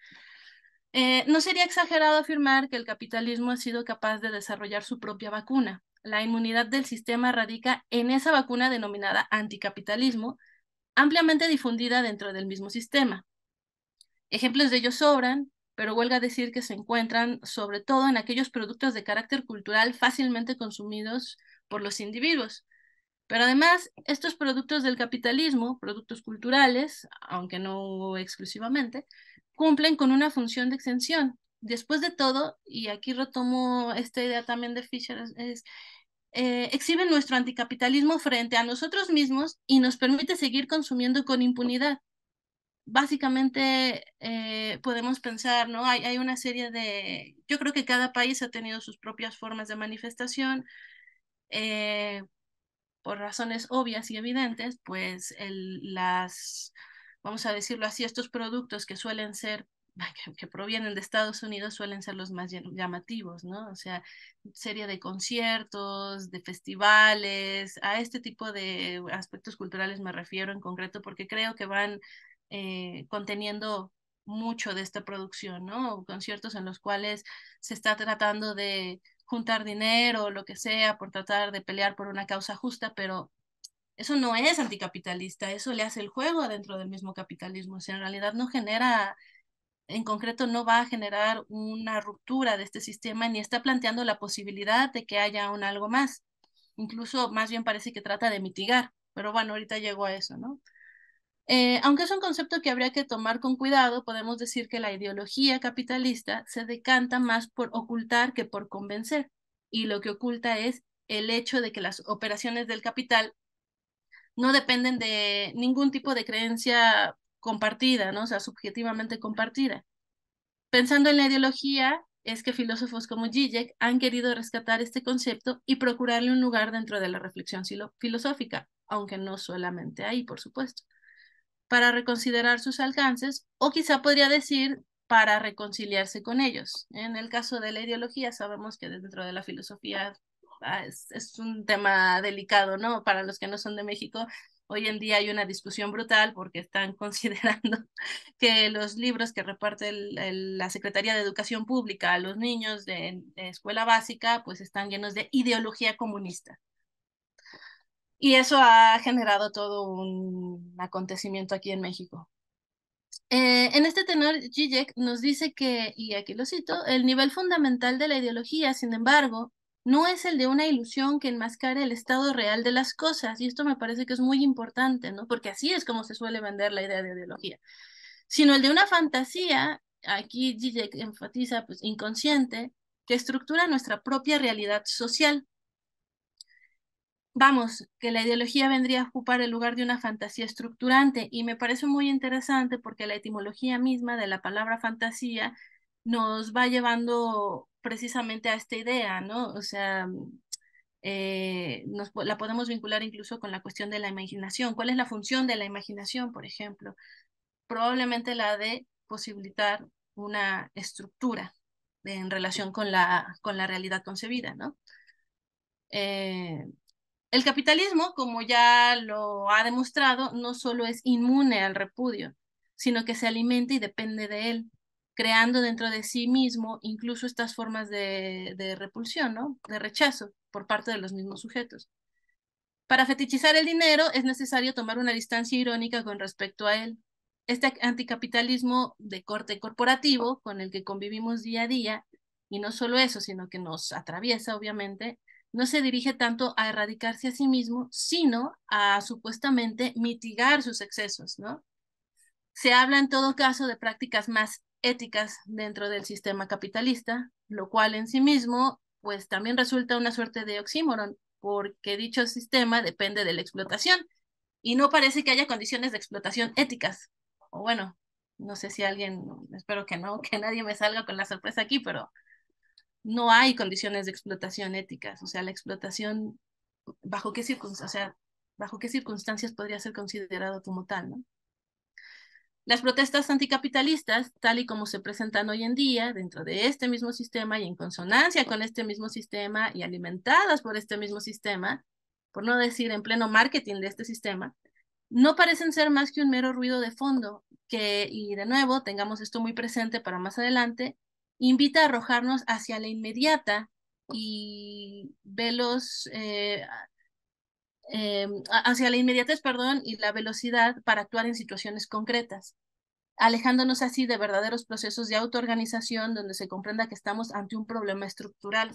Eh, no sería exagerado afirmar que el capitalismo ha sido capaz de desarrollar su propia vacuna. La inmunidad del sistema radica en esa vacuna denominada anticapitalismo, ampliamente difundida dentro del mismo sistema. Ejemplos de ello sobran, pero huelga decir que se encuentran sobre todo en aquellos productos de carácter cultural fácilmente consumidos por los individuos. Pero además, estos productos del capitalismo, productos culturales, aunque no exclusivamente, cumplen con una función de extensión. Después de todo, y aquí retomo esta idea también de Fisher, es, eh, exhiben nuestro anticapitalismo frente a nosotros mismos y nos permite seguir consumiendo con impunidad básicamente eh, podemos pensar, ¿no? Hay, hay una serie de, yo creo que cada país ha tenido sus propias formas de manifestación. Eh, por razones obvias y evidentes, pues el, las, vamos a decirlo así, estos productos que suelen ser <laughs> que, provienen de Estados Unidos suelen ser los más llamativos, ¿no? O sea, serie de conciertos, de festivales, a este tipo de aspectos culturales me refiero en concreto porque creo que van eh, conteniendo mucho de esta producción, ¿no? Conciertos en los cuales se está tratando de juntar dinero o lo que sea por tratar de pelear por una causa justa, pero eso no es anticapitalista, eso le hace el juego dentro del mismo capitalismo, o en realidad no genera en concreto no va a generar una ruptura de este sistema ni está planteando la posibilidad de que haya un algo más. Incluso más bien parece que trata de mitigar, pero bueno, ahorita llegó a eso, ¿no? Eh, aunque es un concepto que habría que tomar con cuidado, podemos decir que la ideología capitalista se decanta más por ocultar que por convencer, y lo que oculta es el hecho de que las operaciones del capital no dependen de ningún tipo de creencia compartida, ¿no? O sea, subjetivamente compartida. Pensando en la ideología, es que filósofos como Zizek han querido rescatar este concepto y procurarle un lugar dentro de la reflexión filosófica, aunque no solamente ahí, por supuesto, para reconsiderar sus alcances o quizá podría decir para reconciliarse con ellos. En el caso de la ideología, sabemos que dentro de la filosofía ah, es, un tema delicado, ¿no? Para los que no son de México, Hoy en día hay una discusión brutal porque están <laughs> considerando que los libros que reparte la Secretaría de Educación Pública a los niños de, escuela básica pues están llenos de ideología comunista. Y eso ha generado todo un acontecimiento aquí en México. Eh, en este tenor, Zizek nos dice que, y aquí lo cito, el nivel fundamental de la ideología, sin embargo, no es el de una ilusión que enmascare el estado real de las cosas, y esto me parece que es muy importante, ¿no? Porque así es como se suele vender la idea de ideología, sino el de una fantasía, aquí Zizek enfatiza, pues, inconsciente, que estructura nuestra propia realidad social. Vamos, que la ideología vendría a ocupar el lugar de una fantasía estructurante, y me parece muy interesante porque la etimología misma de la palabra fantasía nos va llevando precisamente a esta idea, ¿no? O sea, eh, nos, la podemos vincular incluso con la cuestión de la imaginación. ¿Cuál es la función de la imaginación, por ejemplo? Probablemente la de posibilitar una estructura en relación con la, con la realidad concebida, ¿no? Eh, el capitalismo, como ya lo ha demostrado, no solo es inmune al repudio, sino que se alimenta y depende de él creando dentro de sí mismo incluso estas formas de, repulsión, ¿no? De rechazo por parte de los mismos sujetos. Para fetichizar el dinero es necesario tomar una distancia irónica con respecto a él. Este anticapitalismo de corte corporativo con el que convivimos día a día, y no solo eso, sino que nos atraviesa, obviamente, no se dirige tanto a erradicarse a sí mismo, sino a supuestamente mitigar sus excesos, ¿no? Se habla en todo caso de prácticas más éticas dentro del sistema capitalista, lo cual en sí mismo pues también resulta una suerte de oxímoron, porque dicho sistema depende de la explotación y no parece que haya condiciones de explotación éticas. O bueno, no sé si alguien, espero que no, que nadie me salga con la sorpresa aquí, pero no hay condiciones de explotación éticas. O sea, la explotación, ¿bajo qué circunstancias, o sea, bajo qué circunstancias podría ser considerado como tal, no? Las protestas anticapitalistas, tal y como se presentan hoy en día dentro de este mismo sistema y en consonancia con este mismo sistema y alimentadas por este mismo sistema, por no decir en pleno marketing de este sistema, no parecen ser más que un mero ruido de fondo que, y de nuevo, tengamos esto muy presente para más adelante, invita a arrojarnos hacia la inmediata y velos eh, eh, hacia la inmediatez, perdón, y la velocidad para actuar en situaciones concretas, alejándonos así de verdaderos procesos de autoorganización donde se comprenda que estamos ante un problema estructural.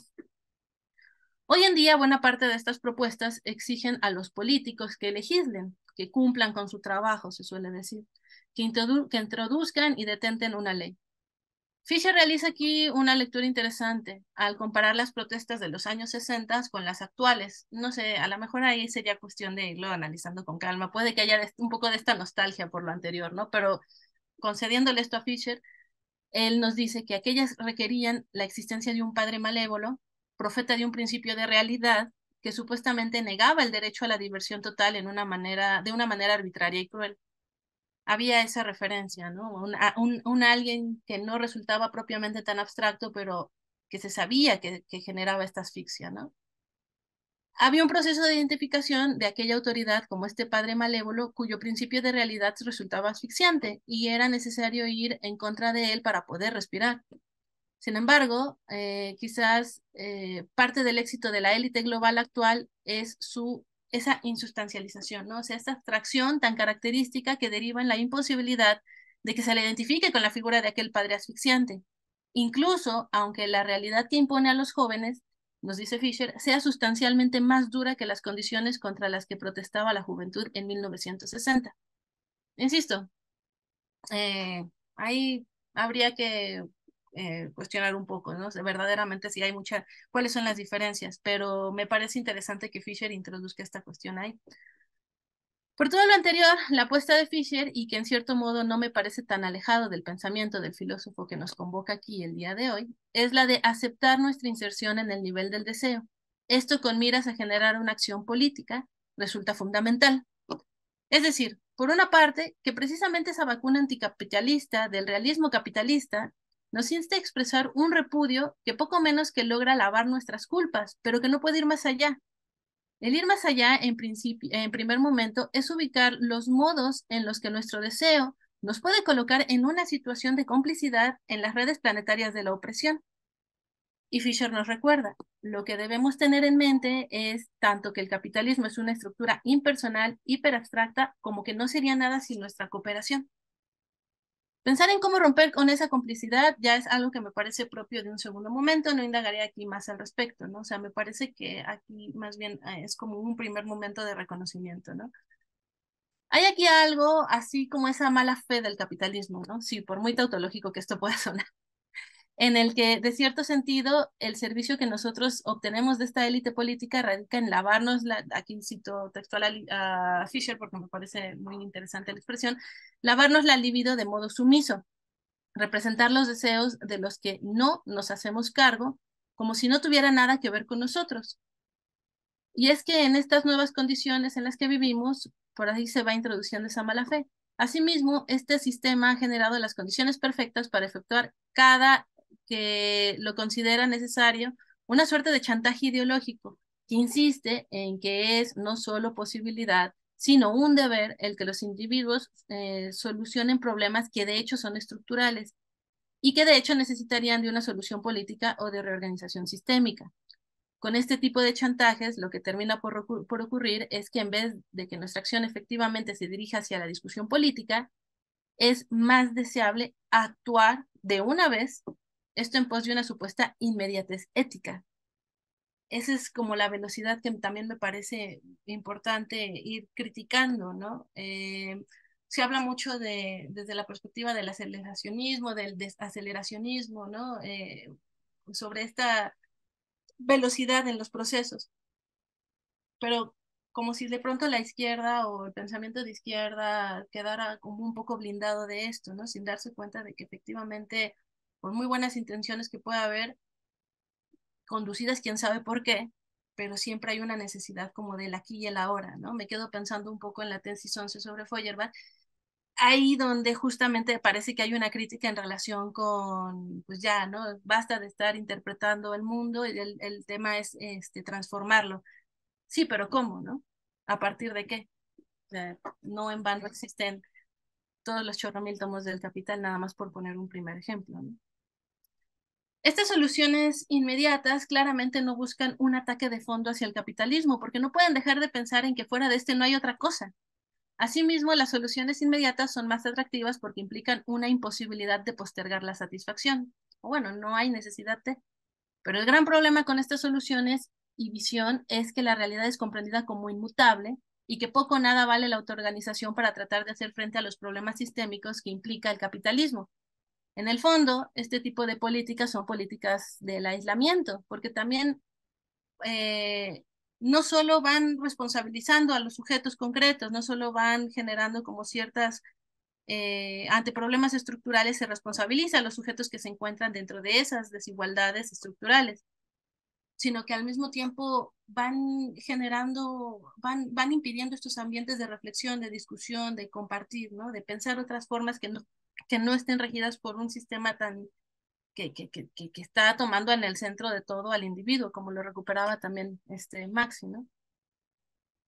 Hoy en día, buena parte de estas propuestas exigen a los políticos que legislen, que cumplan con su trabajo, se suele decir, que, que introduzcan y detenten una ley. Fisher realiza aquí una lectura interesante al comparar las protestas de los años 60 con las actuales. No sé, a lo mejor ahí sería cuestión de irlo analizando con calma. Puede que haya un poco de esta nostalgia por lo anterior, ¿no? Pero concediéndole esto a Fisher, él nos dice que aquellas requerían la existencia de un padre malévolo, profeta de un principio de realidad, que supuestamente negaba el derecho a la diversión total en una manera, de una manera arbitraria y cruel. Había esa referencia, ¿no? Un, alguien que no resultaba propiamente tan abstracto, pero que se sabía que, que generaba esta asfixia, ¿no? Había un proceso de identificación de aquella autoridad como este padre malévolo cuyo principio de realidad resultaba asfixiante y era necesario ir en contra de él para poder respirar. Sin embargo, eh, quizás eh, parte del éxito de la élite global actual es su, esa insustancialización, ¿no? O sea, esta abstracción tan característica que deriva en la imposibilidad de que se le identifique con la figura de aquel padre asfixiante. Incluso, aunque la realidad que impone a los jóvenes nos dice Fisher, sea sustancialmente más dura que las condiciones contra las que protestaba la juventud en 1960. Insisto, eh, ahí habría que eh, cuestionar un poco, ¿no? verdaderamente si hay mucha, cuáles son las diferencias, pero me parece interesante que Fisher introduzca esta cuestión ahí. Por todo lo anterior, la apuesta de Fisher, y que en cierto modo no me parece tan alejado del pensamiento del filósofo que nos convoca aquí el día de hoy, es la de aceptar nuestra inserción en el nivel del deseo. Esto con miras a generar una acción política resulta fundamental. Es decir, por una parte, que precisamente esa vacuna anticapitalista del realismo capitalista nos insta a expresar un repudio que poco menos que logra lavar nuestras culpas, pero que no puede ir más allá, el ir más allá, en, principio, en primer momento, es ubicar los modos en los que nuestro deseo nos puede colocar en una situación de complicidad en las redes planetarias de la opresión. Y Fisher nos recuerda, lo que debemos tener en mente es tanto que el capitalismo es una estructura impersonal, hiperabstracta, como que no sería nada sin nuestra cooperación. Pensar en cómo romper con esa complicidad ya es algo que me parece propio de un segundo momento, no indagaré aquí más al respecto, ¿no? O sea, me parece que aquí más bien eh, es como un primer momento de reconocimiento, ¿no? Hay aquí algo así como esa mala fe del capitalismo, ¿no? Sí, por muy tautológico que esto pueda sonar en el que, de cierto sentido, el servicio que nosotros obtenemos de esta élite política radica en lavarnos, la, aquí cito textual a, Fisher porque me parece muy interesante la expresión, lavarnos la libido de modo sumiso, representar los deseos de los que no nos hacemos cargo, como si no tuviera nada que ver con nosotros. Y es que en estas nuevas condiciones en las que vivimos, por ahí se va introduciendo esa mala fe. Asimismo, este sistema ha generado las condiciones perfectas para efectuar cada que lo considera necesario una suerte de chantaje ideológico que insiste en que es no solo posibilidad, sino un deber el que los individuos eh, solucionen problemas que de hecho son estructurales y que de hecho necesitarían de una solución política o de reorganización sistémica. Con este tipo de chantajes, lo que termina por, por ocurrir es que en vez de que nuestra acción efectivamente se dirija hacia la discusión política, es más deseable actuar de una vez esto en pos de una supuesta inmediatez ética. Esa es como la velocidad que también me parece importante ir criticando, ¿no? Eh, se habla mucho de, desde la perspectiva del aceleracionismo, del desaceleracionismo, ¿no? Eh, sobre esta velocidad en los procesos. Pero como si de pronto la izquierda o el pensamiento de izquierda quedara como un poco blindado de esto, ¿no? Sin darse cuenta de que efectivamente por muy buenas intenciones que pueda haber, conducidas quién sabe por qué, pero siempre hay una necesidad como del aquí y el ahora, ¿no? Me quedo pensando un poco en la tesis 11 sobre Feuerbach, ahí donde justamente parece que hay una crítica en relación con, pues ya, ¿no? Basta de estar interpretando el mundo, el, el tema es este, transformarlo. Sí, pero ¿cómo, no? ¿A partir de qué? no en vano existen todos los chorromil tomos del capital, nada más por poner un primer ejemplo, ¿no? Estas soluciones inmediatas claramente no buscan un ataque de fondo hacia el capitalismo, porque no pueden dejar de pensar en que fuera de este no hay otra cosa. Asimismo, las soluciones inmediatas son más atractivas porque implican una imposibilidad de postergar la satisfacción. O bueno, no hay necesidad de. Pero el gran problema con estas soluciones y visión es que la realidad es comprendida como inmutable y que poco o nada vale la autoorganización para tratar de hacer frente a los problemas sistémicos que implica el capitalismo. En el fondo, este tipo de políticas son políticas del aislamiento, porque también eh, no solo van responsabilizando a los sujetos concretos, no solo van generando como ciertas, eh, ante problemas estructurales se responsabiliza a los sujetos que se encuentran dentro de esas desigualdades estructurales, sino que al mismo tiempo van generando, van, van impidiendo estos ambientes de reflexión, de discusión, de compartir, ¿no? De pensar otras formas que no, que no estén regidas por un sistema tan que, que, que, que está tomando en el centro de todo al individuo, como lo recuperaba también este Maxi.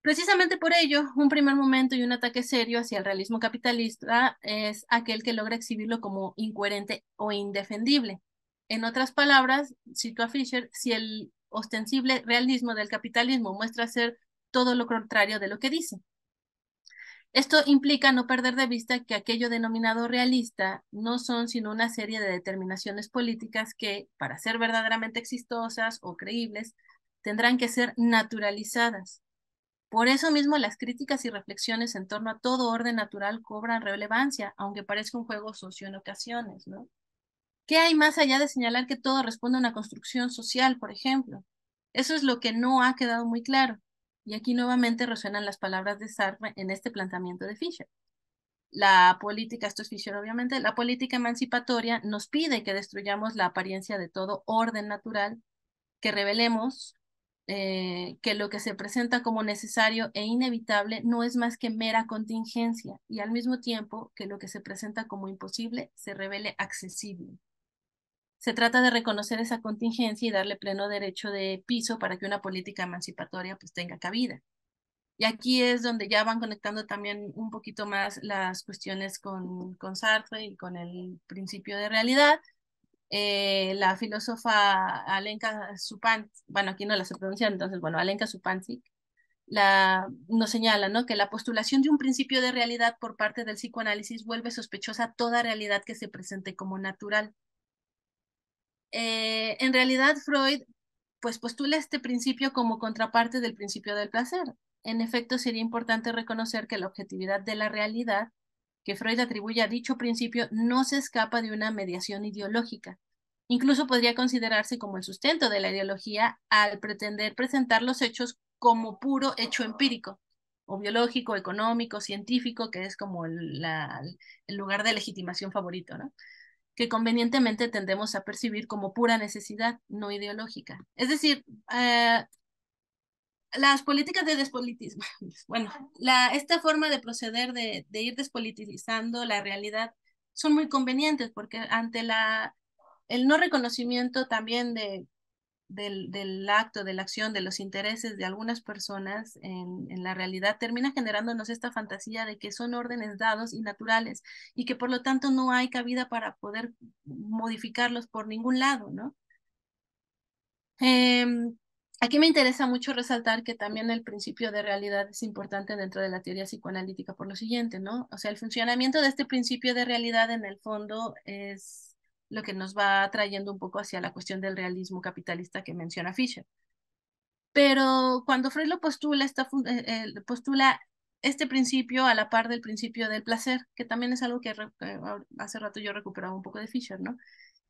Precisamente por ello, un primer momento y un ataque serio hacia el realismo capitalista es aquel que logra exhibirlo como incoherente o indefendible. En otras palabras, cito a Fisher, si el ostensible realismo del capitalismo muestra ser todo lo contrario de lo que dice. Esto implica no perder de vista que aquello denominado realista no son sino una serie de determinaciones políticas que, para ser verdaderamente exitosas o creíbles, tendrán que ser naturalizadas. Por eso mismo las críticas y reflexiones en torno a todo orden natural cobran relevancia, aunque parezca un juego socio en ocasiones, ¿no? ¿Qué hay más allá de señalar que todo responde a una construcción social, por ejemplo? Eso es lo que no ha quedado muy claro. Y aquí nuevamente resuenan las palabras de Sartre en este planteamiento de Fischer. La política, esto es Fischer obviamente, la política emancipatoria nos pide que destruyamos la apariencia de todo orden natural, que revelemos eh, que lo que se presenta como necesario e inevitable no es más que mera contingencia y al mismo tiempo que lo que se presenta como imposible se revele accesible. Se trata de reconocer esa contingencia y darle pleno derecho de piso para que una política emancipatoria pues tenga cabida. Y aquí es donde ya van conectando también un poquito más las cuestiones con, con Sartre y con el principio de realidad. Eh, la filósofa Alenka Supanc, bueno, aquí no la sé pronunciar, entonces, bueno, Alenka Supancic, la, nos señala ¿no? que la postulación de un principio de realidad por parte del psicoanálisis vuelve sospechosa toda realidad que se presente como natural. Eh, en realidad Freud pues postula este principio como contraparte del principio del placer. En efecto, sería importante reconocer que la objetividad de la realidad que Freud atribuye a dicho principio no se escapa de una mediación ideológica. Incluso podría considerarse como el sustento de la ideología al pretender presentar los hechos como puro hecho empírico, o biológico, económico, científico, que es como el, el lugar de legitimación favorito, ¿no? Que convenientemente tendemos a percibir como pura necesidad, no ideológica. Es decir, eh, las políticas de despolitización, <laughs> bueno, esta forma de proceder de, de, ir despolitizando la realidad son muy convenientes porque ante la, el no reconocimiento también de del, del, acto, de la acción, de los intereses de algunas personas en, en, la realidad, termina generándonos esta fantasía de que son órdenes dados y naturales y que por lo tanto no hay cabida para poder modificarlos por ningún lado, ¿no? Eh, aquí me interesa mucho resaltar que también el principio de realidad es importante dentro de la teoría psicoanalítica por lo siguiente, ¿no? O sea, el funcionamiento de este principio de realidad en el fondo es lo que nos va trayendo un poco hacia la cuestión del realismo capitalista que menciona Fischer. Pero cuando Freud lo postula, está, eh, eh, postula este principio a la par del principio del placer, que también es algo que hace rato yo recuperaba un poco de Fischer, ¿no?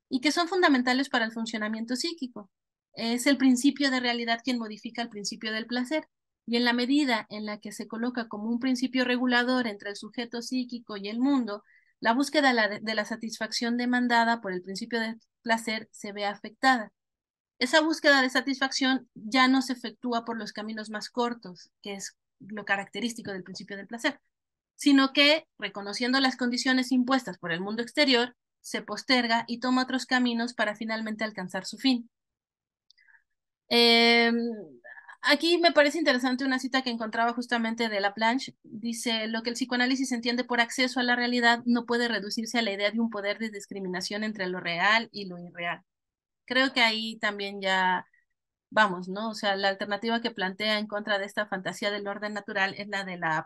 Y que son fundamentales para el funcionamiento psíquico. Es el principio de realidad quien modifica el principio del placer. Y en la medida en la que se coloca como un principio regulador entre el sujeto psíquico y el mundo, la búsqueda de la satisfacción demandada por el principio de placer se ve afectada. Esa búsqueda de satisfacción ya no se efectúa por los caminos más cortos, que es lo característico del principio del placer, sino que, reconociendo las condiciones impuestas por el mundo exterior, se posterga y toma otros caminos para finalmente alcanzar su fin. Eh, Aquí me parece interesante una cita que encontraba justamente de La Planche. Dice, lo que el psicoanálisis entiende por acceso a la realidad no puede reducirse a la idea de un poder de discriminación entre lo real y lo irreal. Creo que ahí también ya vamos, ¿no? O sea, la alternativa que plantea en contra de esta fantasía del orden natural es la de la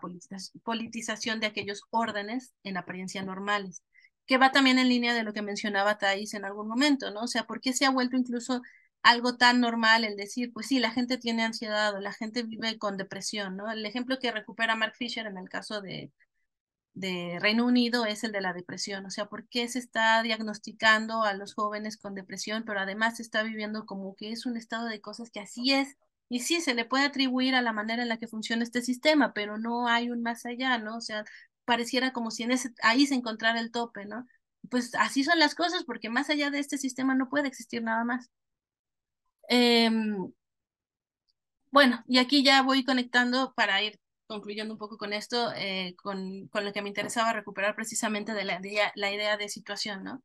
politización de aquellos órdenes en apariencia normales, que va también en línea de lo que mencionaba Thais en algún momento, ¿no? O sea, ¿por qué se ha vuelto incluso algo tan normal el decir, pues sí, la gente tiene ansiedad o la gente vive con depresión, ¿no? El ejemplo que recupera Mark Fisher en el caso de, de Reino Unido es el de la depresión, o sea, ¿por qué se está diagnosticando a los jóvenes con depresión, pero además se está viviendo como que es un estado de cosas que así es? Y sí, se le puede atribuir a la manera en la que funciona este sistema, pero no hay un más allá, ¿no? O sea, pareciera como si en ese, ahí se encontrara el tope, ¿no? Pues así son las cosas, porque más allá de este sistema no puede existir nada más. Em, bueno, y aquí ya voy conectando para ir concluyendo un poco con esto, eh, con, con, lo que me interesaba recuperar precisamente de la, la idea de situación, ¿no?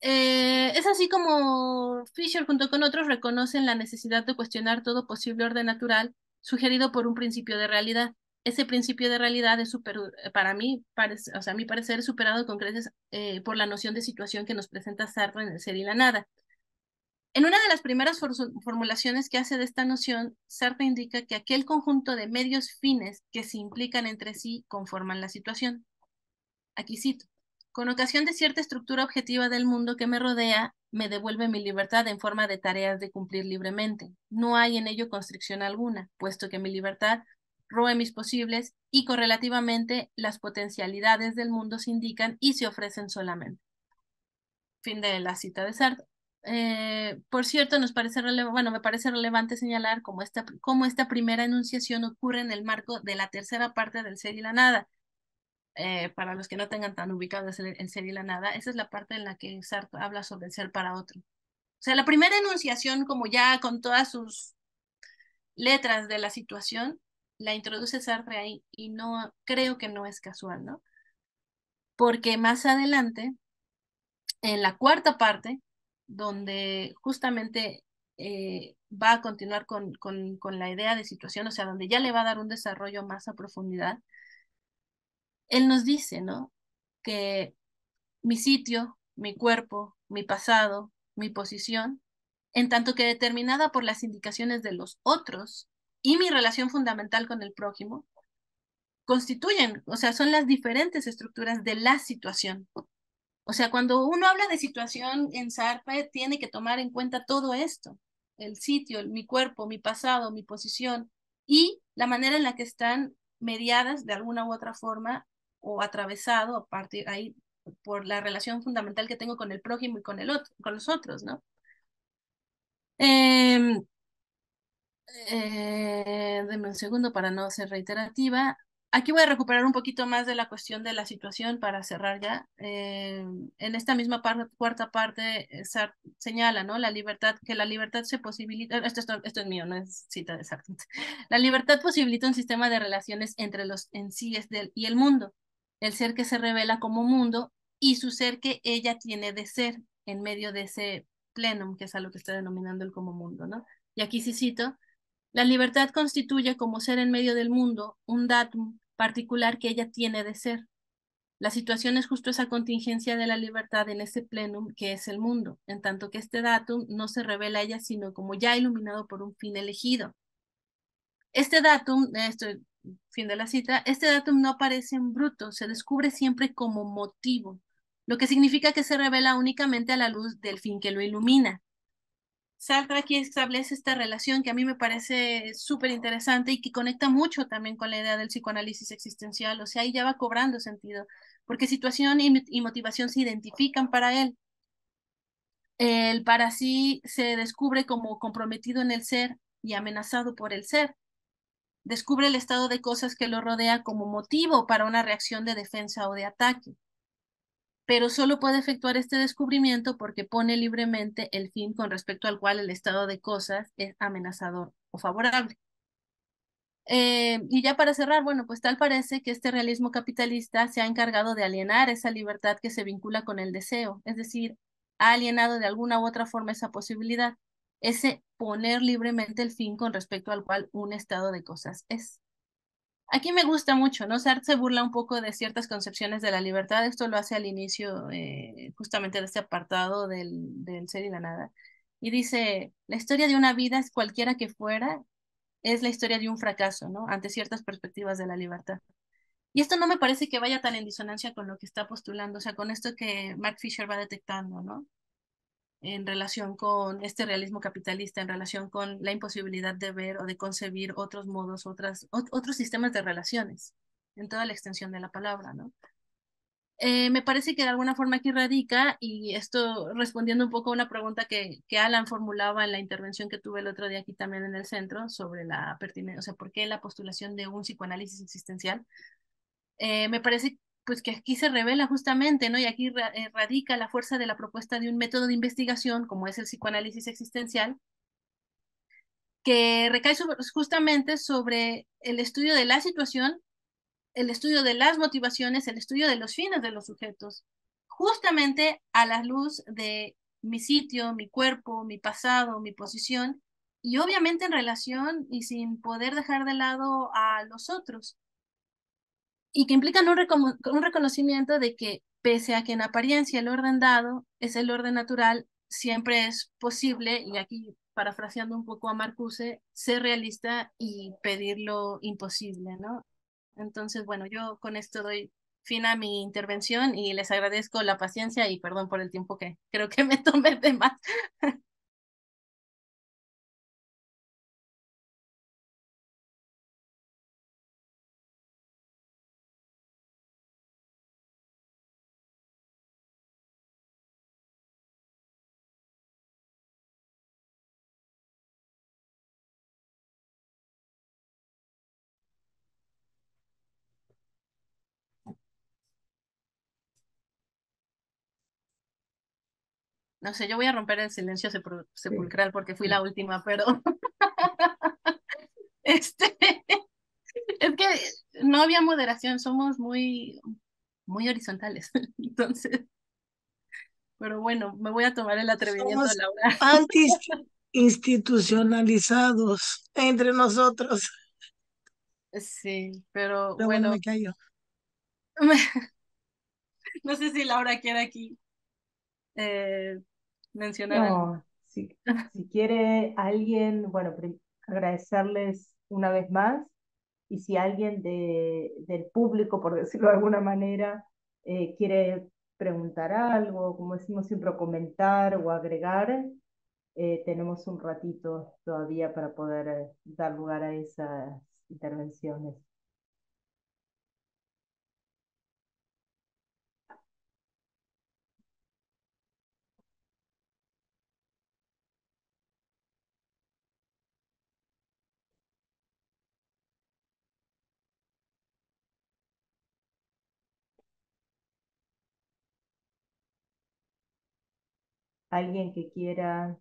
Eh, es así como Fisher junto con otros reconocen la necesidad de cuestionar todo posible orden natural sugerido por un principio de realidad. Ese principio de realidad es super, para mí, parece, o sea, a mi parecer, superado con creces eh, por la noción de situación que nos presenta Sartre en el ser y la nada. En una de las primeras formulaciones que hace de esta noción, Sartre indica que aquel conjunto de medios fines que se implican entre sí conforman la situación. Aquí cito. Con ocasión de cierta estructura objetiva del mundo que me rodea, me devuelve mi libertad en forma de tareas de cumplir libremente. No hay en ello constricción alguna, puesto que mi libertad roe mis posibles y correlativamente las potencialidades del mundo se indican y se ofrecen solamente. Fin de la cita de Sartre. Eh, por cierto, nos parece bueno, me parece relevante señalar cómo esta, cómo esta primera enunciación ocurre en el marco de la tercera parte del ser y la nada, eh, para los que no tengan tan ubicados el, ser y la nada, esa es la parte en la que Sartre habla sobre el ser para otro. O sea, la primera enunciación, como ya con todas sus letras de la situación, la introduce Sartre ahí y no creo que no es casual, ¿no? Porque más adelante, en la cuarta parte, donde justamente eh, va a continuar con, con, con la idea de situación, o sea, donde ya le va a dar un desarrollo más a profundidad, él nos dice, ¿no? Que mi sitio, mi cuerpo, mi pasado, mi posición, en tanto que determinada por las indicaciones de los otros y mi relación fundamental con el prójimo, constituyen, o sea, son las diferentes estructuras de la situación. O sea, cuando uno habla de situación en Sartre, tiene que tomar en cuenta todo esto, el sitio, mi cuerpo, mi pasado, mi posición y la manera en la que están mediadas de alguna u otra forma o atravesado partir ahí por la relación fundamental que tengo con el prójimo y con el otro, con los otros, ¿no? Eh, eh, un segundo para no ser reiterativa. Aquí voy a recuperar un poquito más de la cuestión de la situación para cerrar ya. Eh, en esta misma cuarta parte señala, ¿no? La libertad, que la libertad se posibilita, esto, esto, es mío, no es cita de Sartre. <laughs> La libertad posibilita un sistema de relaciones entre los en sí y el mundo el ser que se revela como mundo y su ser que ella tiene de ser en medio de ese plenum, que es a lo que está denominando el como mundo, ¿no? Y aquí sí cito, la libertad constituye como ser en medio del mundo un datum particular que ella tiene de ser. La situación es justo esa contingencia de la libertad en ese plenum que es el mundo, en tanto que este datum no se revela a ella sino como ya iluminado por un fin elegido. Este datum, esto fin de la cita, este datum no aparece en bruto, se descubre siempre como motivo, lo que significa que se revela únicamente a la luz del fin que lo ilumina. Sartre aquí establece esta relación que a mí me parece súper interesante y que conecta mucho también con la idea del psicoanálisis existencial, o sea, ahí ya va cobrando sentido, porque situación y, motivación se identifican para él. El para sí se descubre como comprometido en el ser y amenazado por el ser descubre el estado de cosas que lo rodea como motivo para una reacción de defensa o de ataque. Pero solo puede efectuar este descubrimiento porque pone libremente el fin con respecto al cual el estado de cosas es amenazador o favorable. Eh, y ya para cerrar, bueno, pues tal parece que este realismo capitalista se ha encargado de alienar esa libertad que se vincula con el deseo, es decir, ha alienado de alguna u otra forma esa posibilidad ese poner libremente el fin con respecto al cual un estado de cosas es. Aquí me gusta mucho, ¿no? Sartre se burla un poco de ciertas concepciones de la libertad, esto lo hace al inicio eh, justamente de este apartado del, del ser y la nada, y dice, la historia de una vida, cualquiera que fuera, es la historia de un fracaso, ¿no? Ante ciertas perspectivas de la libertad. Y esto no me parece que vaya tan en disonancia con lo que está postulando, o sea, con esto que Mark Fisher va detectando, ¿no? En relación con este realismo capitalista, en relación con la imposibilidad de ver o de concebir otros modos, otras, otros sistemas de relaciones, en toda la extensión de la palabra, ¿no? Eh, me parece que de alguna forma aquí radica, y esto respondiendo un poco a una pregunta que, que Alan formulaba en la intervención que tuve el otro día aquí también en el centro, sobre la pertinencia, o sea, por qué la postulación de un psicoanálisis existencial, eh, me parece pues que aquí se revela justamente, ¿no? Y aquí eh, radica la fuerza de la propuesta de un método de investigación, como es el psicoanálisis existencial, que recae justamente sobre el estudio de la situación, el estudio de las motivaciones, el estudio de los fines de los sujetos, justamente a la luz de mi sitio, mi cuerpo, mi pasado, mi posición, y obviamente en relación y sin poder dejar de lado a los otros. Y que implican un, un reconocimiento de que pese a que en apariencia el orden dado es el orden natural, siempre es posible, y aquí parafraseando un poco a Marcuse, ser realista y pedir lo imposible, ¿no? Entonces, bueno, yo con esto doy fin a mi intervención y les agradezco la paciencia y perdón por el tiempo que creo que me <laughs> tomé de más. No sé, yo voy a romper el silencio sepulcral porque fui la última, pero <laughs> este es que no había moderación, somos muy, muy horizontales. <laughs> Entonces, pero bueno, me voy a tomar el atrevimiento, somos Laura. Anti institucionalizados entre nosotros. Sí, pero, bueno, me callo. <laughs> no sé si Laura quiere aquí eh, mencionar. No, si, quiere alguien, bueno, agradecerles una vez más y si alguien de, del público, por decirlo de alguna manera, eh, quiere preguntar algo, como decimos siempre, comentar o agregar, eh, tenemos un ratito todavía para poder dar lugar a esas intervenciones. Alguien que quiera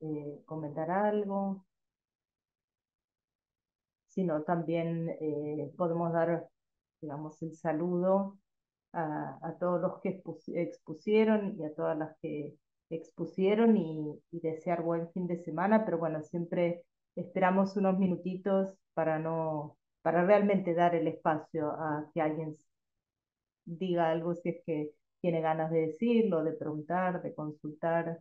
eh, comentar algo. Si no, también eh, podemos dar, digamos, el saludo a, todos los que expusieron y a todas las que expusieron y, y, desear buen fin de semana, pero bueno, siempre esperamos unos minutitos para no, para realmente dar el espacio a que alguien diga algo si es que tiene ganas de decirlo, de preguntar, de consultar.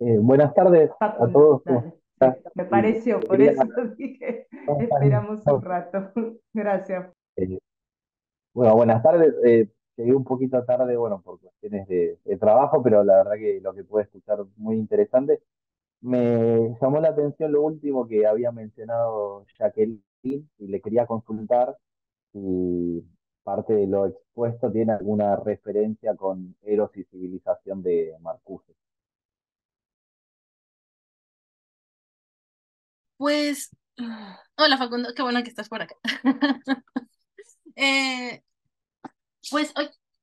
Eh, buenas tardes a todos. <laughs> Me pareció, por eso dije, <laughs> esperamos un rato. <laughs> Gracias. Eh, bueno, buenas tardes. Eh, llegué un poquito tarde, bueno, por cuestiones de, trabajo, pero la verdad que lo que pude escuchar muy interesante. Me llamó la atención lo último que había mencionado Jacqueline y le quería consultar si parte de lo expuesto tiene alguna referencia con Eros y civilización de Marcuse. Pues, hola Facundo, qué bueno que estás por acá. <laughs> Eh, pues,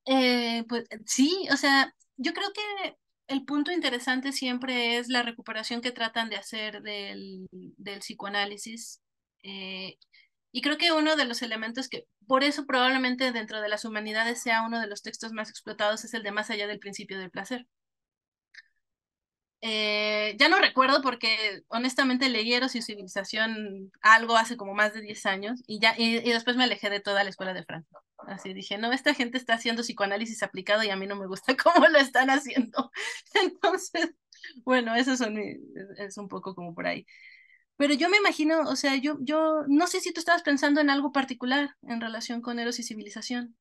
eh, pues sí, o sea, yo creo que el punto interesante siempre es la recuperación que tratan de hacer del, del psicoanálisis. Eh, y creo que uno de los elementos que, por eso probablemente dentro de las humanidades sea uno de los textos más explotados, es el de más allá del principio del placer. Eh, ya no recuerdo porque honestamente leí Eros y Civilización algo hace como más de 10 años y, ya, y, después me alejé de toda la escuela de Francia. Así dije, no, esta gente está haciendo psicoanálisis aplicado y a mí no me gusta <laughs> cómo lo están haciendo. <laughs> Entonces, bueno, eso son, es un poco como por ahí. Pero yo me imagino, o sea, yo, yo no sé si tú estabas pensando en algo particular en relación con Eros y civilización.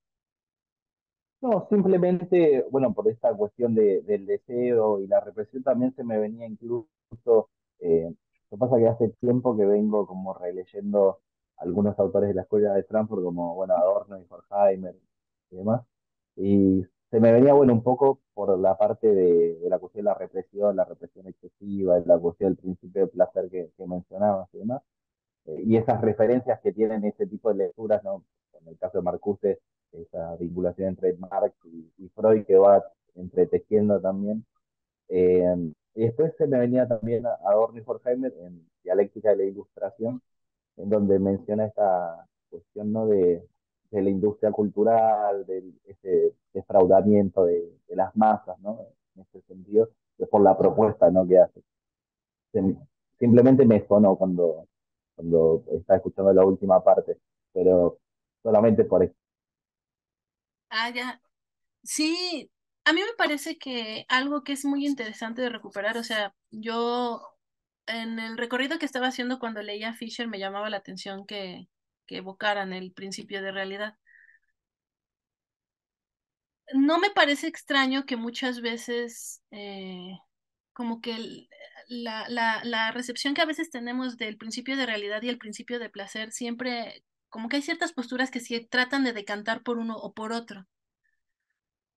No, simplemente, bueno, por esta cuestión de, del deseo y la represión también se me venía incluso, eh, lo que pasa que hace tiempo que vengo como releyendo algunos autores de la escuela de Frankfurt, como, bueno, Adorno y Horkheimer y demás, y se me venía, bueno, un poco por la parte de, la cuestión de la represión, la represión excesiva, la cuestión del principio de placer que, que mencionabas y demás, eh, y esas referencias que tienen ese tipo de lecturas, ¿no? En el caso de Marcuse, esa vinculación entre Marx y, Freud que va entretejiendo también. Eh, y después se me venía también a Adorno y Horkheimer en Dialéctica de la Ilustración, en donde menciona esta cuestión ¿no? de, de la industria cultural, del ese defraudamiento de, de, las masas, ¿no? en ese sentido, por la propuesta ¿no? que hace. Simplemente me sonó cuando, cuando estaba escuchando la última parte, pero solamente por eso. Ah, ya. Sí, a mí me parece que algo que es muy interesante de recuperar, o sea, yo en el recorrido que estaba haciendo cuando leía Fisher me llamaba la atención que, que evocaran el principio de realidad. No me parece extraño que muchas veces eh, como que la, la, la recepción que a veces tenemos del principio de realidad y el principio de placer siempre como que hay ciertas posturas que sí tratan de decantar por uno o por otro.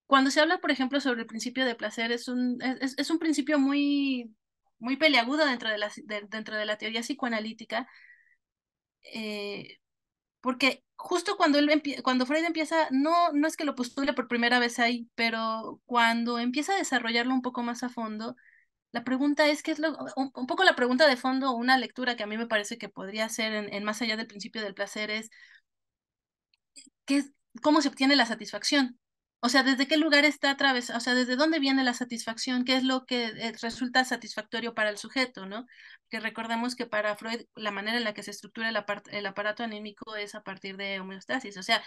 Cuando se habla, por ejemplo, sobre el principio de placer, es un, es, es un principio muy, muy peliagudo dentro de la, dentro de la teoría psicoanalítica, eh, porque justo cuando, él cuando Freud empieza, no, no es que lo postule por primera vez ahí, pero cuando empieza a desarrollarlo un poco más a fondo, la pregunta es, ¿qué es lo, un, poco la pregunta de fondo, una lectura que a mí me parece que podría en, en más allá del principio del placer es, ¿qué, ¿cómo se obtiene la satisfacción? O sea, ¿desde qué lugar está atravesado? O sea, ¿desde dónde viene la satisfacción? ¿Qué es lo que eh, resulta satisfactorio para el sujeto, no? Que recordemos que para Freud la manera en la que se estructura el, el aparato anímico es a partir de homeostasis. O sea,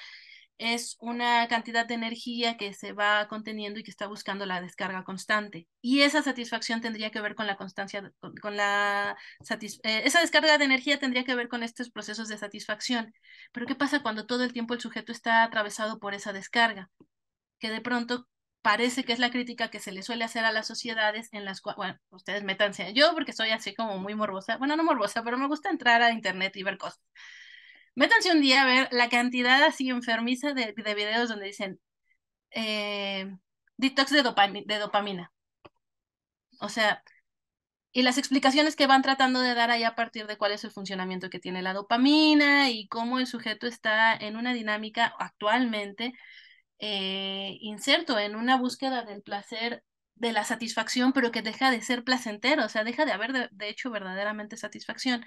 es una cantidad de energía que se va conteniendo y que está buscando la descarga constante. Y esa satisfacción tendría que ver con la constancia, con, la eh, esa descarga de energía tendría que ver con estos procesos de satisfacción. Pero ¿qué pasa cuando todo el tiempo el sujeto está atravesado por esa descarga? Que de pronto parece que es la crítica que se le suele hacer a las sociedades en las cuales, bueno, ustedes métanse, yo porque soy así como muy morbosa, bueno, no morbosa, pero me gusta entrar a internet y ver cosas. Métanse un día a ver la cantidad así enfermiza de, de videos donde dicen eh, detox de, de dopamina. O sea, y las explicaciones que van tratando de dar ahí a partir de cuál es el funcionamiento que tiene la dopamina y cómo el sujeto está en una dinámica actualmente eh, inserto en una búsqueda del placer, de la satisfacción, pero que deja de ser placentero, o sea, deja de haber de hecho verdaderamente satisfacción.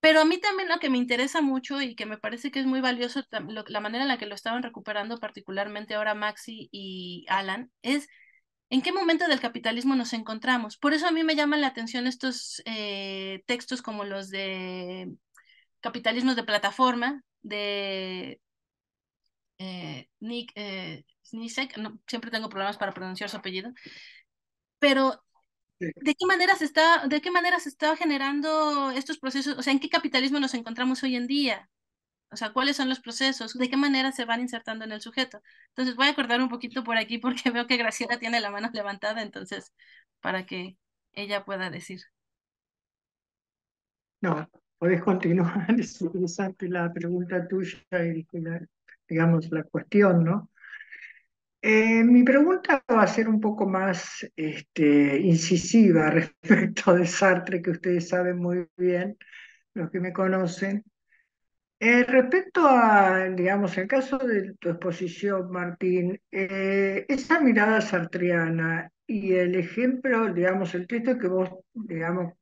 Pero a mí también lo que me interesa mucho y que me parece que es muy valioso, la manera en la que lo estaban recuperando, particularmente ahora Maxi y Alan, es en qué momento del capitalismo nos encontramos. Por eso a mí me llaman la atención estos eh, textos como los de capitalismos de plataforma, de eh, Nick eh, siempre tengo problemas para pronunciar su apellido, pero ¿De qué manera se está, de qué manera se está generando estos procesos? O sea, ¿en qué capitalismo nos encontramos hoy en día? O sea, ¿cuáles son los procesos? ¿De qué manera se van insertando en el sujeto? Entonces voy a acordar un poquito por aquí porque <laughs> veo que Graciela tiene la mano levantada, entonces, para que ella pueda decir. No, podés continuar, <laughs> es interesante la pregunta tuya y digamos la cuestión, ¿no? Eh, mi pregunta va a ser un poco más este, incisiva <laughs> respecto de Sartre, que ustedes saben muy bien, los que me conocen. Eh, respecto a, digamos, el caso de tu exposición, Martín, eh, esa mirada sartriana y el ejemplo, digamos, el texto que vos, digamos,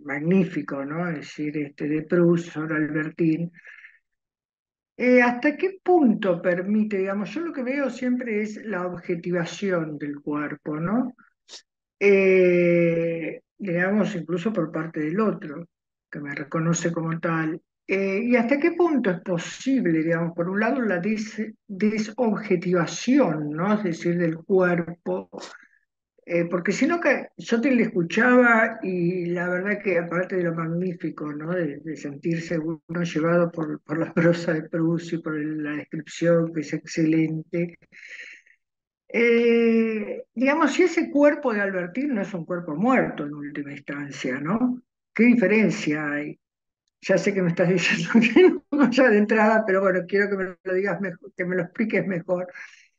magnífico, ¿no? Es decir, este, de Proust sobre Albertín, eh, ¿Hasta qué punto permite, digamos, yo lo que veo siempre es la objetivación del cuerpo, ¿no? Eh, digamos, incluso por parte del otro, que me reconoce como tal. Eh, ¿Y hasta qué punto es posible, digamos, por un lado, la des desobjetivación, ¿no? Es decir, del cuerpo, eh, porque si no, yo te le escuchaba y la verdad que aparte de lo magnífico, ¿no? de, sentirse uno llevado por, por, la <laughs> prosa de Proust y por la descripción que es excelente, eh, digamos, si ese cuerpo de Albertín no es un cuerpo muerto en última instancia, ¿no? ¿Qué diferencia hay? Ya sé que me estás <laughs> diciendo que no ya de entrada, pero bueno, quiero que me lo digas mejor, que me lo expliques mejor.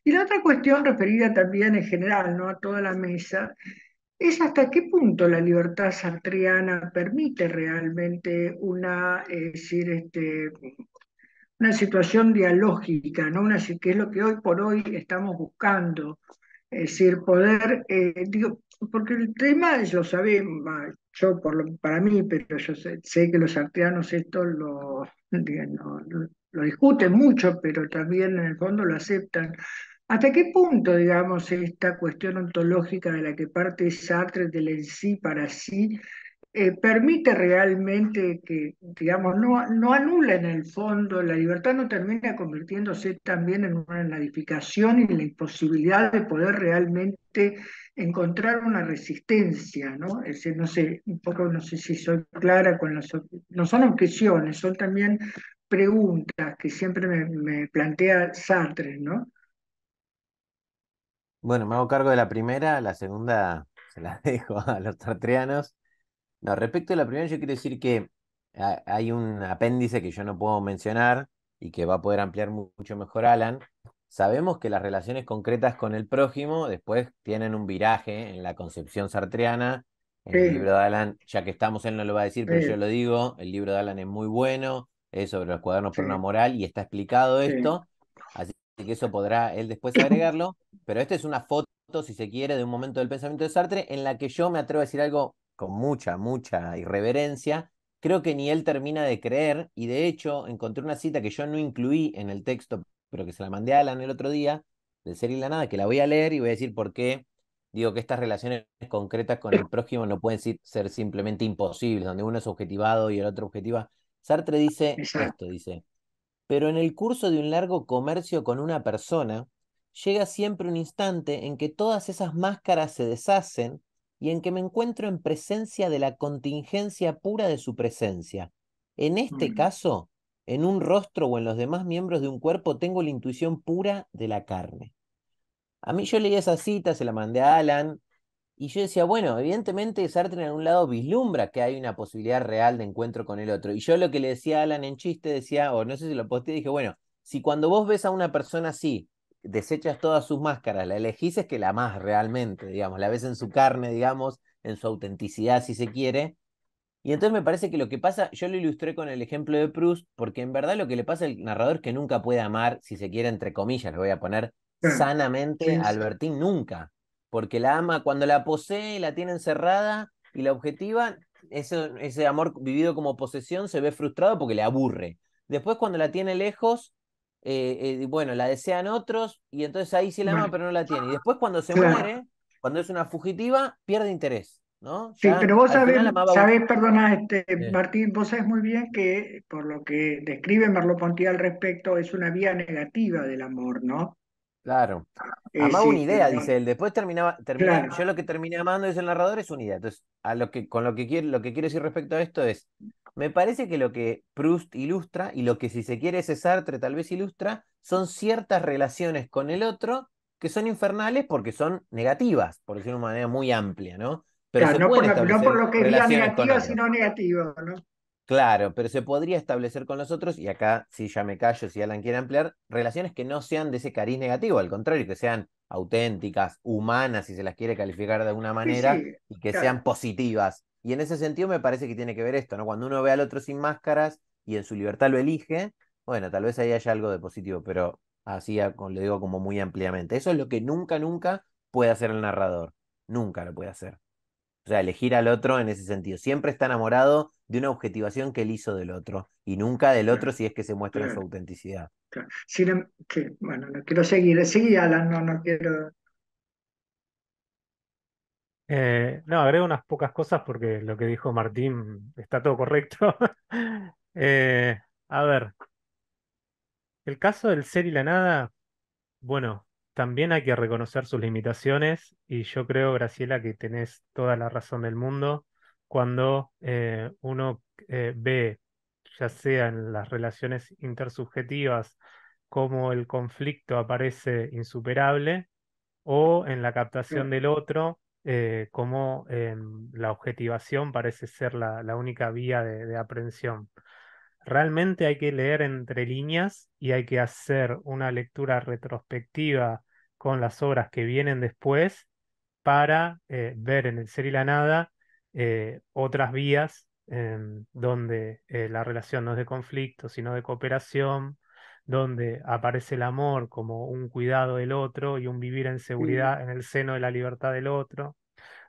Y la otra cuestión referida también en general ¿no? a toda la mesa es hasta qué punto la libertad sartriana permite realmente una, decir, este, una situación dialógica, ¿no? una, que es lo que hoy por hoy estamos buscando. Es decir, poder, eh, digo, porque el tema, lo sabemos, yo por lo, para mí, pero yo sé, que los arteanos esto lo, lo, discuten mucho, pero también en el fondo lo aceptan. ¿Hasta qué punto, digamos, esta cuestión ontológica de la que parte Sartre del en sí para sí eh, permite realmente que, digamos, no, no anula en el fondo, la libertad no termina convirtiéndose también en una nadificación y en la imposibilidad de poder realmente encontrar una resistencia, ¿no? Es no sé, un poco, no sé si soy clara con las, no son objeciones, son también preguntas que siempre me, me plantea Sartre, ¿no? Bueno, me hago cargo de la primera, la segunda se la <laughs> dejo a los sartreanos. No, respecto a la primera, yo quiero decir que hay un apéndice que yo no puedo mencionar y que va a poder ampliar mucho mejor Alan. Sabemos que las relaciones concretas con el prójimo después tienen un viraje en la concepción sartreana. En el libro de Alan, ya que estamos, él no lo va a decir, pero yo lo digo, el libro de Alan es muy bueno, es sobre los cuadernos por una moral y está explicado esto, así que eso podrá él después <coughs> agregarlo, pero esta es una foto, si se quiere, de un momento del pensamiento de Sartre en la que yo me atrevo a decir algo con mucha, mucha irreverencia, creo que ni él termina de creer, y de hecho encontré una cita que yo no incluí en el texto, pero que se la mandé a Alan el otro día, de Ser y la Nada, que la voy a leer y voy a decir por qué digo que estas relaciones concretas con el prójimo no pueden ser simplemente imposibles, donde uno es objetivado y el otro objetiva. Sartre dice esto, dice, pero en el curso de un largo comercio con una persona, llega siempre un instante en que todas esas máscaras se deshacen y en que me encuentro en presencia de la contingencia pura de su presencia. En este mm. caso, en un rostro o en los demás miembros de un cuerpo tengo la intuición pura de la carne. A mí yo leí esa cita, se la mandé a Alan, y yo decía, bueno, evidentemente Sartre en un lado vislumbra que hay una posibilidad real de encuentro con el otro. Y yo lo que le decía a Alan en chiste decía, o no sé si lo posté, dije, bueno, si cuando vos ves a una persona así, desechas todas sus máscaras, la elegís es que la más realmente, digamos, la ves en su carne, digamos, en su autenticidad, si se quiere. Y entonces me parece que lo que pasa, yo lo ilustré con el ejemplo de Proust, porque en verdad lo que le pasa al narrador es que nunca puede amar, si se quiere, entre comillas, lo voy a poner sanamente a Albertín, nunca. Porque la ama cuando la posee, la tiene encerrada y la objetiva, ese, ese amor vivido como posesión se ve frustrado porque le aburre. Después cuando la tiene lejos, eh, eh, bueno, la desean otros y entonces ahí sí la ama, pero no la tiene. Y después cuando se muere, cuando es una fugitiva, pierde interés. ¿no? sí, pero vos sabés, perdona, este, Martín, vos sabés muy bien que por lo que describe Merleau-Ponty al respecto, es una vía negativa del amor, ¿no? Claro. Eh, amaba una idea, dice él. Después terminaba, yo lo que terminé amando, dice el narrador, es una idea. Entonces, a lo que, con lo que quiero, lo que quiero decir respecto a esto es, me parece que lo que Proust ilustra y lo que si se quiere ese Sartre tal vez ilustra son ciertas relaciones con el otro que son infernales porque son negativas, por decirlo de una manera muy amplia, ¿no? Pero no, por, lo que diga negativa, sino negativa, ¿no? Claro, pero se podría establecer con los otros, y acá si ya me callo, si Alan quiere ampliar, relaciones que no sean de ese cariz negativo, al contrario, que sean auténticas, humanas, si se las quiere calificar de alguna manera, y que sean positivas. Y en ese sentido me parece que tiene que ver esto, ¿no? Cuando uno ve al otro sin máscaras y en su libertad lo elige, bueno, tal vez ahí haya algo de positivo, pero así le digo como muy ampliamente. Eso es lo que nunca, nunca puede hacer el narrador. Nunca lo puede hacer. O sea, elegir al otro en ese sentido. Siempre está enamorado de una objetivación que él hizo del otro y nunca del otro si es que se muestra su autenticidad. Em, bueno, no quiero seguir. Sigue, Alan, no, no quiero. Eh, no, agrego unas pocas cosas porque lo que dijo Martín está todo correcto. <laughs> Eh, a ver, el caso del ser y la nada, bueno, también hay que reconocer sus limitaciones y yo creo, Graciela, que tenés toda la razón del mundo cuando eh, uno ve, ya sea en las relaciones intersubjetivas, como el conflicto aparece insuperable o en la captación del otro eh, como em, la objetivación parece ser la, única vía de, aprehensión. Realmente hay que leer entre líneas y hay que hacer una lectura retrospectiva con las obras que vienen después para eh, ver en el ser y la nada eh, otras vías donde la relación no es de conflicto, sino de cooperación, donde aparece el amor como un cuidado del otro y un vivir en seguridad en el seno de la libertad del otro,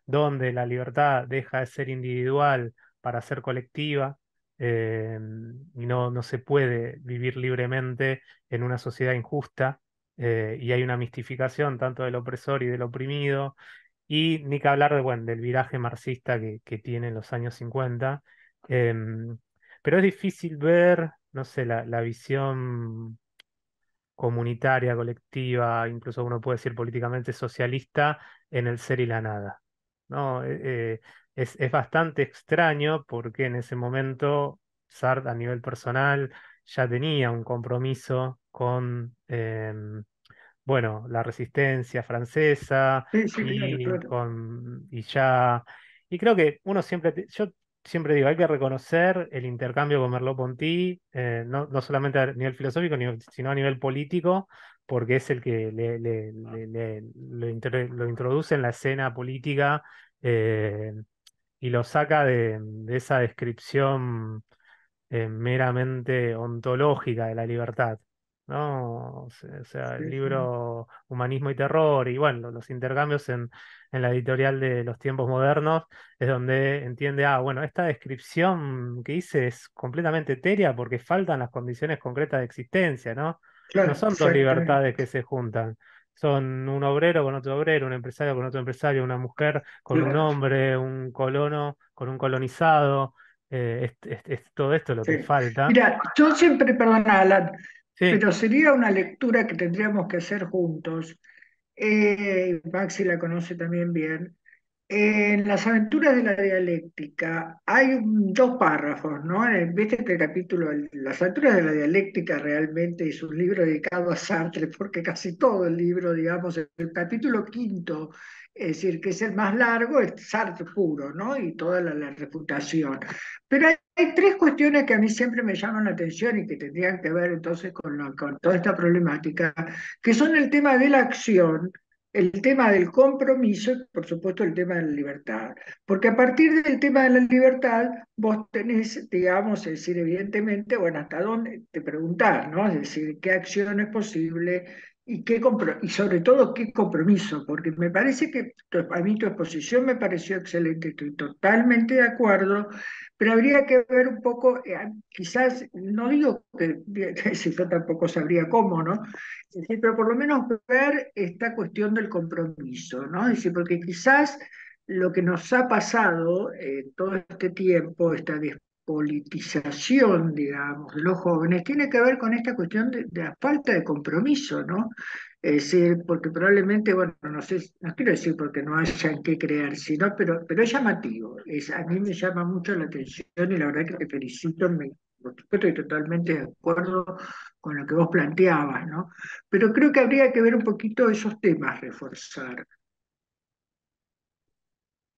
donde la libertad deja de ser individual para ser colectiva eh, y no, no se puede vivir libremente en una sociedad injusta eh, y hay una mistificación tanto del opresor y del oprimido, y ni que hablar bueno, del viraje marxista que, tiene en los años 50. Em, pero es difícil ver, no sé, la, la visión comunitaria, colectiva, incluso uno puede decir políticamente socialista, en el ser y la nada. ¿no? Eh, eh, es, es, bastante extraño porque en ese momento Sartre a nivel personal ya tenía un compromiso con em, bueno, la resistencia francesa y, con, y ya, y creo que uno siempre, yo siempre digo, hay que reconocer el intercambio con Merleau-Ponty, eh, no, no, solamente a nivel filosófico, sino a nivel político, porque es el que le, le, le, lo, introduce en la escena política eh, y lo saca de, de esa descripción eh, meramente ontológica de la libertad. ¿No? O sea, el libro Humanismo y Terror y bueno, los intercambios en, en, la editorial de los tiempos modernos es donde entiende, ah, bueno, esta descripción que hice es completamente etérea porque faltan las condiciones concretas de existencia, ¿no? no son dos libertades que se juntan. Son un obrero con otro obrero, un empresario con otro empresario, una mujer con un hombre, un colono con un colonizado. Eh, es, todo esto lo que falta. Mira, yo siempre, perdona, Alan, pero sería una lectura que tendríamos que hacer juntos. Eh, Maxi la conoce también bien. En las aventuras de la dialéctica hay dos párrafos, ¿no? Viste este capítulo, las aventuras de la dialéctica realmente es un libro dedicado a Sartre, porque casi todo el libro, digamos, el capítulo quinto es decir, que es el más largo, es Sartre puro, ¿no? Y toda la, refutación. Pero hay, tres cuestiones que a mí siempre me llaman la atención y que tendrían que ver entonces con, con toda esta problemática, que son el tema de la acción, el tema del compromiso y, por supuesto, el tema de la libertad. Porque a partir del tema de la libertad, vos tenés, digamos, es decir, evidentemente, bueno, hasta dónde te preguntar, ¿no? Es decir, qué acción es posible, y, qué y sobre todo qué compromiso, porque me parece que a mí tu exposición me pareció excelente, estoy totalmente de acuerdo, pero habría que ver un poco, eh, quizás, no digo que <laughs> si yo tampoco sabría cómo, ¿no? pero por lo menos ver esta cuestión del compromiso, ¿no? Es decir, porque quizás lo que nos ha pasado eh, todo este tiempo, esta politización, digamos, de los jóvenes tiene que ver con esta cuestión de, la falta de compromiso, ¿no? Es porque probablemente, bueno, no sé, no quiero decir porque no haya en qué creer, sino, pero, pero es llamativo, es, a mí me llama mucho la atención y la verdad que te felicito, me, estoy totalmente de acuerdo con lo que vos planteabas, ¿no? Pero creo que habría que ver un poquito esos temas, reforzar.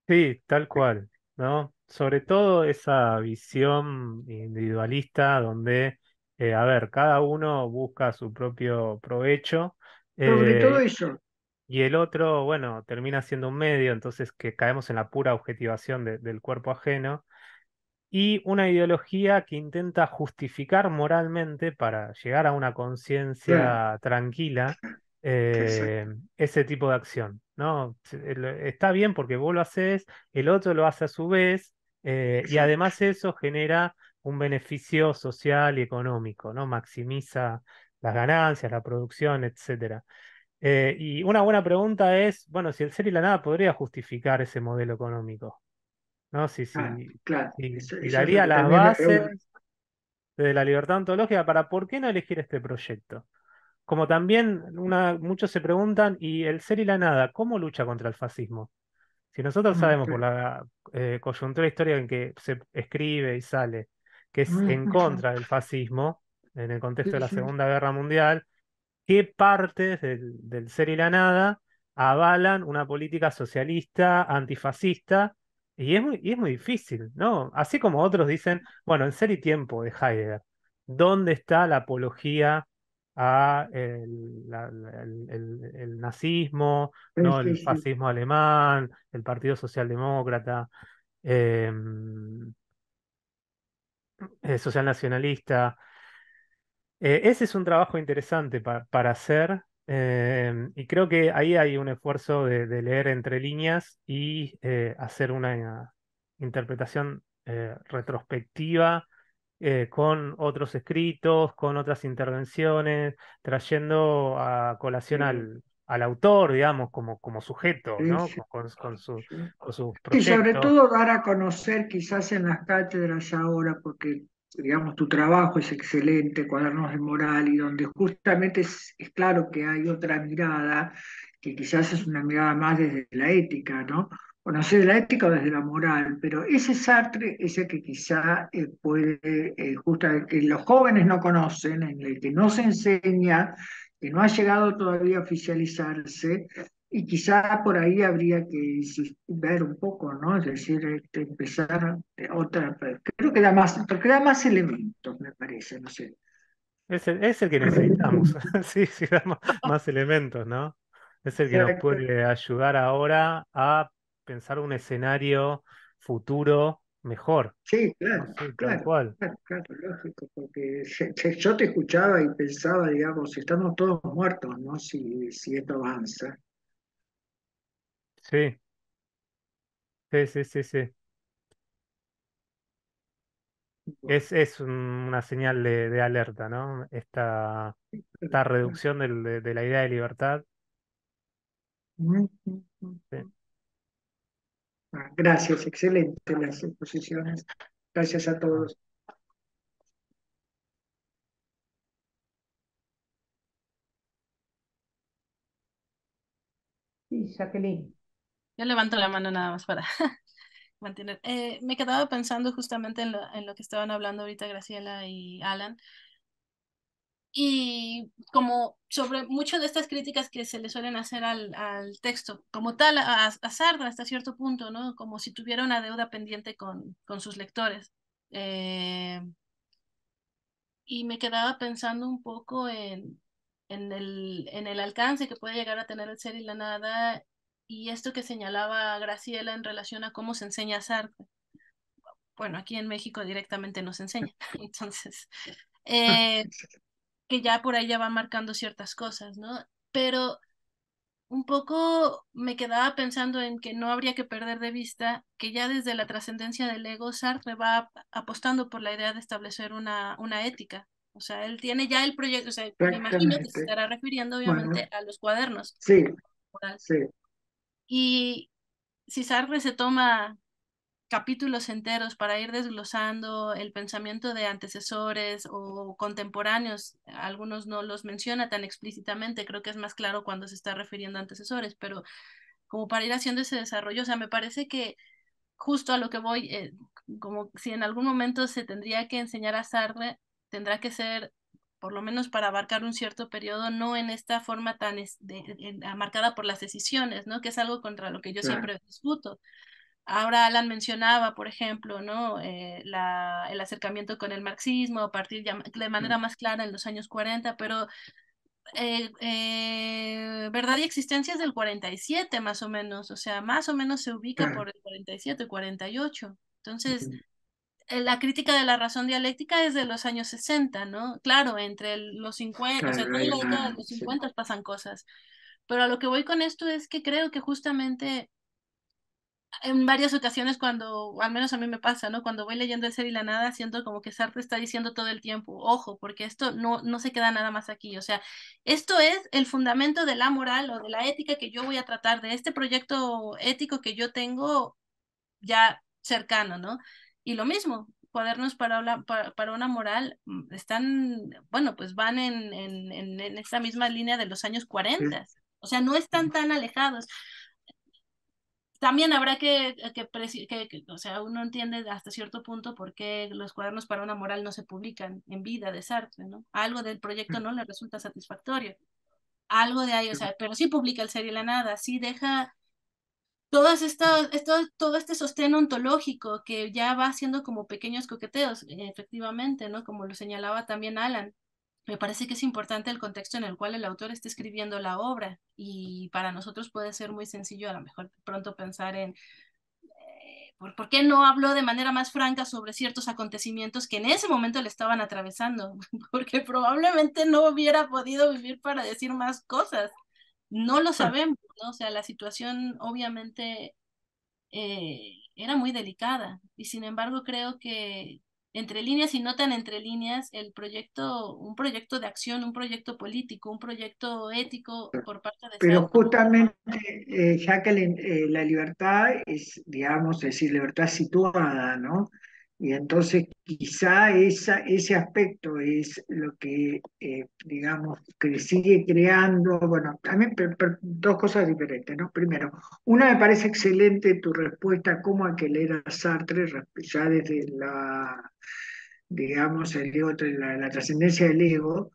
Sí, tal cual, ¿no? Sobre todo esa visión individualista donde, eh, a ver, cada uno busca su propio provecho. Sobre todo eh, eso. Y el otro, bueno, termina siendo un medio, entonces que caemos en la pura objetivación del cuerpo ajeno. Y una ideología que intenta justificar moralmente para llegar a una conciencia tranquila eh, ese tipo de acción, ¿no? Está bien porque vos lo haces, el otro lo hace a su vez, eh, y además eso genera un beneficio social y económico, ¿no? Maximiza las ganancias, la producción, etc. Eh, y una buena pregunta es, bueno, si el ser y la nada podría justificar ese modelo económico, ¿no? Si, si, ah, claro, si, daría las bases de la libertad ontológica para por qué no elegir este proyecto. Como también una, muchos se preguntan, ¿y el ser y la nada, cómo lucha contra el fascismo? Si nosotros sabemos por la eh, coyuntura histórica en que se escribe y sale que es en contra del fascismo, en el contexto de la Segunda Guerra Mundial, ¿qué partes del, ser y la nada avalan una política socialista, antifascista? Y es muy, y es muy difícil, ¿no? Así como otros dicen, bueno, en Ser y Tiempo de Heidegger, ¿dónde está la apología a el, el, nazismo, ¿no? el fascismo alemán, el Partido Socialdemócrata, em, el social nacionalista. Eh, ese es un trabajo interesante para hacer em, y creo que ahí hay un esfuerzo de, leer entre líneas y eh, hacer una interpretación eh, con otros escritos, con otras intervenciones, trayendo a colación al, al autor, digamos, como, como sujeto, ¿no? Con, con, su, sus proyectos. Y sobre todo dar a conocer quizás en las cátedras ahora, porque digamos, tu trabajo es excelente, Cuadernos de Moral, y donde justamente es, es, claro que hay otra mirada, que quizás es una mirada más desde la ética, ¿no? De la ética o desde la moral, pero ese Sartre es el que quizá eh, puede, eh, justamente, que los jóvenes no conocen, en el que no se enseña, que no ha llegado todavía a oficializarse, y quizá por ahí habría que ver un poco, ¿no? Es decir, este, empezar otra. Creo que da más, porque da más elementos, me parece, no sé. Es el, es el que necesitamos, <laughs> sí, sí, da más, elementos, ¿no? Es el que nos puede ayudar ahora a pensar un escenario futuro mejor. Sí, claro, claro, claro, claro, lógico, porque yo te escuchaba y pensaba, digamos, estamos todos muertos, ¿no? Si, si esto avanza. Sí, sí, sí, sí, sí. Es, es una señal de, alerta, ¿no? Esta, esta reducción del- de, la idea de libertad. Ah, gracias, excelente las exposiciones. Gracias a ah. todos. Sí, Jacqueline. Yo levanto la mano nada más para <laughs> mantener. Eh, me quedaba pensando justamente en lo, en lo que estaban hablando ahorita Graciela y Alan. Y como sobre muchas de estas críticas que se le suelen hacer al, al texto, como tal, a, a, Sartre hasta cierto punto, ¿no? Como si tuviera una deuda pendiente con, con sus lectores. Eh, y me quedaba pensando un poco en, en, el, en el alcance que puede llegar a tener el ser y la nada y esto que señalaba Graciela en relación a cómo se enseña Sartre. Bueno, aquí en México directamente no se enseña, <laughs> entonces, <laughs> eh, que ya por ahí ya va marcando ciertas cosas, ¿no? Pero un poco me quedaba pensando en que no habría que perder de vista que ya desde la trascendencia del ego, Sartre va apostando por la idea de establecer una, una ética. O sea, él tiene ya el proyecto, o sea, me imagino que se estará refiriendo obviamente a los cuadernos. Sí, sí. Y si Sartre se toma capítulos enteros para ir desglosando el pensamiento de antecesores o contemporáneos, algunos no los menciona tan explícitamente, creo que es más claro cuando se está refiriendo a antecesores, pero como para ir haciendo ese desarrollo, o sea, me parece que justo a lo que voy, eh, como si en algún momento se tendría que enseñar a Sartre, tendrá que ser por lo menos para abarcar un cierto periodo, no en esta forma tan marcada por las decisiones, ¿no? Que es algo contra lo que yo siempre discuto. Ahora Alan mencionaba, por ejemplo, ¿no? Eh, la, el acercamiento con el marxismo a partir ya, de manera más clara en los años 40, pero eh, eh, Verdad y Existencia es del 47 más o menos, o sea, más o menos se ubica por el 47, 48. Entonces, eh, la crítica de la razón dialéctica es de los años 60, ¿no? Claro, entre los 50, o sea, toda la década de los 50 pasan cosas. Pero a lo que voy con esto es que creo que justamente en varias ocasiones cuando, al menos a mí me pasa, ¿no? Cuando voy leyendo el ser y la nada, siento como que Sartre está diciendo todo el tiempo, ojo, porque esto no, no se queda nada más aquí. O sea, esto es el fundamento de la moral o de la ética que yo voy a tratar, de este proyecto ético que yo tengo ya cercano, ¿no? Y lo mismo, cuadernos para, para, una moral mm, están, bueno, pues van en, en, en, esta misma línea de los años 40. O sea, no están tan alejados. También habrá que, que, que, o sea, uno entiende hasta cierto punto por qué los cuadernos para una moral no se publican en vida de Sartre, ¿no? Algo del proyecto no le resulta satisfactorio. Algo de ahí, o sea, pero sí publica el ser y la nada, sí deja todas estas, esto, todo este sostén ontológico que ya va haciendo como pequeños coqueteos, efectivamente, ¿no? Como lo señalaba también Alan. Me parece que es importante el contexto en el cual el autor está escribiendo la obra y para nosotros puede ser muy sencillo a lo mejor pronto pensar en ¿Por, qué no habló de manera más franca sobre ciertos acontecimientos que en ese momento le estaban atravesando? <laughs> Porque probablemente no hubiera podido vivir para decir más cosas. No lo sabemos, ¿no? O sea, la situación obviamente eh, era muy delicada y sin embargo creo que entre líneas y no tan entre líneas, el proyecto, un proyecto de acción, un proyecto político, un proyecto ético por parte de... Pero justamente, eh, Jacqueline, eh, la libertad es, digamos, es decir, libertad situada, ¿no? Y entonces quizá esa, ese aspecto es lo que, eh, digamos, que sigue creando, bueno, también dos cosas diferentes, ¿no? Primero, una me parece excelente tu respuesta, cómo hay que leer a Sartre ya desde la, digamos, el ego, la, la trascendencia del ego,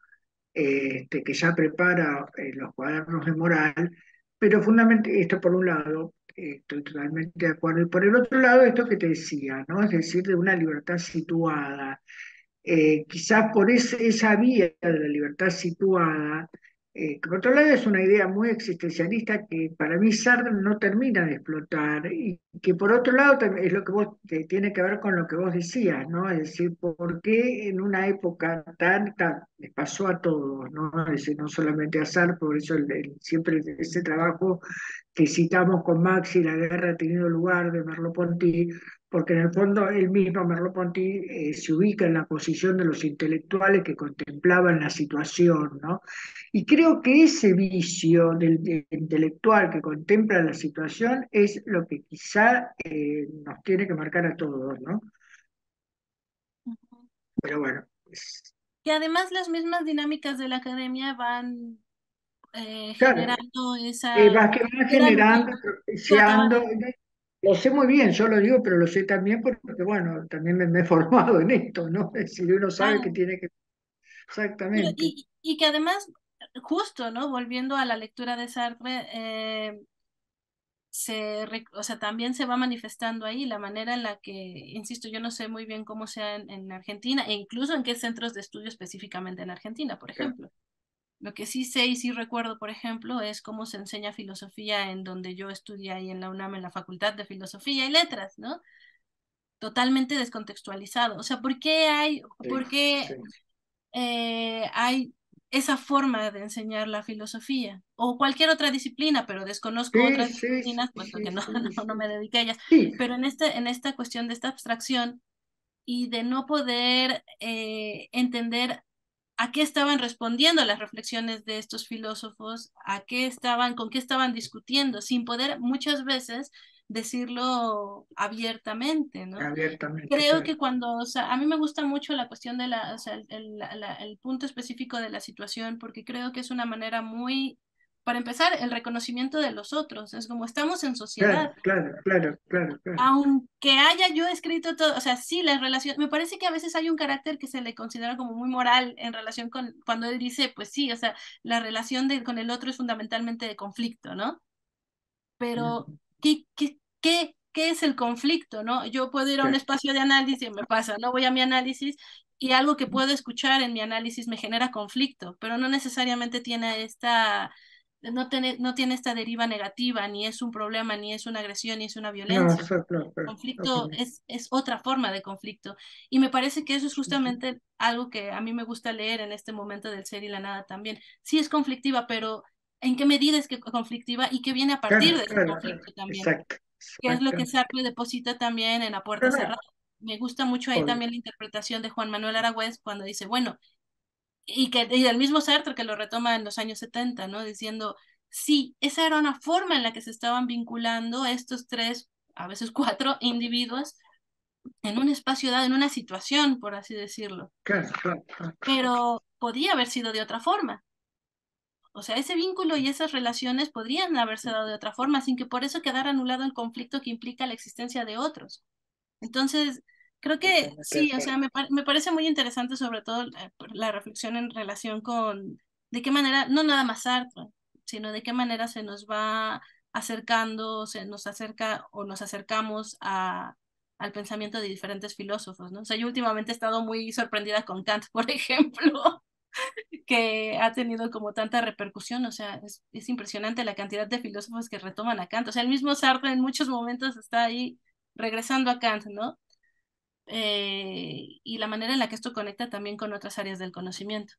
este, que ya prepara eh, los cuadernos de moral, pero fundamentalmente, esto por un lado, estoy totalmente de acuerdo. Y por el otro lado, esto que te decía, ¿no? Es decir, de una libertad situada. Eh, quizás por esa vía de la libertad situada, eh, por otro lado es una idea muy existencialista que para mí Sartre no termina de explotar y que por otro lado es lo que vos tiene que ver con lo que vos decías, ¿no? Es decir, ¿por qué en una época tan, tan les pasó a todos, ¿no? Decir, no solamente a Sartre, por eso siempre ese trabajo que citamos con Maxi, la guerra ha tenido lugar de Merleau-Ponty, porque en el fondo él mismo, Merleau-Ponty, eh, se ubica en la posición de los intelectuales que contemplaban la situación, ¿no? Y creo que ese vicio del, intelectual que contempla la situación es lo que quizá eh, nos tiene que marcar a todos, ¿no? Pero bueno. Que además las mismas dinámicas de la academia van eh, generando esa... va, que van generando, propiciando, lo sé muy bien, yo lo digo, pero lo sé también porque, bueno, también me, he formado en esto, ¿no? <laughs> Es decir, uno sabe que tiene que... Exactamente. Y, y, que además, justo, ¿no? Volviendo a la lectura de Sartre, eh, se, o sea, también se va manifestando ahí la manera en la que, insisto, yo no sé muy bien cómo sea en, en Argentina e incluso en qué centros de estudio específicamente en Argentina, por ejemplo. Lo que sí sé y sí recuerdo, por ejemplo, es cómo se enseña filosofía en donde yo estudié ahí en la UNAM, en la Facultad de Filosofía y Letras, ¿no? Totalmente descontextualizado. O sea, ¿por qué hay, por qué, eh, hay esa forma de enseñar la filosofía? O cualquier otra disciplina, pero desconozco otras disciplinas, puesto que no, <laughs> no, me dediqué a ellas. Pero en, este, en esta cuestión de esta abstracción y de no poder eh, entender a qué estaban respondiendo las reflexiones de estos filósofos, a qué estaban, con qué estaban discutiendo, sin poder muchas veces decirlo abiertamente, ¿no? Abiertamente. Creo que cuando, o sea, a mí me gusta mucho la cuestión de la, o sea, el, el punto específico de la situación, porque creo que es una manera muy para empezar, el reconocimiento de los otros. Es como estamos en sociedad. Claro, claro, claro, claro, Aunque haya yo escrito todo, o sea, sí, la relación, me parece que a veces hay un carácter que se le considera como muy moral en relación con cuando él dice, pues sí, o sea, la relación de, con el otro es fundamentalmente de conflicto, ¿no? Pero, ¿qué, qué, qué, qué es el conflicto, no? Yo puedo ir a un espacio de análisis y me pasa, no voy a mi análisis y algo que puedo escuchar en mi análisis me genera conflicto, pero no necesariamente tiene esta no tiene, no tiene esta deriva negativa, ni es un problema, ni es una agresión, ni es una violencia. el conflicto es, es otra forma de conflicto. Y me parece que eso es justamente algo que a mí me gusta leer en este momento del ser y la nada también. Sí es conflictiva, pero ¿en qué medida es que conflictiva y qué viene a partir de ese conflicto también? Exacto, Que es lo que Sartre deposita también en la puerta cerrada. Me gusta mucho ahí también la interpretación de Juan Manuel Aragüez cuando dice, bueno, y, que, y del mismo Sartre que lo retoma en los años 70, ¿no? Diciendo, sí, esa era una forma en la que se estaban vinculando estos tres, a veces cuatro <laughs> individuos en un espacio dado, en una situación, por así decirlo. Pero podía haber sido de otra forma. O sea, ese vínculo y esas relaciones podrían haberse dado de otra forma, sin que por eso quedara anulado el conflicto que implica la existencia de otros. Entonces, Creo que sí, o sea, me, me parece muy interesante sobre todo eh, la, reflexión en relación con de qué manera, no nada más Sartre, sino de qué manera se nos va acercando, se nos acerca o nos acercamos a, al pensamiento de diferentes filósofos, ¿no? O sea, yo últimamente he estado muy sorprendida con Kant, <laughs> por ejemplo, que ha tenido como tanta repercusión, o sea, es, es impresionante la cantidad de filósofos que retoman a Kant, o sea, el mismo Sartre en muchos momentos está ahí regresando a Kant, ¿no? Eh, y la manera en la que esto conecta también con otras áreas del conocimiento.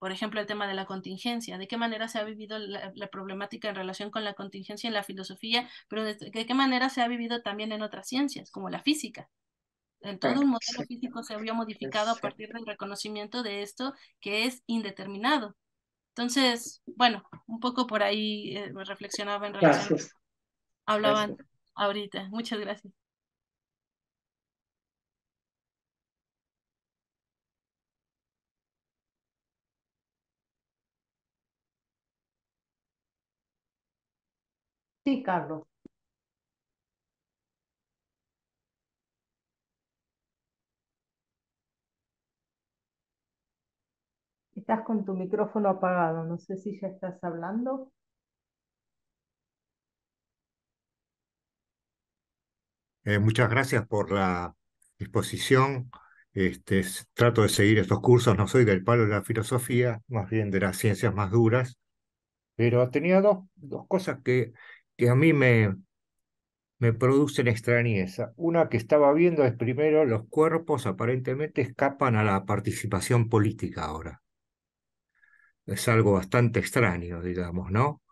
Por ejemplo, el tema de la contingencia, de qué manera se ha vivido la, problemática en relación con la contingencia en la filosofía, pero de, qué manera se ha vivido también en otras ciencias, como la física. En todo un modelo físico se había modificado a partir del reconocimiento de esto que es indeterminado. Entonces, bueno, un poco por ahí eh, me reflexionaba en relación. Hablaban ahorita. Muchas gracias. Sí, Carlos. Estás con tu micrófono apagado, no sé si ya estás hablando. Eh, muchas gracias por la exposición. Este, trato de seguir estos cursos, no soy del palo de la filosofía, más bien de las ciencias más duras, pero tenía dos, dos cosas que, que a mí me, me producen extrañeza. Una que estaba viendo es primero, los cuerpos aparentemente escapan a la participación política ahora. Es algo bastante extraño, digamos, ¿no?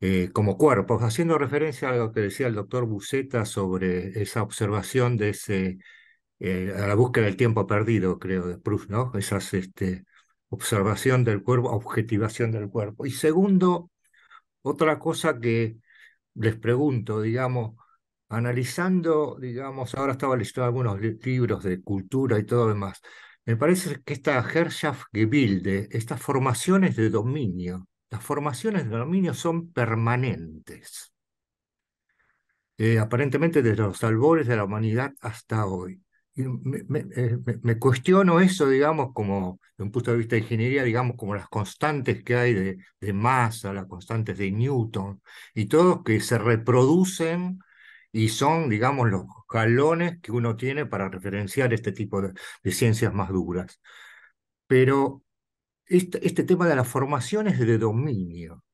Eh, como cuerpos, haciendo referencia a lo que decía el doctor Buceta sobre esa observación de ese, eh, a la búsqueda del tiempo perdido, creo, de Proust, ¿no? Esas, este, observación del cuerpo, objetivación del cuerpo. Y segundo, otra cosa que les pregunto, digamos, analizando, digamos, ahora estaba leyendo algunos libros de cultura y todo lo demás, me parece que esta Herrschaftsgebilde, estas formaciones de dominio, las formaciones de dominio son permanentes, eh, aparentemente desde los albores de la humanidad hasta hoy. Y me, me, cuestiono eso, digamos, como, de un punto de vista de ingeniería, digamos, como las constantes que hay de, de masa, las constantes de Newton, y todos que se reproducen y son, digamos, los galones que uno tiene para referenciar este tipo de, de ciencias más duras. Pero este, este, tema de las formaciones de dominio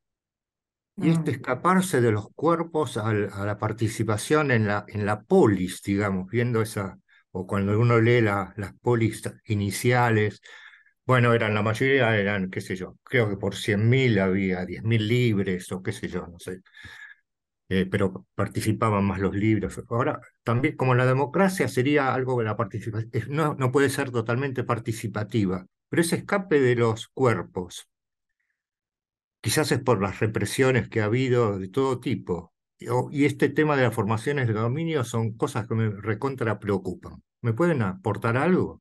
y este mm. escaparse de los cuerpos a la participación en la, en la polis, digamos, viendo esa, o cuando uno lee las polis iniciales, bueno, eran la mayoría eran, qué sé yo, creo que por 100.000 había 10.000 libres o qué sé yo, no sé. Eh, pero participaban más los libros. Ahora, también como la democracia sería algo de la participación, no, no puede ser totalmente participativa, pero ese escape de los cuerpos, quizás es por las represiones que ha habido de todo tipo, y este tema de las formaciones de dominio son cosas que me recontra preocupan. ¿Me pueden aportar algo?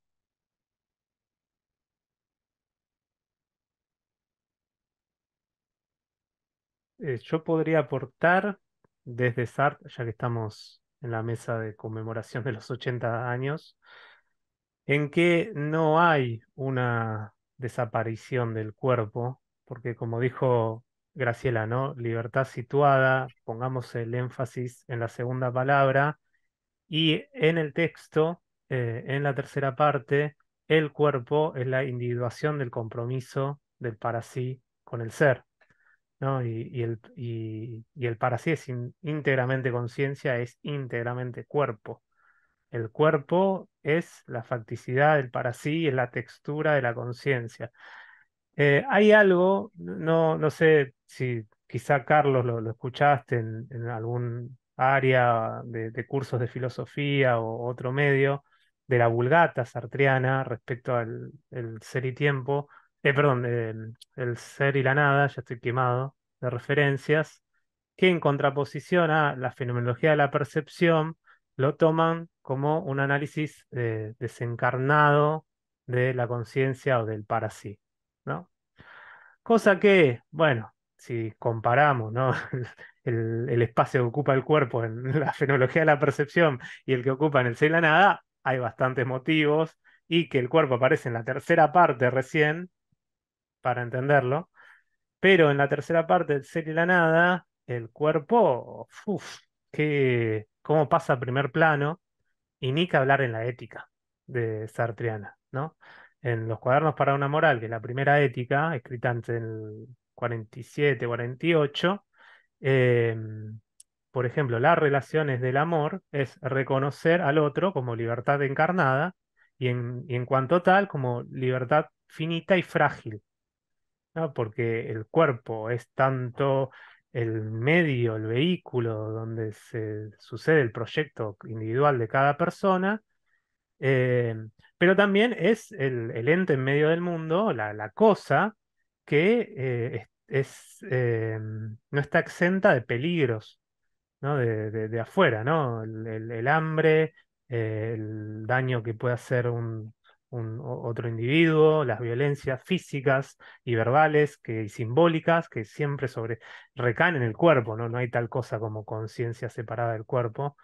Eh, yo podría aportar desde Sartre, ya que estamos en la mesa de conmemoración de los 80 años, en que no hay una desaparición del cuerpo, porque como dijo Graciela, ¿no? Libertad situada, pongamos el énfasis en la segunda palabra, y en el texto, eh, en la tercera parte, el cuerpo es la individuación del compromiso del para sí con el ser. ¿no? Y, el, y, el para sí es íntegramente conciencia, es íntegramente cuerpo. El cuerpo es la facticidad del para sí, es la textura de la conciencia. Eh, hay algo, no, no sé si quizá Carlos lo, escuchaste en, algún área de, cursos de filosofía o otro medio, de la vulgata sartriana respecto al ser y tiempo, eh, perdón, el ser y la nada, ya estoy quemado de referencias, que en contraposición a la fenomenología de la percepción, lo toman como un análisis eh, desencarnado de la conciencia o del para sí, ¿no? Cosa que, bueno, si comparamos ¿no? <laughs> el, espacio que ocupa el cuerpo en la fenomenología de la percepción y el que ocupa en el ser y la nada, hay bastantes motivos y que el cuerpo aparece en la tercera parte recién, para entenderlo, pero en la tercera parte del ser y la nada, el cuerpo, uff, que cómo pasa a primer plano, y ni que hablar en la ética de Sartriana, ¿no? En los cuadernos para una moral, que es la primera ética, escrita entre el 47 48, em, por ejemplo, las relaciones del amor es reconocer al otro como libertad encarnada y en, y en cuanto tal como libertad finita y frágil, ¿no? porque el cuerpo es tanto el medio, el vehículo donde se sucede el proyecto individual de cada persona, eh, pero también es el, ente en medio del mundo, la, cosa, que eh, es, eh, no está exenta de peligros ¿no? de, afuera, ¿no? El, hambre, el daño que puede hacer un, otro individuo, las violencias físicas y verbales que, y simbólicas que siempre sobre, recaen en el cuerpo, ¿no? No hay tal cosa como conciencia separada del cuerpo.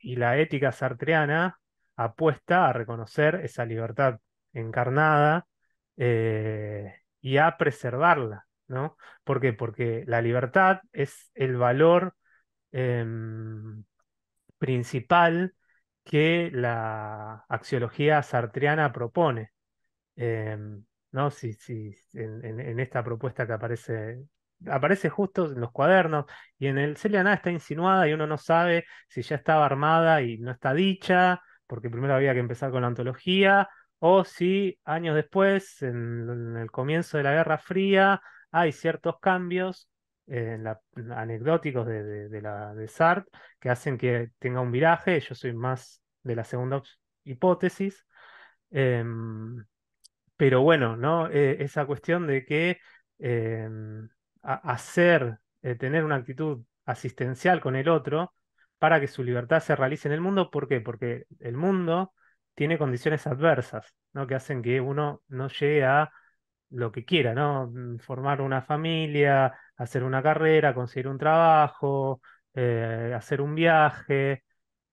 Y la ética sartreana apuesta a reconocer esa libertad encarnada eh, y a preservarla, ¿no? ¿Por qué? Porque la libertad es el valor em, principal que la axiología sartreana propone. Em, ¿no? Si, si, en, esta propuesta que aparece, aparece justo en los cuadernos y en el Celia está insinuada y uno no sabe si ya estaba armada y no está dicha, porque primero había que empezar con la antología, o si años después, en, el comienzo de la Guerra Fría, hay ciertos cambios eh, anecdóticos de, de, la, de Sartre que hacen que tenga un viraje. Yo soy más de la segunda hipótesis. Em, pero bueno, ¿no? Eh, esa cuestión de que em, hacer, eh, tener una actitud asistencial con el otro para que su libertad se realice en el mundo. ¿Por qué? Porque el mundo tiene condiciones adversas, ¿no? Que hacen que uno no llegue a lo que quiera, ¿no? Mm, formar una familia, hacer una carrera, conseguir un trabajo, eh, hacer un viaje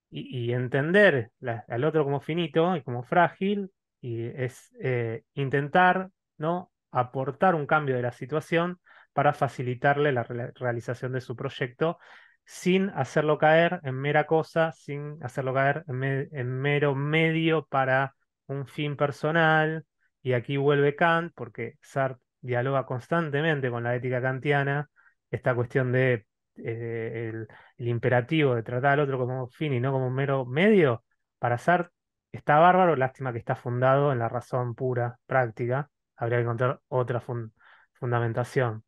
y, entender al otro como finito y como frágil y es eh, intentar, ¿no? aportar un cambio de la situación para facilitarle la realización de su proyecto sin hacerlo caer en mera cosa, sin hacerlo caer en, mero medio para un fin personal. Y aquí vuelve Kant, porque Sartre dialoga constantemente con la ética kantiana, esta cuestión de eh, el, imperativo de tratar al otro como fin y no como un mero medio, para Sartre está bárbaro, lástima que está fundado en la razón pura, práctica, habría que encontrar otra fundamentación.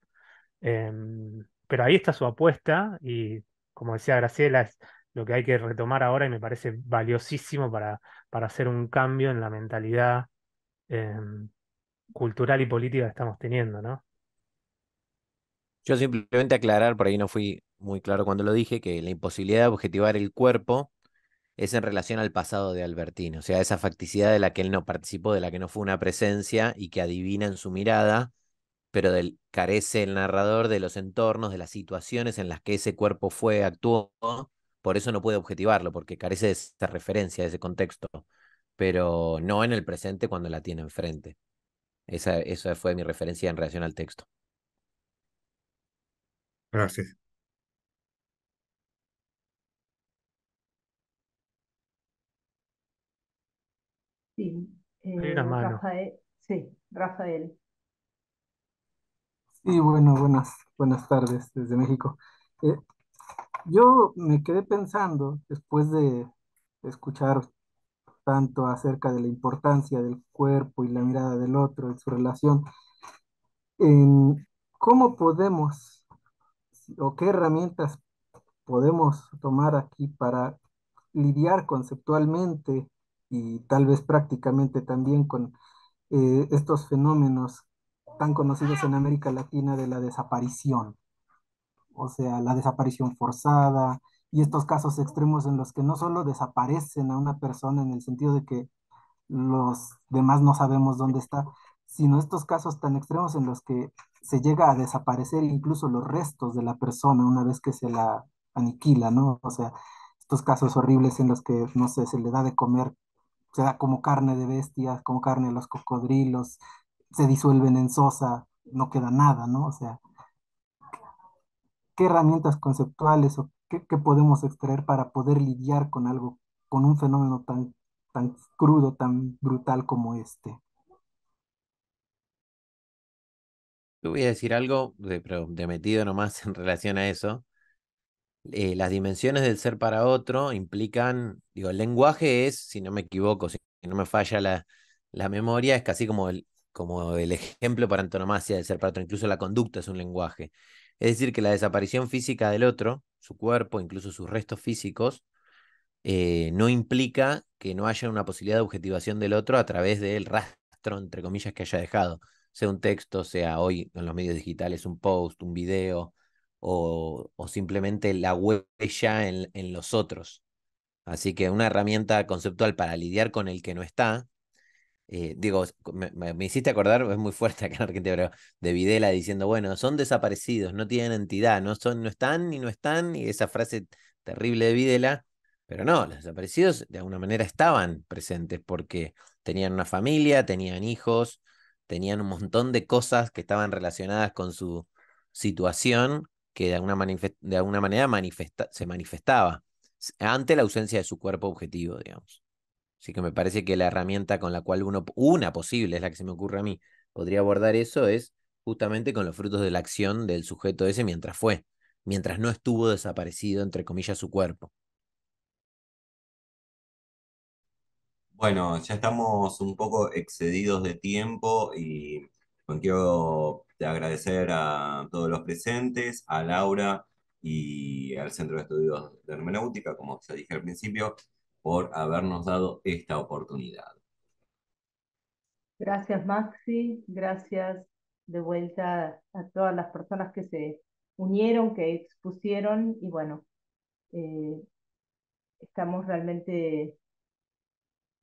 Em, pero ahí está su apuesta y, como decía Graciela, es lo que hay que retomar ahora y me parece valiosísimo para, para hacer un cambio en la mentalidad em, cultural y política que estamos teniendo, ¿no? Yo simplemente aclarar, por ahí no fui muy claro cuando lo dije, que la imposibilidad de objetivar el cuerpo es en relación al pasado de Albertino, o sea, esa facticidad de la que él no participó, de la que no fue una presencia y que adivina en su mirada, pero del, carece el narrador de los entornos, de las situaciones en las que ese cuerpo fue, actuó, por eso no puede objetivarlo, porque carece de esa referencia, de ese contexto, pero no en el presente cuando la tiene enfrente. Esa, esa fue mi referencia en relación al texto. Gracias. Sí, eh, Rafael, sí, Rafael. Sí, bueno, buenas, buenas tardes desde México. Eh, yo me quedé pensando, después de escuchar tanto acerca de la importancia del cuerpo y la mirada del otro en su relación, en cómo podemos o qué herramientas podemos tomar aquí para lidiar conceptualmente y tal vez prácticamente también con eh, estos fenómenos tan conocidos en América Latina de la desaparición, o sea, la desaparición forzada y estos casos extremos en los que no solo desaparecen a una persona en el sentido de que los demás no sabemos dónde está, sino estos casos tan extremos en los que se llega a desaparecer incluso los restos de la persona una vez que se la aniquila, ¿no? O sea, estos casos horribles en los que, no sé, se le da de comer se da como carne de bestias, como carne de los cocodrilos, se disuelven en sosa, no queda nada, ¿no? O sea, ¿qué herramientas conceptuales o qué, podemos extraer para poder lidiar con algo, con un fenómeno tan, tan crudo, tan brutal como este? Yo voy a decir algo, de, de metido nomás en relación a eso, eh, las dimensiones del ser para otro implican, digo, el lenguaje es, si no me equivoco, si no me falla la, la memoria, es casi como el, como el ejemplo para antonomasia del ser para otro, incluso la conducta es un lenguaje. Es decir, que la desaparición física del otro, su cuerpo, incluso sus restos físicos, eh, no implica que no haya una posibilidad de objetivación del otro a través del rastro, entre comillas, que haya dejado, sea un texto, sea hoy en los medios digitales un post, un video, o, simplemente la huella en los otros. Así que una herramienta conceptual para lidiar con el que no está, eh, digo, me, hiciste acordar, es muy fuerte <laughs> acá en Argentina, pero de Videla diciendo, bueno, son desaparecidos, no tienen entidad, no, son, no están ni no están, y esa frase terrible de Videla, pero no, los desaparecidos de alguna manera estaban presentes porque tenían una familia, tenían hijos, tenían un montón de cosas que estaban relacionadas con su situación que de alguna, de alguna manera se manifestaba ante la ausencia de su cuerpo objetivo, digamos. Así que me parece que la herramienta con la cual uno, una posible, es la que se me ocurre a mí, podría abordar eso es justamente con los frutos de la acción del sujeto ese mientras fue, mientras no estuvo desaparecido, entre comillas, su cuerpo. Bueno, ya estamos un poco excedidos de tiempo y quiero agradecer a todos los presentes, a Laura y al Centro de Estudios de Hermenéutica, como ya dije al principio, por habernos dado esta oportunidad. Gracias Maxi, gracias de vuelta a todas las personas que se unieron, que expusieron y bueno, eh, estamos realmente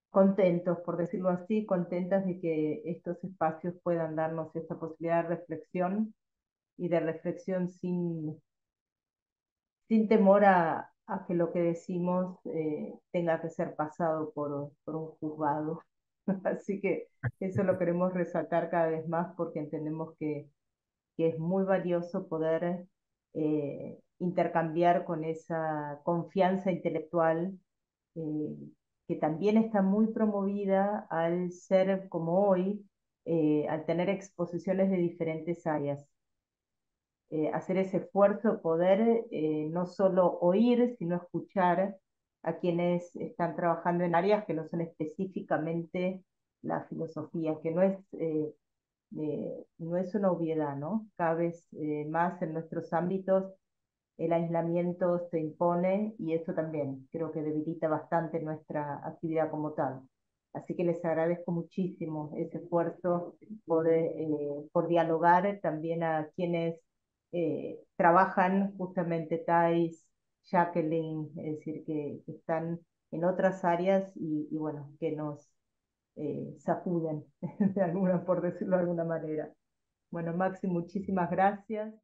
contentos, por decirlo así, contentas de que estos espacios puedan darnos esta posibilidad de reflexión y de reflexión sin, sin temor a, a que lo que decimos eh, tenga que ser pasado por, por un juzgado. <laughs> Así que eso lo queremos resaltar cada vez más porque entendemos que, que es muy valioso poder eh, intercambiar con esa confianza intelectual eh, que también está muy promovida al ser como hoy, al tener exposiciones de diferentes áreas. Eh, hacer ese esfuerzo de poder eh, no solo oír, sino escuchar a quienes están trabajando en áreas que no son específicamente la filosofía, que no es, eh, no es una obviedad, ¿no? Cada vez más en nuestros ámbitos el aislamiento se impone y eso también creo que debilita bastante nuestra actividad como tal. Así que les agradezco muchísimo ese esfuerzo por, por dialogar también a quienes eh, trabajan justamente Thais, Jacqueline, es decir, que, están en otras áreas y, bueno, que nos eh, sacuden <laughs> de alguna, por decirlo de alguna manera. Bueno, Maxi, muchísimas gracias.